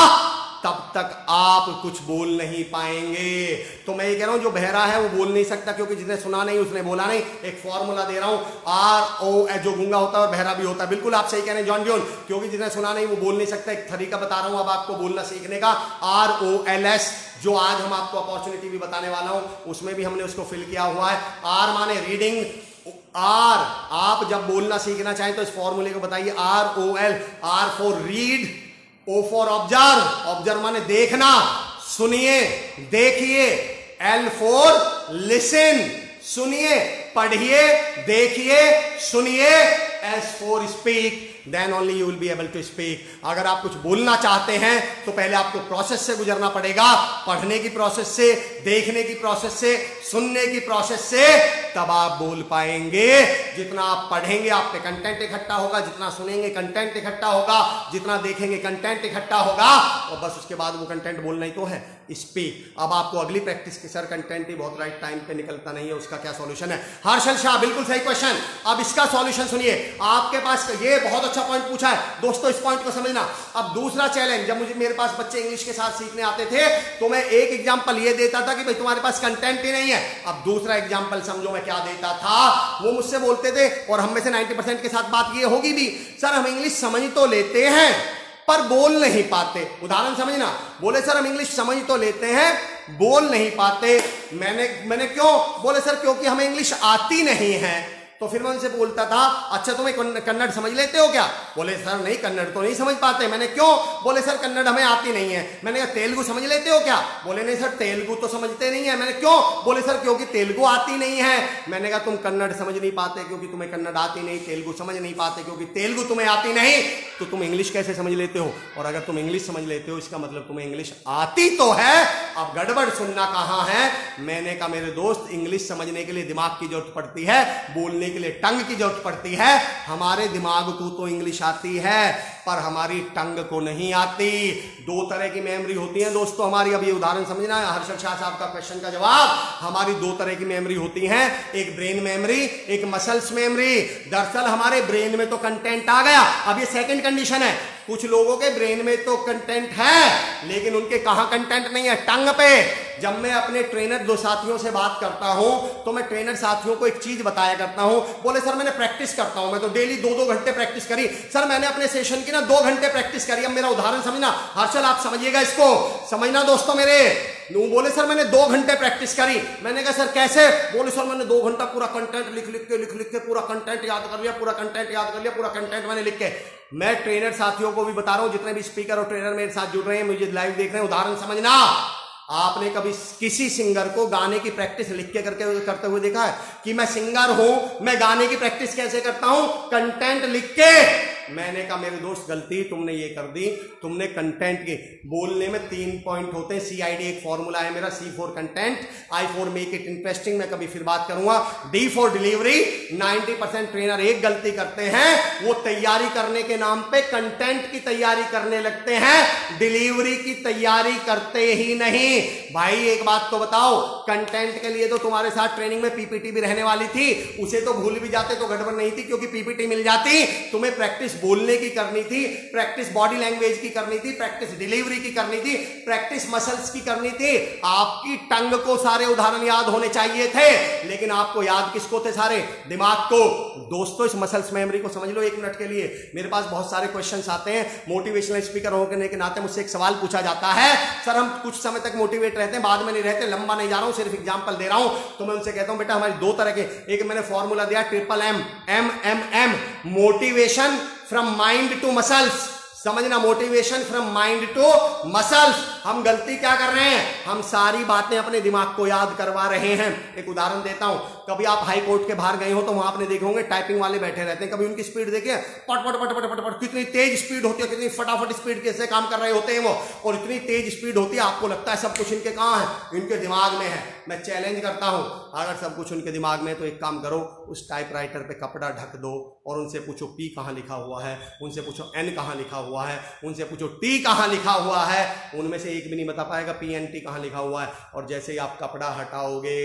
तब तक आप कुछ बोल नहीं पाएँगे। तो मैं ये कह रहा हूँ, जो बहरा है वो बोल नहीं सकता, क्योंकि जिसने सुना नहीं, उसने बोला नहीं। एक फॉर्मूला दे रहा हूँ आर ओ जो गुंगा होता है और बहरा भी होता है। बिल्कुल आप सही कह रहे हैं जॉन जोन क्योंकि जिसने सुना नहीं, वो बोल नहीं सकता। एक तरीका बता रहा हूँ अब आपको बोलना सीखने का। आर ओ एल एस जो आज हम आपको अपॉर्चुनिटी भी बताने वाला हूँ, उसमें भी हमने उसको फिल किया हुआ है। आर माने रीडिंग आर आप जब बोलना सीखना चाहें तो इस फॉर्मूले को बताइए R O L R for read O for observe observe माने देखना, सुनिए, देखिए. एल फॉर लिसन सुनिए, पढ़िए, देखिए, सुनिए. S for speak then only you will be able to speak अगर आप कुछ बोलना चाहते हैं तो पहले आपको प्रोसेस से गुजरना पड़ेगा। पढ़ने की प्रोसेस से, देखने की प्रोसेस से, सुनने की प्रोसेस से, तब आप बोल पाएँगे। जितना आप पढ़ेंगे आप पे कंटेंट इकट्ठा होगा। जितना सुनेंगे कंटेंट इकट्ठा होगा। जितना देखेंगे कंटेंट इकट्ठा होगा। और बस उसके बाद वो कंटेंट बोलना ही तो है। स्पीक अब आपको अगली प्रैक्टिस की सर कंटेंट ही बहुत राइट टाइम पे निकलता नहीं है, उसका क्या सॉल्यूशन है? हर्षल शाह, बिल्कुल सही क्वेश्चन अब इसका सॉल्यूशन सुनिए। आपके पास ये बहुत अच्छा पॉइंट पूछा है। दोस्तों, इस पॉइंट को समझना। अब दूसरा चैलेंज जब मुझे, मेरे पास बच्चे इंग्लिश के साथ सीखने आते थे तो मैं एक एग्ज़ाम्पल ये देता था कि भाई, तुम्हारे पास कंटेंट ही नहीं है। अब दूसरा एग्ज़ाम्पल समझो मैं क्या देता था। वो मुझसे बोलते थे, और हम में से नाइनटी के साथ बात ये होगी भी। सर हम इंग्लिश समझ तो लेते हैं। पर बोल नहीं पाते। उदाहरण समझना। बोले, सर, हम इंग्लिश समझ तो लेते हैं, बोल नहीं पाते। मैंने मैंने क्यों? बोले, सर, क्योंकि हमें इंग्लिश आती नहीं है। तो फिर मैं उनसे बोलता था अच्छा तुम्हें कन्नड़ समझ लेते हो क्या? बोले, सर, नहीं, कन्नड़ तो नहीं समझ पाते। मैंने, क्यों? बोले, सर, कन्नड़ हमें आती नहीं है। मैंने कहा, तेलुगु समझ लेते हो क्या? बोले, नहीं सर, तेलुगु तो समझते नहीं है। मैंने, क्यों? बोले, सर, क्योंकि तेलुगु आती नहीं है। मैंने कहा, तुम कन्नड़ समझ नहीं पाते क्योंकि तुम्हें कन्नड़ आती नहीं, तेलुगु समझ नहीं पाते क्योंकि तेलुगु तुम्हें आती नहीं। तो तुम इंग्लिश कैसे समझ लेते हो? और अगर तुम इंग्लिश समझ लेते हो, इसका मतलब तुम्हें इंग्लिश आती तो है। अब गड़बड़ सुनना कहाँ है? मैंने कहा, मेरे दोस्त, इंग्लिश समझने के लिए दिमाग की ज़रूरत पड़ती है, बोलने के लिए टंग की ज़रूरत पड़ती है। हमारे दिमाग को तो इंग्लिश आती है, पर हमारी टंग को नहीं आती। दो तरह की मेमोरी होती है दोस्तों हमारी। अभी उदाहरण समझना है। हर्षद शाह साहब का क्वेश्चन का जवाब, हमारी दो तरह की मेमोरी होती है। एक ब्रेन मेमोरी एक मसल्स मेमोरी दरअसल हमारे ब्रेन में तो कंटेंट आ गया। अब ये सेकंड कंडीशन है। कुछ लोगों के ब्रेन में तो कंटेंट है, लेकिन उनके कहा कंटेंट नहीं है? टंग पे। जब मैं अपने ट्रेनर दो साथियों से बात करता हूँ तो मैं ट्रेनर साथियों को एक चीज़ बताया करता हूँ। बोले, सर, मैंने प्रैक्टिस करता हूँ। मैं तो डेली दो दो घंटे प्रैक्टिस करी। सर, मैंने अपने सेशन की ना दो घंटे प्रैक्टिस करी। अब मेरा उदाहरण समझना। हर्षल, आप समझिएगा इसको। समझना दोस्तों मेरे। बोले, सर, मैंने दो घंटे प्रैक्टिस करी। मैंने कहा, सर, कैसे? बोले, सर, मैंने दो घंटा पूरा कंटेंट लिख लिख के लिख लिख के पूरा कंटेंट याद कर लिया, पूरा कंटेंट याद कर लिया, पूरा कंटेंट मैंने लिख के मैं ट्रेनर साथियों को भी बता रहा हूँ, जितने भी स्पीकर और ट्रेनर मेरे साथ जुड़ रहे हैं, मुझे लाइव देख रहे हैं, उदाहरण समझना। आपने कभी किसी सिंगर को गाने की प्रैक्टिस लिख के करके, करते हुए देखा है? कि मैं सिंगर हूँ, मैं गाने की प्रैक्टिस कैसे करता हूँ? कंटेंट लिख के। मैंने कहा, मेरे दोस्त, गलती तुमने ये कर दी। तुमने कंटेंट के बोलने में तीन पॉइंट होते हैं। सी आई डी एक फॉर्मूला है मेरा C for content I for make it interesting मैं कभी फिर बात करूँगा। D for delivery 90 percent trainer एक गलती करते हैं। वो तैयारी करने के नाम पे कंटेंट की तैयारी करने लगते हैं। डिलीवरी की तैयारी करते ही नहीं। भाई, एक बात तो बताओ कंटेंट के लिए तो तुम्हारे साथ ट्रेनिंग में पीपीटी भी रहने वाली थी। उसे तो भूल भी जाते तो गड़बड़ नहीं थी, क्योंकि पीपीटी मिल जाती। तुम्हें प्रैक्टिस बोलने की करनी थी प्रैक्टिस बॉडी लैंग्वेज की करनी थी प्रैक्टिस डिलीवरी की करनी थी प्रैक्टिस मसल्स की करनी थी। आपकी टंग को सारे उदाहरण याद होने चाहिए थे, लेकिन आपको याद किसको थे सारे? दिमाग को। दोस्तों, इस मसल्स मेमोरी को समझ लो एक मिनट के लिए। मेरे पास बहुत सारे क्वेश्चन आते हैं। मोटिवेशनल स्पीकर होने के नाते मुझसे एक सवाल पूछा जाता है। सर, हम कुछ समय तक मोटिवेट रहते हैं, बाद में नहीं रहते, लंबा नहीं जा रहा हूँ, सिर्फ़ एग्ज़ाम्पल दे रहा हूँ। तो मैं उनसे कहता हूँ, बेटा, हमारी दो तरह के एक मैंने फॉर्मूला दिया triple M M M M motivation from mind to muscles समझना motivation from mind to muscles हम गलती क्या कर रहे हैं? हम सारी बातें अपने दिमाग को याद करवा रहे हैं। एक उदाहरण देता हूँ। कभी आप हाई कोर्ट के बाहर गए हो तो वहाँ आपने देखे होंगे टाइपिंग वाले बैठे रहते हैं। कभी उनकी स्पीड देखिए, पट पट पट पट पट पट, कितनी तेज स्पीड होती है, कितनी फटाफट स्पीड कैसे काम कर रहे होते हैं वो, और इतनी तेज स्पीड होती है, आपको लगता है सब कुछ इनके कहाँ है? इनके दिमाग में है। मैं चैलेंज करता हूँ, अगर सब कुछ उनके दिमाग में है तो एक काम करो, उस टाइपराइटर पे कपड़ा ढक दो, और उनसे पूछो पी कहाँ लिखा हुआ है? उनसे पूछो एन कहाँ लिखा हुआ है? उनसे पूछो टी कहाँ लिखा हुआ है? उनमें से एक भी नहीं बता पाएगा पी एन टी कहाँ लिखा हुआ है? और जैसे ही आप कपड़ा हटाओगे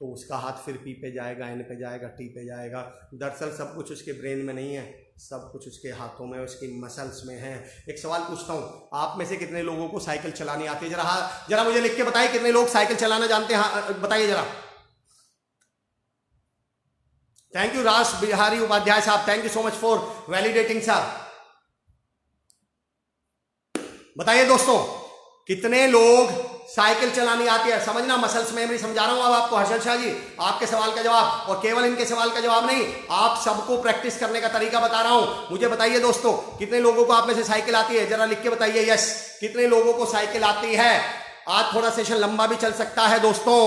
तो उसका हाथ फिर पी पे जाएगा, एन पे जाएगा, टी पे जाएगा। दरअसल सब कुछ उसके ब्रेन में नहीं है, सब कुछ उसके हाथों में, उसकी मसल्स में है। एक सवाल पूछता हूँ, आप में से कितने लोगों को साइकिल चलानी आती है? जरा जरा मुझे लिख के बताइए कितने लोग साइकिल चलाना जानते हैं? बताइए जरा। थैंक यू राज बिहारी उपाध्याय साहब। Thank you so much for validating साहब बताइए दोस्तों, कितने लोग साइकिल चलानी आती है। समझना मसल्स मेमोरी समझा रहा हूँ अब आपको, हर्षल शाह जी। आपके सवाल का जवाब और केवल इनके सवाल का जवाब नहीं, आप सबको प्रैक्टिस करने का तरीका बता रहा हूँ। मुझे बताइए दोस्तों, कितने लोगों को आप में से साइकिल आती है? जरा लिख के बताइए यस कितने लोगों को साइकिल आती है? आज थोड़ा सेशन लंबा भी चल सकता है दोस्तों।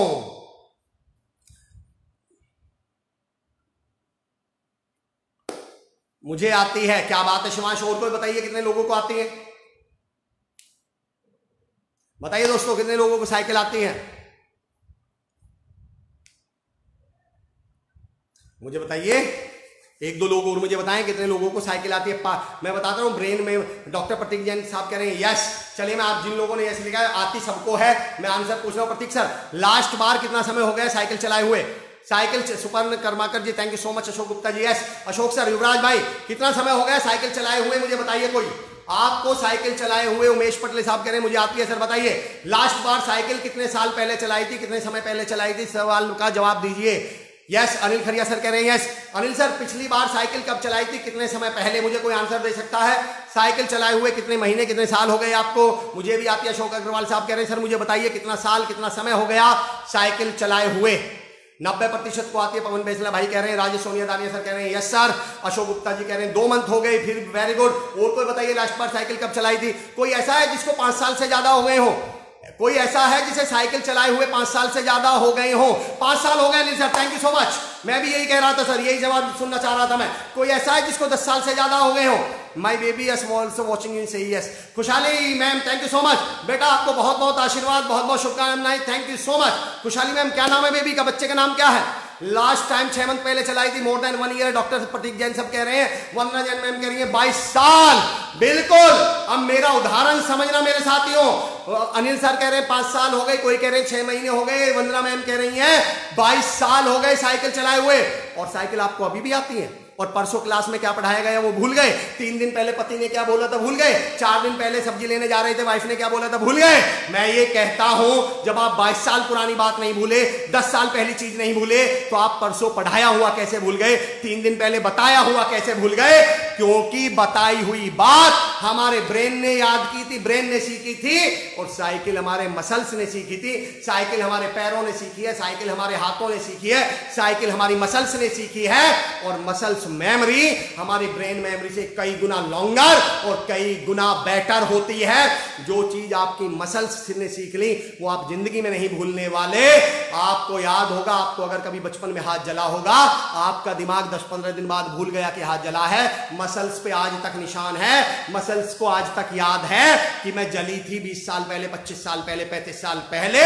मुझे आती है। क्या बात है, शिवांश, और कोई बताइए कितने लोगों को आती है? बताइए दोस्तों, कितने लोगों को साइकिल आती है? मुझे बताइए। एक दो लोग और मुझे बताएँ कितने लोगों को साइकिल आती है। मैं बताता हूँ, ब्रेन में डॉक्टर प्रतीक जैन साहब कह रहे हैं, यस, चलिए मैं आप जिन लोगों ने यस लिखा है, आती सबको है। मैं आंसर पूछ रहा हूँ, प्रतीक सर, लास्ट बार कितना समय हो गया साइकिल चलाए हुए? Cycle Suparna Karmakar ji thank you so much Ashok Gupta ji yes Ashok sir, Yuvraj भाई, कितना समय हो गया साइकिल चलाए हुए? मुझे बताइए कोई। आपको साइकिल चलाए हुए उमेश पटले साहब कह रहे हैं, मुझे आती है सर बताइए। लास्ट बार साइकिल कितने साल पहले चलाई थी, कितने समय पहले चलाई थी? सवाल का जवाब दीजिए। यस अनिल खरिया सर कह रहे हैं यस अनिल सर, पिछली बार साइकिल कब चलाई थी? कितने समय पहले? मुझे कोई आंसर दे सकता है? साइकिल चलाए हुए कितने महीने, कितने साल हो गए आपको? मुझे भी है अशोक अग्रवाल साहब कह रहे हैं, सर, मुझे बताइए कितना साल, कितना समय हो गया साइकिल चलाए हुए? नब्बे प्रतिशत को आती है पवन बेसला। भाई कह रहे हैं, राजेश सोनिया, दानिया सर कह रहे हैं, यस सर। अशोक गुप्ता जी कह रहे हैं, दो मंथ हो गए, फिर वेरी गुड और कोई बताइए लास्ट बार साइकिल कब चलाई थी? कोई ऐसा है जिसको पाँच साल से ज़्यादा हो गए हो? कोई ऐसा है जिसे साइकिल चलाए हुए पाँच साल से ज़्यादा हो गए हो? पाँच साल हो गए नहीं sir thank you so much मैं भी यही कह रहा था सर यही जवाब सुनना चाह रहा था मैं। कोई ऐसा है जिसको दस साल से ज़्यादा हो गए हो? My baby is also watching in सही yes Khushhali ma'am thank you so much बेटा, आपको बहुत बहुत आशीर्वाद, बहुत बहुत शुभकामनाएँ thank you so much Khushhali ma'am क्या नाम है बेबी का? बच्चे का नाम क्या है? लास्ट टाइम छह मंथ पहले चलाई थी more than one year doctor Prateek Jain सब कह रहे हैं, वंदना जैन मैम कह रही है, बाईस साल। बिल्कुल। अब मेरा उदाहरण समझना मेरे साथियों। अनिल सर कह रहे हैं, पाँच साल हो गए, कोई कह रहे हैं, छह महीने हो गए, वंदना मैम कह रही हैं, बाईस साल हो गए साइकिल चलाए हुए, और साइकिल आपको अभी भी आती है। और परसों क्लास में क्या पढ़ाया गया वो भूल गए। तीन दिन पहले पति ने क्या बोला था भूल गए। चार दिन पहले सब्ज़ी लेने जा रहे थे वाइफ ने क्या बोला था भूल गए। मैं ये कहता हूँ, जब आप बाईस साल पुरानी बात नहीं भूले, दस साल पहली चीज़ नहीं भूले तो आप परसों पढ़ाया हुआ कैसे भूल गए? तीन दिन पहले बताया हुआ कैसे भूल गए? क्योंकि बताई हुई बात हमारे ब्रेन ने याद की थी, ब्रेन ने सीखी थी, और साइकिल हमारे मसल्स ने सीखी थी, साइकिल हमारे पैरों ने सीखी है, साइकिल हमारे हाथों ने सीखी है, साइकिल हमारी मसल्स ने सीखी है, और मसल्स मेमोरी हमारी ब्रेन मेमोरी से कई गुना लॉन्गर और कई गुना बेटर होती है। जो चीज़ आपकी मसल्स ने सीख ली, वो आप ज़िंदगी में नहीं भूलने वाले। आपको याद होगा, आपको अगर कभी बचपन में हाथ जला होगा, आपका दिमाग 10-15 दिन बाद भूल गया कि हाथ जला है। मसल्स पे आज तक निशान है। मसल्स को आज तक याद है कि मैं जली थी 20 साल पहले 25 साल पहले 35 साल पहले।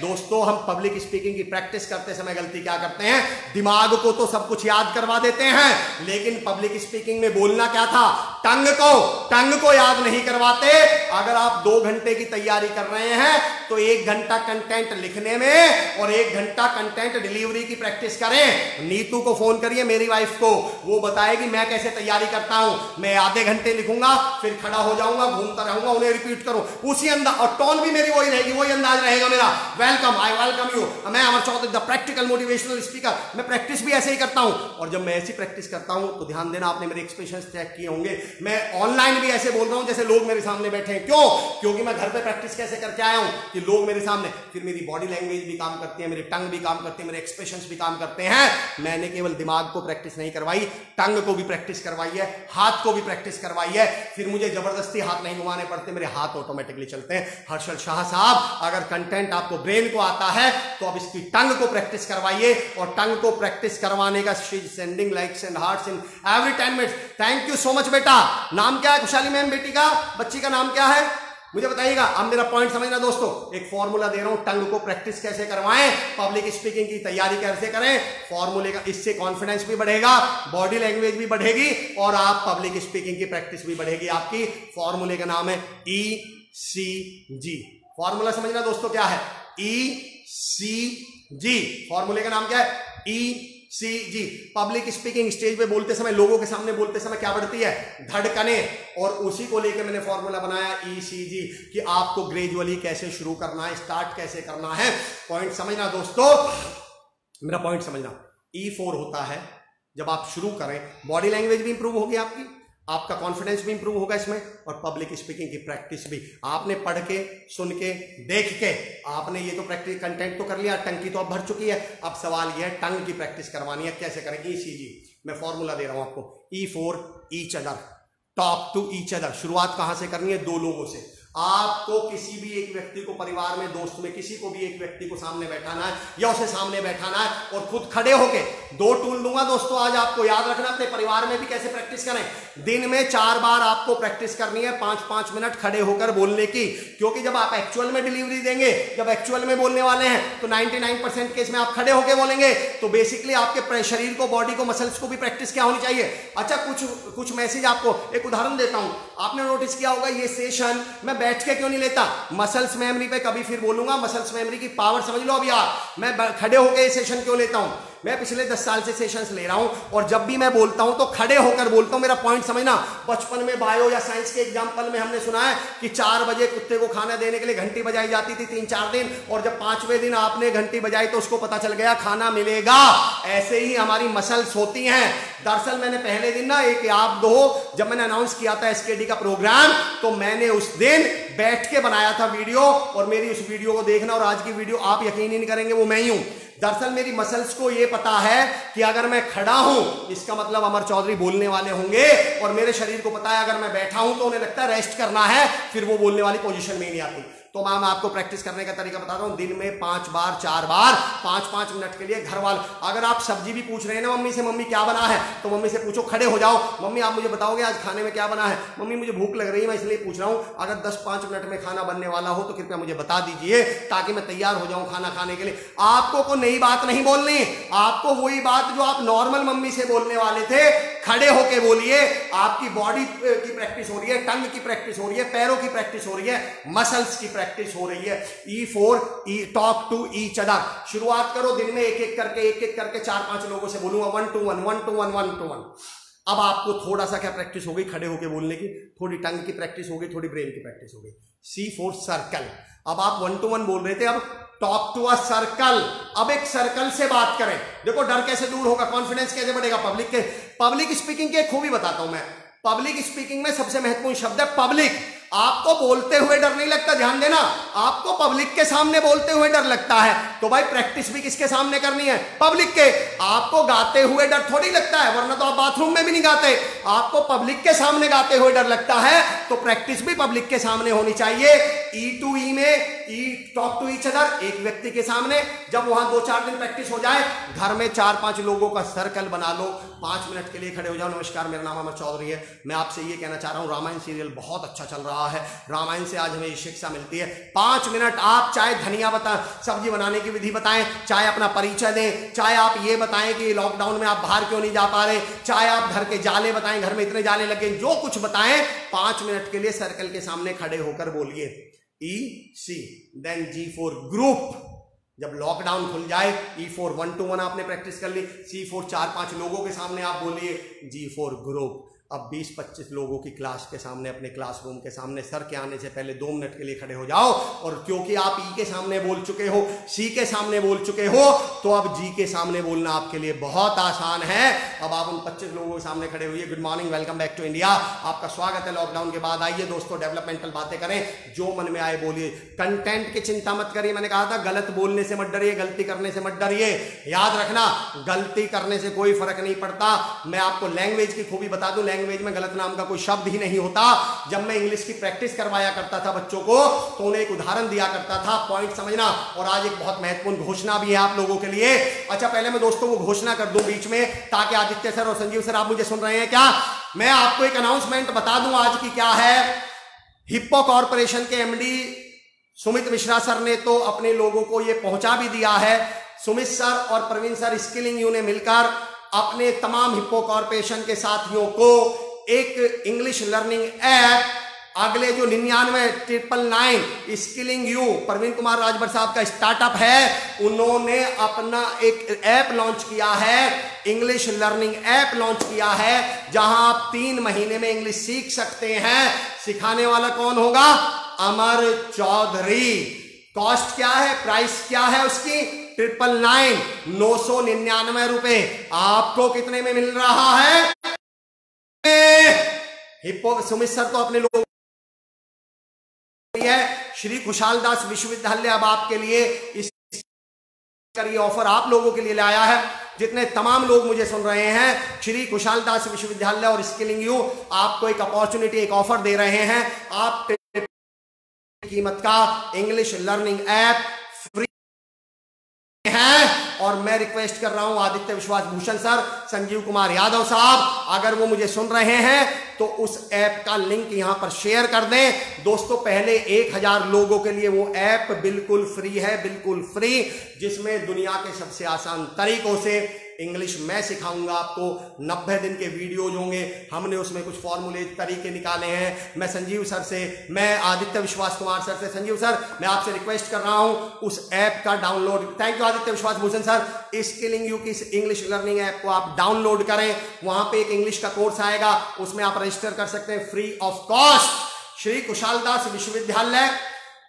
दोस्तों, हम पब्लिक स्पीकिंग की प्रैक्टिस करते समय गलती क्या करते हैं? दिमाग को तो सब कुछ याद करवा देते हैं। लेकिन पब्लिक स्पीकिंग में बोलना क्या था? टंग को टंग को याद नहीं करवाते। अगर आप दो घंटे की तैयारी कर रहे हैं तो एक घंटा कंटेंट लिखने में और एक घंटा कंटेंट डिलीवरी की प्रैक्टिस करें। नीतू को फ़ोन करिए, मेरी वाइफ को। वो बताएगी, मैं कैसे तैयारी करता हूँ? मैं आधे घंटे लिखूँगा, फिर खड़ा हो जाऊँगा, घूमता रहूँगा, उन्हें रिपीट करूँ। उसी अंदाज और टोन भी मेरी वही रहेगी, वही अंदाज रहेगा मेरा। वेलकम आई वेलकम यू मैं Amar Chaudhary the practical motivational speaker मैं प्रैक्टिस भी ऐसे ही करता हूँ। और जब मैं ऐसी प्रैक्टिस करता हूँ तो ध्यान देना, आपने मेरे एक्सप्रेशन चेक किए होंगे। मैं ऑनलाइन भी ऐसे बोल रहा हूँ जैसे लोग मेरे सामने बैठे हैं। क्यों? क्योंकि मैं घर पे प्रैक्टिस कैसे करके आया हूँ? कि लोग मेरे सामने, फिर मेरी बॉडी लैंग्वेज भी काम करती है, मेरी टंग भी काम करती है, मेरे एक्सप्रेशन भी काम करते हैं। मैंने केवल दिमाग को प्रैक्टिस नहीं करवाई टंग को भी प्रैक्टिस करवाई है, हाथ को भी प्रैक्टिस करवाई है। फिर मुझे ज़बरदस्ती हाथ नहीं घुमाने पड़ते, मेरे हाथ ऑटोमेटिकली चलते हैं। हर्षल शाह साहब, अगर कंटेंट आपको ब्रेन को आता है तो अब इसकी टंग को प्रैक्टिस करवाइए। और टंग को प्रैक्टिस करवाने का sending likes and hearts in every ten minute thank you so much बेटा। नाम क्या है खुशहाली मैम बेटी का? बच्ची का नाम क्या है? मुझे बताइएगा। अब मेरा पॉइंट समझना दोस्तों? एक फॉर्मूला दे रहा हूँ। टंग को प्रैक्टिस कैसे करवाएँ? पब्लिक स्पीकिंग की तैयारी कैसे करें? फॉर्मूले का इससे कॉन्फिडेंस भी बढ़ेगा बॉडी लैंग्वेज भी बढ़ेगी, और आप पब्लिक स्पीकिंग की प्रैक्टिस भी बढ़ेगी आपकी। फॉर्मूले का नाम है ई सी जी फॉर्मूला समझना दोस्तों क्या है? ई सी जी फॉर्मूले का नाम क्या है? E C, G public speaking stage पे बोलते समय, लोगों के सामने बोलते समय क्या बढ़ती है? धड़कने। और उसी को लेकर मैंने फॉर्मूला बनाया ई सी जी कि आपको ग्रेजुअली कैसे शुरू करना है स्टार्ट कैसे करना है। पॉइंट समझना दोस्तों। मेरा पॉइंट समझना। ई e फोर होता है। जब आप शुरू करें बॉडी लैंग्वेज भी इंप्रूव होगी आपकी। आपका कॉन्फिडेंस भी इंप्रूव होगा इसमें और पब्लिक स्पीकिंग की प्रैक्टिस भी। आपने पढ़ के, सुन के, देख के, आपने ये तो प्रैक्टिस कंटेंट तो कर लिया टंग की तो अब भर चुकी है। अब सवाल ये है, टंग की प्रैक्टिस करवानी है, कैसे करें ई सी जी मैं फॉर्मूला दे रहा हूँ आपको। E for each other talk to each other शुरुआत कहाँ से करनी है? दो लोगों से। आपको किसी भी एक व्यक्ति को परिवार में, दोस्त में, किसी को भी एक व्यक्ति को सामने बैठाना है या उसे सामने बैठाना है और खुद खड़े होके दो टूल दूँगा दोस्तों, आज आपको याद रखना, अपने परिवार में भी कैसे प्रैक्टिस करें। दिन में चार बार आपको प्रैक्टिस करनी है पाँच पाँच मिनट खड़े होकर बोलने की, क्योंकि जब आप एक्चुअल में डिलीवरी देंगे, जब एक्चुअल में बोलने वाले हैं तो नाइनटी केस में आप खड़े होकर बोलेंगे तो बेसिकली आपके शरीर को बॉडी को मसल्स को भी प्रैक्टिस क्या होनी चाहिए? अच्छा कुछ कुछ मैसेज आपको, एक उदाहरण देता हूँ। आपने नोटिस किया होगा ये सेशन मैं बैठ के क्यों नहीं लेता? मसल्स मेमोरी पे कभी फिर बोलूँगा मसल्स मेमोरी की पावर समझ लो अब यार। मैं खड़े होकर ये सेशन क्यों लेता हूँ? मैं पिछले दस साल से सेशंस ले रहा हूँ और जब भी मैं बोलता हूँ तो खड़े होकर बोलता हूँ, मेरा पॉइंट समझना। बचपन में बायो या साइंस के एग्ज़ाम्पल में हमने सुना है कि चार बजे कुत्ते को खाना देने के लिए घंटी बजाई जाती थी तीन चार दिन और जब पाँचवें दिन आपने घंटी बजाई तो उसको पता चल गया, खाना मिलेगा। ऐसे ही हमारी मसल्स होती हैं। दरअसल मैंने पहले दिन ना एक आप दो, जब मैंने अनाउंस किया था एसकेडी का प्रोग्राम तो मैंने उस दिन बैठ के बनाया था वीडियो और मेरी उस वीडियो को देखना और आज की वीडियो आप यकीन नहीं करेंगे, वो मैं ही हूँ। दरअसल मेरी मसल्स को यह पता है कि अगर मैं खड़ा हूँ, इसका मतलब अमर चौधरी बोलने वाले होंगे और मेरे शरीर को पता है अगर मैं बैठा हूँ तो उन्हें लगता है रेस्ट करना है, फिर वो बोलने वाली पोजिशन में ही नहीं आती। तो मैम आपको प्रैक्टिस करने का तरीका बता रहा हूँ। दिन में पाँच बार, चार बार, पाँच पाँच मिनट के लिए घर वाले अगर आप सब्ज़ी भी पूछ रहे हैं ना, मम्मी से, मम्मी क्या बना है? तो मम्मी से पूछो, खड़े हो जाओ। मम्मी, आप मुझे बताओगे आज खाने में क्या बना है? मम्मी, मुझे भूख लग रही है, मैं इसलिए पूछ रहा हूँ। अगर दस, पाँच मिनट में खाना बनने वाला हो तो कृपया मुझे बता दीजिए, ताकि मैं तैयार हो जाऊँ खाना खाने के लिए। आपको कोई नई बात नहीं बोलनी। आपको वही बात जो आप नॉर्मल मम्मी से बोलने वाले थे, खड़े होके बोलिए। आपकी बॉडी की प्रैक्टिस हो रही है टंग की प्रैक्टिस हो रही है, पैरों की प्रैक्टिस हो रही है मसल्स की प्रैक्टिस हो रही है। E for E talk to each other शुरुआत करो दिन में एक एक करके एक एक करके चार पाँच लोगों से बोलूँगा one two one one two one one two one अब आपको थोड़ा सा क्या प्रैक्टिस हो गई खड़े होकर बोलने की? थोड़ी टंग की प्रैक्टिस हो गई थोड़ी ब्रेन की प्रैक्टिस हो गई सी फोर सर्कल अब आप वन टू वन बोल रहे थे, अब टॉक टू अ सर्कल अब एक सर्कल से बात करें। देखो, डर कैसे दूर होगा? कॉन्फिडेंस कैसे बढ़ेगा पब्लिक के? पब्लिक स्पीकिंग की खूबी बताता हूँ मैं। पब्लिक स्पीकिंग में सबसे महत्वपूर्ण शब्द है पब्लिक आपको बोलते हुए डर नहीं लगता, ध्यान देना। आपको पब्लिक के सामने बोलते हुए डर लगता है। तो भाई प्रैक्टिस भी किसके सामने करनी है? पब्लिक के। आपको गाते हुए डर थोड़ी लगता है, वरना तो आप बाथरूम में भी नहीं गाते। आपको पब्लिक के सामने गाते हुए डर लगता है तो प्रैक्टिस भी पब्लिक के सामने होनी चाहिए। ई टू ई में टॉक टू ईच अदर एक व्यक्ति के सामने, जब वहाँ दो चार दिन प्रैक्टिस हो जाए, घर में चार पाँच लोगों का सर्कल बना लो, पाँच मिनट के लिए खड़े हो जाओ, नमस्कार, मेरा नाम अमर चौधरी है। मैं आपसे ये कहना चाह रहा हूँ, रामायण सीरियल बहुत अच्छा चल रहा है। रामायण से आज हमें ये शिक्षा मिलती है। पाँच मिनट आप चाहे धनिया बता, सब्ज़ी बनाने की विधि बताएँ, चाहे अपना परिचय दें, चाहे आप ये बताएँ कि लॉकडाउन में आप बाहर क्यों नहीं जा पा रहे, चाहे आप घर के जाले बताएँ, घर में इतने जाले लगे, जो कुछ बताएँ, पाँच मिनट के लिए सर्कल के सामने खड़े होकर बोलिए। E C then G for group जब लॉकडाउन खुल जाए E for one to one आपने प्रैक्टिस कर ली सी फोर चार पाँच लोगों के सामने आप बोलिए जी फोर ग्रुप अब 20-25 लोगों की क्लास के सामने, अपने क्लासरूम के सामने, सर के आने से पहले दो मिनट के लिए खड़े हो जाओ। और क्योंकि आप ई के सामने बोल चुके हो, सी के सामने बोल चुके हो तो अब जी के सामने बोलना आपके लिए बहुत आसान है। अब आप उन पच्चीस लोगों के सामने खड़े हुए good morning welcome back to India आपका स्वागत है लॉकडाउन के बाद। आइए दोस्तों डेवलपमेंटल बातें करें। जो मन में आए बोलिए। कंटेंट की चिंता मत करिए। मैंने कहा था, गलत बोलने से मत डरिए, गलती करने से मत डरिए। याद रखना, गलती करने से कोई फ़र्क नहीं पड़ता। मैं आपको लैंग्वेज की खूबी बता दूँ। लैंग्वेज में गलत नाम का कोई शब्द ही नहीं होता। जब मैं इंग्लिश की प्रैक्टिस करवाया करता था बच्चों को तो उन्हें एक उदाहरण दिया करता था पॉइंट समझना। और आज एक बहुत महत्वपूर्ण घोषणा भी है आप लोगों के लिए। अच्छा पहले मैं दोस्तों को घोषणा कर दूँ बीच में, ताकि आदित्य सर और संजीव सर आप मुझे सुन रहे हैं क्या? मैं आपको एक अनाउंसमेंट बता दूँ आज की क्या है। हिप्पो कॉरपोरेशन के एमडी सुमित मिश्रा सर ने तो अपने लोगों को यह पहुँचा भी दिया है। सुमित सर और प्रवीण सर स्किलिंग यू ने मिलकर अपने तमाम हिप्पो कॉरपोरेशन के साथियों को एक इंग्लिश लर्निंग ऐप अगले जो निन्यानवे triple nine Skilling You Praveen Kumar Rajbhar साहब का स्टार्टअप है, उन्होंने अपना एक ऐप लॉन्च किया है इंग्लिश लर्निंग ऐप लॉन्च किया है, जहाँ आप तीन महीने में इंग्लिश सीख सकते हैं। सिखाने वाला कौन होगा? अमर चौधरी। कॉस्ट क्या है? प्राइस क्या है उसकी? ट्रिपल नाइन नौ सौ निन्यानवे रुपए। आपको कितने में मिल रहा है? हिप्पो, सुमित सर तो अपने लोग है। श्री खुशाल दास विश्वविद्यालय अब आपके लिए इस ये ऑफ़र आप लोगों के लिए लाया है। जितने तमाम लोग मुझे सुन रहे हैं, श्री कुशाल दास विश्वविद्यालय और स्किलिंग यू आपको एक अपॉर्चुनिटी एक ऑफ़र दे रहे हैं। आप कीमत का इंग्लिश लर्निंग ऐप है। और मैं रिक्वेस्ट कर रहा हूँ आदित्य विश्वास भूषण सर, संजीव कुमार यादव साहब, अगर वो मुझे सुन रहे हैं तो उस ऐप का लिंक यहाँ पर शेयर कर दें। दोस्तों, पहले एक हज़ार लोगों के लिए वो ऐप बिल्कुल फ्री है, बिल्कुल फ्री जिसमें दुनिया के सबसे आसान तरीकों से इंग्लिश मैं सिखाऊँगा आपको। नब्बे दिन के वीडियोज़ होंगे, हमने उसमें कुछ फॉर्मूले तरीके निकाले हैं। मैं संजीव सर से, मैं आदित्य विश्वास कुमार सर से, संजीव सर, मैं आपसे रिक्वेस्ट कर रहा हूँ उस ऐप का download thank you Aditya Vishwas Bhushan sir. Skilling You की इंग्लिश लर्निंग ऐप को आप डाउनलोड करें, वहाँ पे एक इंग्लिश का कोर्स आएगा, उसमें आप रजिस्टर कर सकते हैं free of cost Shri Kushal Das Vishwavidyalaya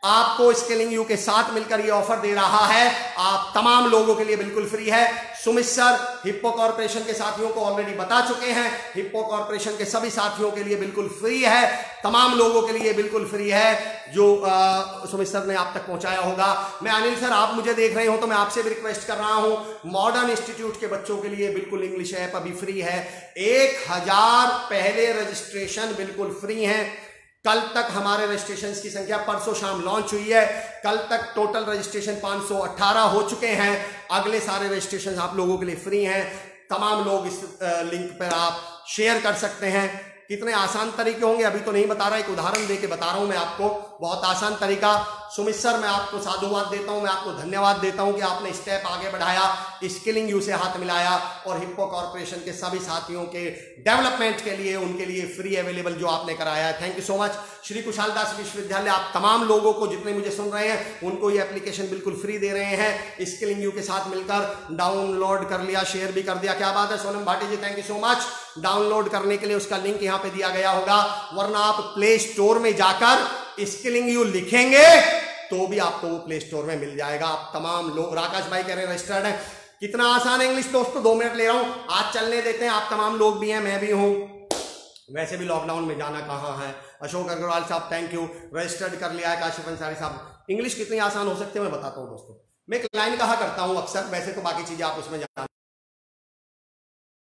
आपको स्केलिंग यू के साथ मिलकर ये ऑफ़र दे रहा है। आप तमाम लोगों के लिए बिल्कुल फ्री है। सुमित सर, हिप्पो कॉर्पोरेशन के साथियों को ऑलरेडी बता चुके हैं। हिप्पो कॉर्पोरेशन के सभी साथियों के लिए बिल्कुल फ्री है। तमाम लोगों के लिए बिल्कुल फ्री है। जो सुमित सर ने आप तक पहुँचाया होगा। मैं अनिल सर, आप मुझे देख रहे हो तो मैं आपसे भी रिक्वेस्ट कर रहा हूँ। मॉडर्न इंस्टीट्यूट के बच्चों के लिए बिल्कुल इंग्लिश ऐप अभी फ्री है। एक हज़ार पहले रजिस्ट्रेशन बिल्कुल फ्री है। कल तक हमारे रजिस्ट्रेशन की संख्या परसों शाम लॉन्च हुई है। कल तक टोटल रजिस्ट्रेशन 518 हो चुके हैं। अगले सारे रजिस्ट्रेशन आप लोगों के लिए फ्री हैं। तमाम लोग इस लिंक पर आप शेयर कर सकते हैं। कितने आसान तरीके होंगे, अभी तो नहीं बता रहा, एक उदाहरण दे बता रहा हूँ मैं आपको। बहुत आसान तरीका। सुमित सर, मैं आपको साधुवाद देता हूँ, मैं आपको धन्यवाद देता हूँ कि आपने स्टेप आगे बढ़ाया स्किलिंग यू से हाथ मिलाया और हिप्पो कॉर्पोरेशन के सभी साथियों के डेवलपमेंट के लिए, उनके लिए फ्री अवेलेबल जो आपने कराया है। Thank you so much Shri Kushal Das Vishwavidyalaya, आप तमाम लोगों को जितने मुझे सुन रहे हैं, उनको ये एप्लीकेशन बिल्कुल फ्री दे रहे हैं। स्किलिंग यू के साथ मिलकर डाउनलोड कर लिया शेयर भी कर दिया। क्या बात है, Sonam Bhati ji thank you so much download करने के लिए उसका लिंक यहाँ पे दिया गया होगा। वरना आप प्ले स्टोर में जाकर स्किलिंग यू लिखेंगे तो भी आपको वो प्ले स्टोर में मिल जाएगा। आप तमाम लोग, राकेश भाई कह रहे रजिस्टर्ड है। कितना आसान है इंग्लिश दोस्तों, दो मिनट ले रहा हूँ। आज चलने देते हैं, आप तमाम लोग भी हैं, मैं भी हूँ। वैसे भी लॉकडाउन में जाना कहाँ है? अशोक अग्रवाल साहब थैंक यू रजिस्टर्ड कर लिया है काशिफ अंसारी साहब। इंग्लिश कितनी आसान हो सकती है, मैं बताता हूँ दोस्तों। मैं एक लाइन कहा करता हूँ अक्सर, वैसे तो बाकी चीज़ें आप उसमें जाना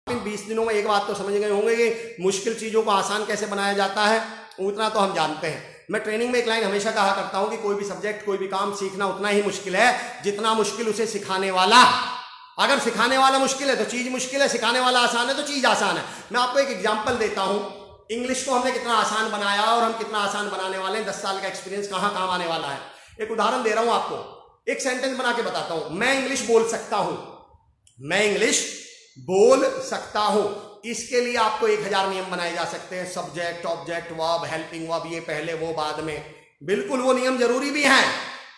बीस दिनों में एक बात तो समझ गए होंगे कि मुश्किल चीज़ों को आसान कैसे बनाया जाता है, उतना तो हम जानते हैं। मैं ट्रेनिंग में एक लाइन हमेशा कहा करता हूँ कि कोई भी सब्जेक्ट कोई भी काम सीखना उतना ही मुश्किल है, जितना मुश्किल उसे सिखाने वाला। अगर सिखाने वाला मुश्किल है तो चीज़ मुश्किल है, सिखाने वाला आसान है तो चीज़ आसान है। मैं आपको एक एग्ज़ाम्पल देता हूँ। इंग्लिश को हमने कितना आसान बनाया और हम कितना आसान बनाने वाले हैं, दस साल का एक्सपीरियंस कहाँ काम आने वाला है। एक उदाहरण दे रहा हूँ आपको। एक सेंटेंस बना के बताता हूँ। मैं इंग्लिश बोल सकता हूँ। मैं इंग्लिश बोल सकता हूँ। इसके लिए आपको एक हज़ार नियम बनाए जा सकते हैं। Subject object verb helping verb ये पहले, वो बाद में। बिल्कुल वो नियम ज़रूरी भी हैं।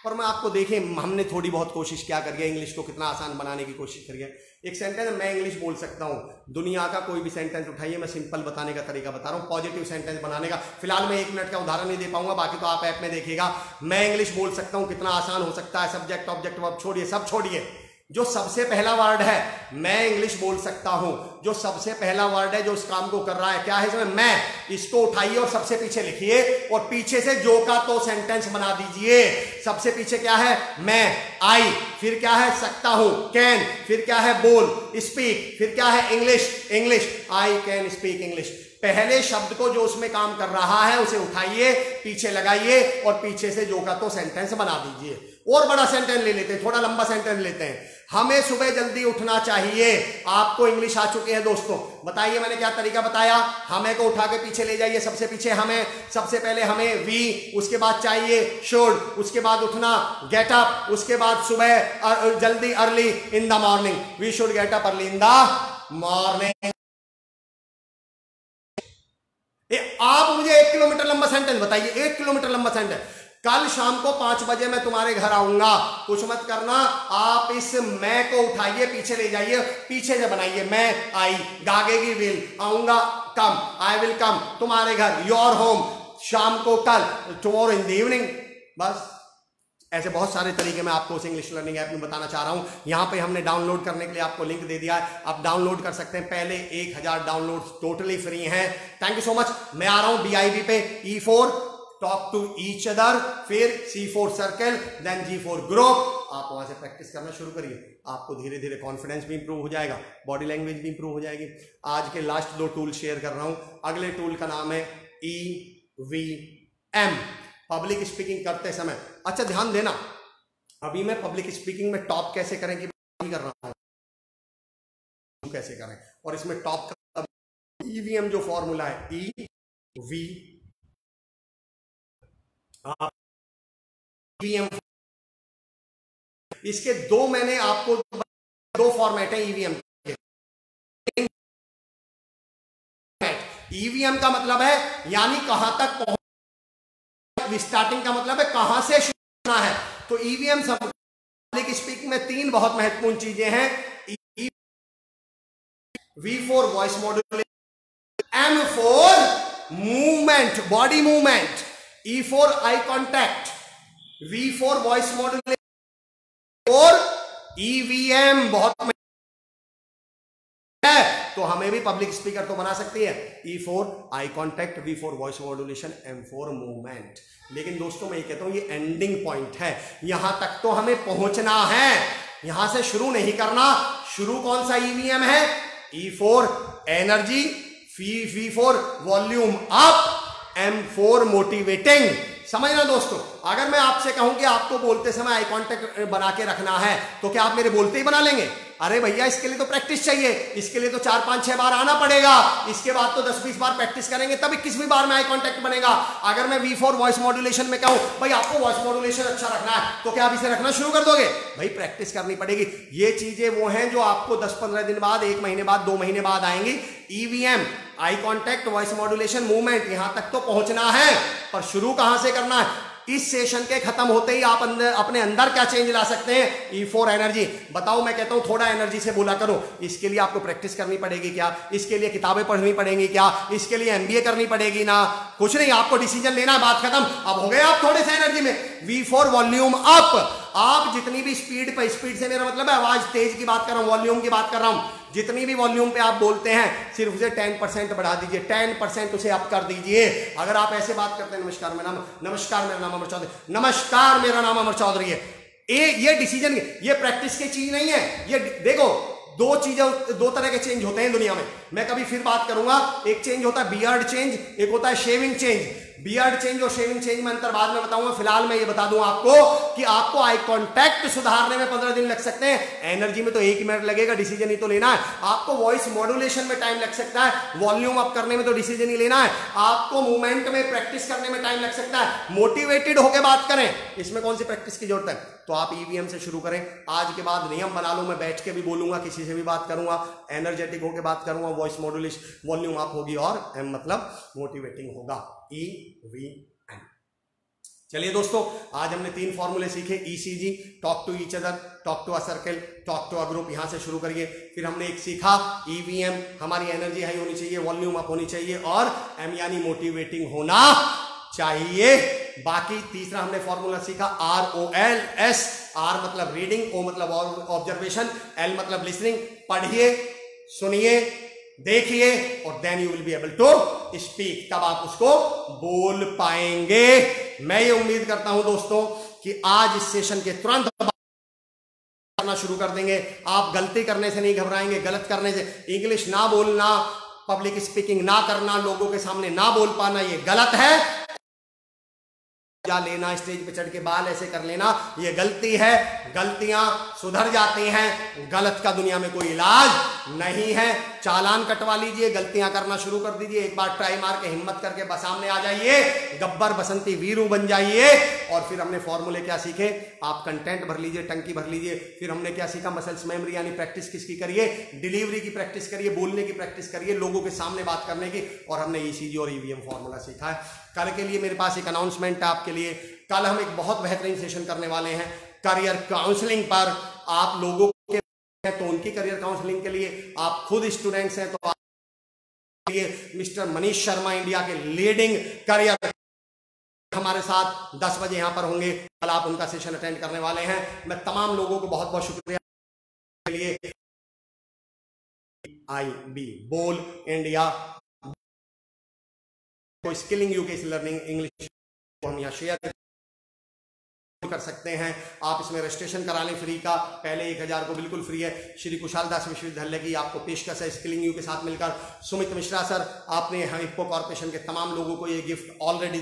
पर मैं आपको देखें, हमने थोड़ी बहुत कोशिश क्या करिए इंग्लिश को कितना आसान बनाने की कोशिश करिए एक सेंटेंस मैं इंग्लिश बोल सकता हूँ। दुनिया का कोई भी सेंटेंस उठाइए, मैं सिंपल बताने का तरीका बता रहा हूँ। पॉजिटिव सेंटेंस बनाने का। फ़िलहाल मैं एक मिनट का उदाहरण नहीं दे पाऊँगा, बाकी तो आप ऐप में देखिएगा। मैं इंग्लिश बोल सकता हूँ, कितना आसान हो सकता है। सब्जेक्ट ऑब्जेक्ट वर्ब छोड़िए, सब छोड़िए। जो सबसे पहला वर्ड है, मैं इंग्लिश बोल सकता हूँ। जो सबसे पहला वर्ड है, जो इस काम को कर रहा है, क्या है इसमें? मैं। इसको उठाइए और सबसे पीछे लिखिए और पीछे से जो का तो सेंटेंस बना दीजिए। सबसे पीछे क्या है? मैं आई फिर क्या है? सकता हूँ। कैन फिर क्या है? बोल। स्पीक फिर क्या है? English English I can speak English पहले शब्द को जो उसमें काम कर रहा है, उसे उठाइए, पीछे लगाइए और पीछे से जो का तो सेंटेंस बना दीजिए। और बड़ा सेंटेंस ले लेते हैं, थोड़ा लंबा सेंटेंस लेते हैं। हमें सुबह जल्दी उठना चाहिए। आपको इंग्लिश आ चुके हैं दोस्तों। बताइए मैंने क्या तरीका बताया? हमें को उठा के पीछे ले जाइए सबसे पीछे हमें सबसे पहले हमें वी उसके बाद चाहिए शुड उसके बाद उठना गेट अप उसके बाद सुबह अर, जल्दी early in the morning we should get up early in the morning आप मुझे एक किलोमीटर लंबा सेंटेंस बताइए एक किलोमीटर लंबा सेंटेंस कल शाम को पाँच बजे मैं तुम्हारे घर आऊँगा। कुछ मत करना, आप इस मैं को उठाइए, पीछे ले जाइए, पीछे से बनाइए। मैं आई गागेगी विल आऊँगा कम आई विल कम तुम्हारे घर योर होम शाम को कल टुमारो इन द इवनिंग बस। ऐसे बहुत सारे तरीके मैं आपको उस इंग्लिश लर्निंग ऐप में बताना चाह रहा हूँ। यहाँ पे हमने डाउनलोड करने के लिए आपको लिंक दे दिया है। आप डाउनलोड कर सकते हैं। पहले एक हज़ार डाउनलोड टोटली फ्री हैं। थैंक यू सो मच मैं आ रहा हूँ बीआईबी पे E e for talk to each other फिर C for circle then G for group आप वहाँ से प्रैक्टिस करना शुरू करिए। आपको धीरे धीरे कॉन्फिडेंस भी इंप्रूव हो जाएगा बॉडी लैंग्वेज भी इंप्रूव हो जाएगी। आज के लास्ट दो टूल शेयर कर रहा हूँ। अगले टूल का नाम है E V M public speaking करते समय। अच्छा ध्यान देना। अभी मैं पब्लिक स्पीकिंग में टॉप कैसे करें कि कर रहा हूँ? कैसे करें? और इसमें टॉप का ईवीएम जो फॉर्मूला है ई वी ईवीएम इसके दो मैंने आपको दो फॉर्मेट है ईवीएम ईवीएम का। मतलब है, यानी कहाँ तक पहुँच स्टार्टिंग का मतलब है कहाँ से शुरू है। तो ईवीएम सब स्पीकिंग में तीन बहुत महत्वपूर्ण चीज़ें हैं। V for voice module M for movement body movement E for eye contact, V for voice modulation और EVM बहुत है। तो हमें भी पब्लिक स्पीकर तो बना सकती है। E for eye contact V for voice modulation M for movement लेकिन दोस्तों मैं ये कहता हूँ ये एंडिंग पॉइंट है। यहाँ तक तो हमें पहुँचना है। यहाँ से शुरू नहीं करना। शुरू कौन सा ईवीएम है? E for energy fee V for volume up M for motivating. समझना दोस्तों? अगर मैं आपसे कहूँ कि आपको बोलते समय आई कांटेक्ट बना के रखना है तो क्या आप मेरे बोलते ही बना लेंगे? अरे भैया, इसके लिए तो प्रैक्टिस चाहिए। इसके लिए तो चार, पाँच, छह बार आना पड़ेगा। इसके बाद तो दस, बीस बार प्रैक्टिस करेंगे, तब इक्कीसवीं बार में आई कांटेक्ट बनेगा। अगर मैं वी फोर वॉइस मॉड्यूलेशन में कहूँ, भाई, आपको वॉइस मॉड्यूलेशन अच्छा रखना है तो क्या आप इसे रखना शुरू कर दोगे? भाई, प्रैक्टिस करनी पड़ेगी। ये चीज़ें वो हैं जो आपको दस, पंद्रह दिन बाद, एक महीने बाद, दो महीने बाद आएँगी। EVM eye contact, voice modulation movement, यहाँ तक तो पहुँचना है। पर शुरू कहाँ से करना है? इस सेशन के खत्म होते ही आप अंदर, अपने अंदर क्या चेंज ला सकते हैं? ई फोर एनर्जी बताओ, मैं कहता हूँ, थोड़ा एनर्जी से बोला करो। इसके लिए आपको प्रैक्टिस करनी पड़ेगी क्या? इसके लिए किताबें पढ़नी पड़ेंगी क्या? इसके लिए एमबीए करनी पड़ेगी ना? कुछ नहीं, आपको डिसीज़न लेना है, बात खत्म। अब हो गए आप थोड़े से एनर्जी में। वी वॉल्यूम अप आप जितनी भी स्पीड पर स्पीड से मेरा मतलब है, आवाज़ तेज की बात कर रहा हूँ वॉल्यूम की बात कर रहा हूँ। जितनी भी वॉल्यूम पे आप बोलते हैं सिर्फ़ उसे टेन परसेंट बढ़ा दीजिए। टेन परसेंट उसे अप कर दीजिए। अगर आप ऐसे बात करते हैं नमस्कार मेरा नाम नमस्कार मेरा नाम अमर चौधरी। नमस्कार मेरा नाम अमर चौधरी है। ए, ये डिसीज़न ये प्रैक्टिस की चीज़ नहीं है। ये देखो दो चीज़ें दो तरह के चेंज होते हैं दुनिया में। मैं कभी फिर बात करूँगा। एक चेंज होता है बियर्ड चेंज एक होता है शेविंग चेंज बियर्ड चेंज और शेविंग चेंज में अंतर बाद में बताऊँगा। फ़िलहाल मैं ये बता दूँ आपको कि आपको आई कॉन्टैक्ट सुधारने में पंद्रह दिन लग सकते हैं। एनर्जी में तो एक मिनट लगेगा डिसीज़न ही तो लेना है। आपको वॉइस मॉड्यूलेशन में टाइम लग सकता है। वॉल्यूम अप करने में तो डिसीज़न ही लेना है। आपको मूवमेंट में प्रैक्टिस करने में टाइम लग सकता है। मोटिवेटेड होकर बात करें। इसमें कौन सी प्रैक्टिस की ज़रूरत है? तो आप ईवीएम से शुरू करें। आज के बाद नियम बना लो, मैं बैठ के भी बोलूँगा, किसी से भी बात करूँगा एनर्जेटिक होकर बात करूँगा वॉइस मॉड्यूलेशन वॉल्यूम अप होगी और, एम मतलब मोटिवेटिंग होगा। ई वी एन चलिए दोस्तों, आज हमने तीन फॉर्मूले सीखे ECG talk to each other talk to a circle talk to a group यहाँ से शुरू करिए। फिर हमने एक सीखा ईवीएम हमारी एनर्जी हाई होनी चाहिए वॉल्यूम अप होनी चाहिए और एम यानी मोटिवेटिंग होना चाहिए। बाकी तीसरा हमने फॉर्मूला सीखा R O L S R मतलब रीडिंग ओ मतलब ऑब्जर्वेशन एल मतलब लिसनिंग पढ़िए, सुनिए, देखिए और then you will be able to speak तब आप उसको बोल पाएँगे। मैं ये उम्मीद करता हूँ दोस्तों कि आज इस सेशन के तुरंत करना शुरू कर देंगे। आप गलती करने से नहीं घबराएँगे, गलत करने से। इंग्लिश ना बोलना पब्लिक स्पीकिंग ना करना, लोगों के सामने ना बोल पाना, ये गलत है। जा लेना, स्टेज पे चढ़ के बाल ऐसे कर लेना, ये गलती है। गलतियाँ सुधर जाती हैं, गलत का दुनिया में कोई इलाज नहीं है। चालान कटवा लीजिए, गलतियाँ करना शुरू कर दीजिए। एक बार ट्राई मार के हिम्मत करके सामने आ जाइए, गब्बर बसंती वीरू बन जाइए। और फिर हमने फॉर्मूले क्या सीखे? आप कंटेंट भर लीजिए, टंकी भर लीजिए। फिर हमने क्या सीखा? मसल्स मेमोरी यानी प्रैक्टिस किसकी करिए? डिलीवरी की प्रैक्टिस करिए, बोलने की प्रैक्टिस करिए, लोगों के सामने बात करने की। और हमने ईसीजी और ईवीएम फॉर्मूला सीखा है। कल के लिए मेरे पास एक अनाउंसमेंट है आपके लिए। कल हम एक बहुत बेहतरीन सेशन करने वाले हैं करियर काउंसलिंग पर। आप लोगों के हैं तो उनकी करियर काउंसलिंग के लिए। आप खुद स्टूडेंट्स हैं तो आप लिए मिस्टर मनीष शर्मा इंडिया के लीडिंग करियर हमारे साथ 10 बजे यहाँ पर होंगे। कल आप उनका सेशन अटेंड करने वाले हैं। मैं तमाम लोगों को बहुत बहुत शुक्रिया। के लिए आई बी बोल, इंडिया। कोई स्किलिंग यू के लर्निंग इंग्लिश हम यहाँ शेयर कर सकते हैं। आप इसमें रजिस्ट्रेशन करा लें फ्री का, पहले एक हज़ार को बिल्कुल फ्री है। श्री कुशाल दास विश्वविद्यालय की आपको पेशकश है स्किलिंग यू के साथ मिलकर। सुमित मिश्रा सर, आपने हिप्पो कॉरपोरेशन के तमाम लोगों को ये गिफ्ट ऑलरेडी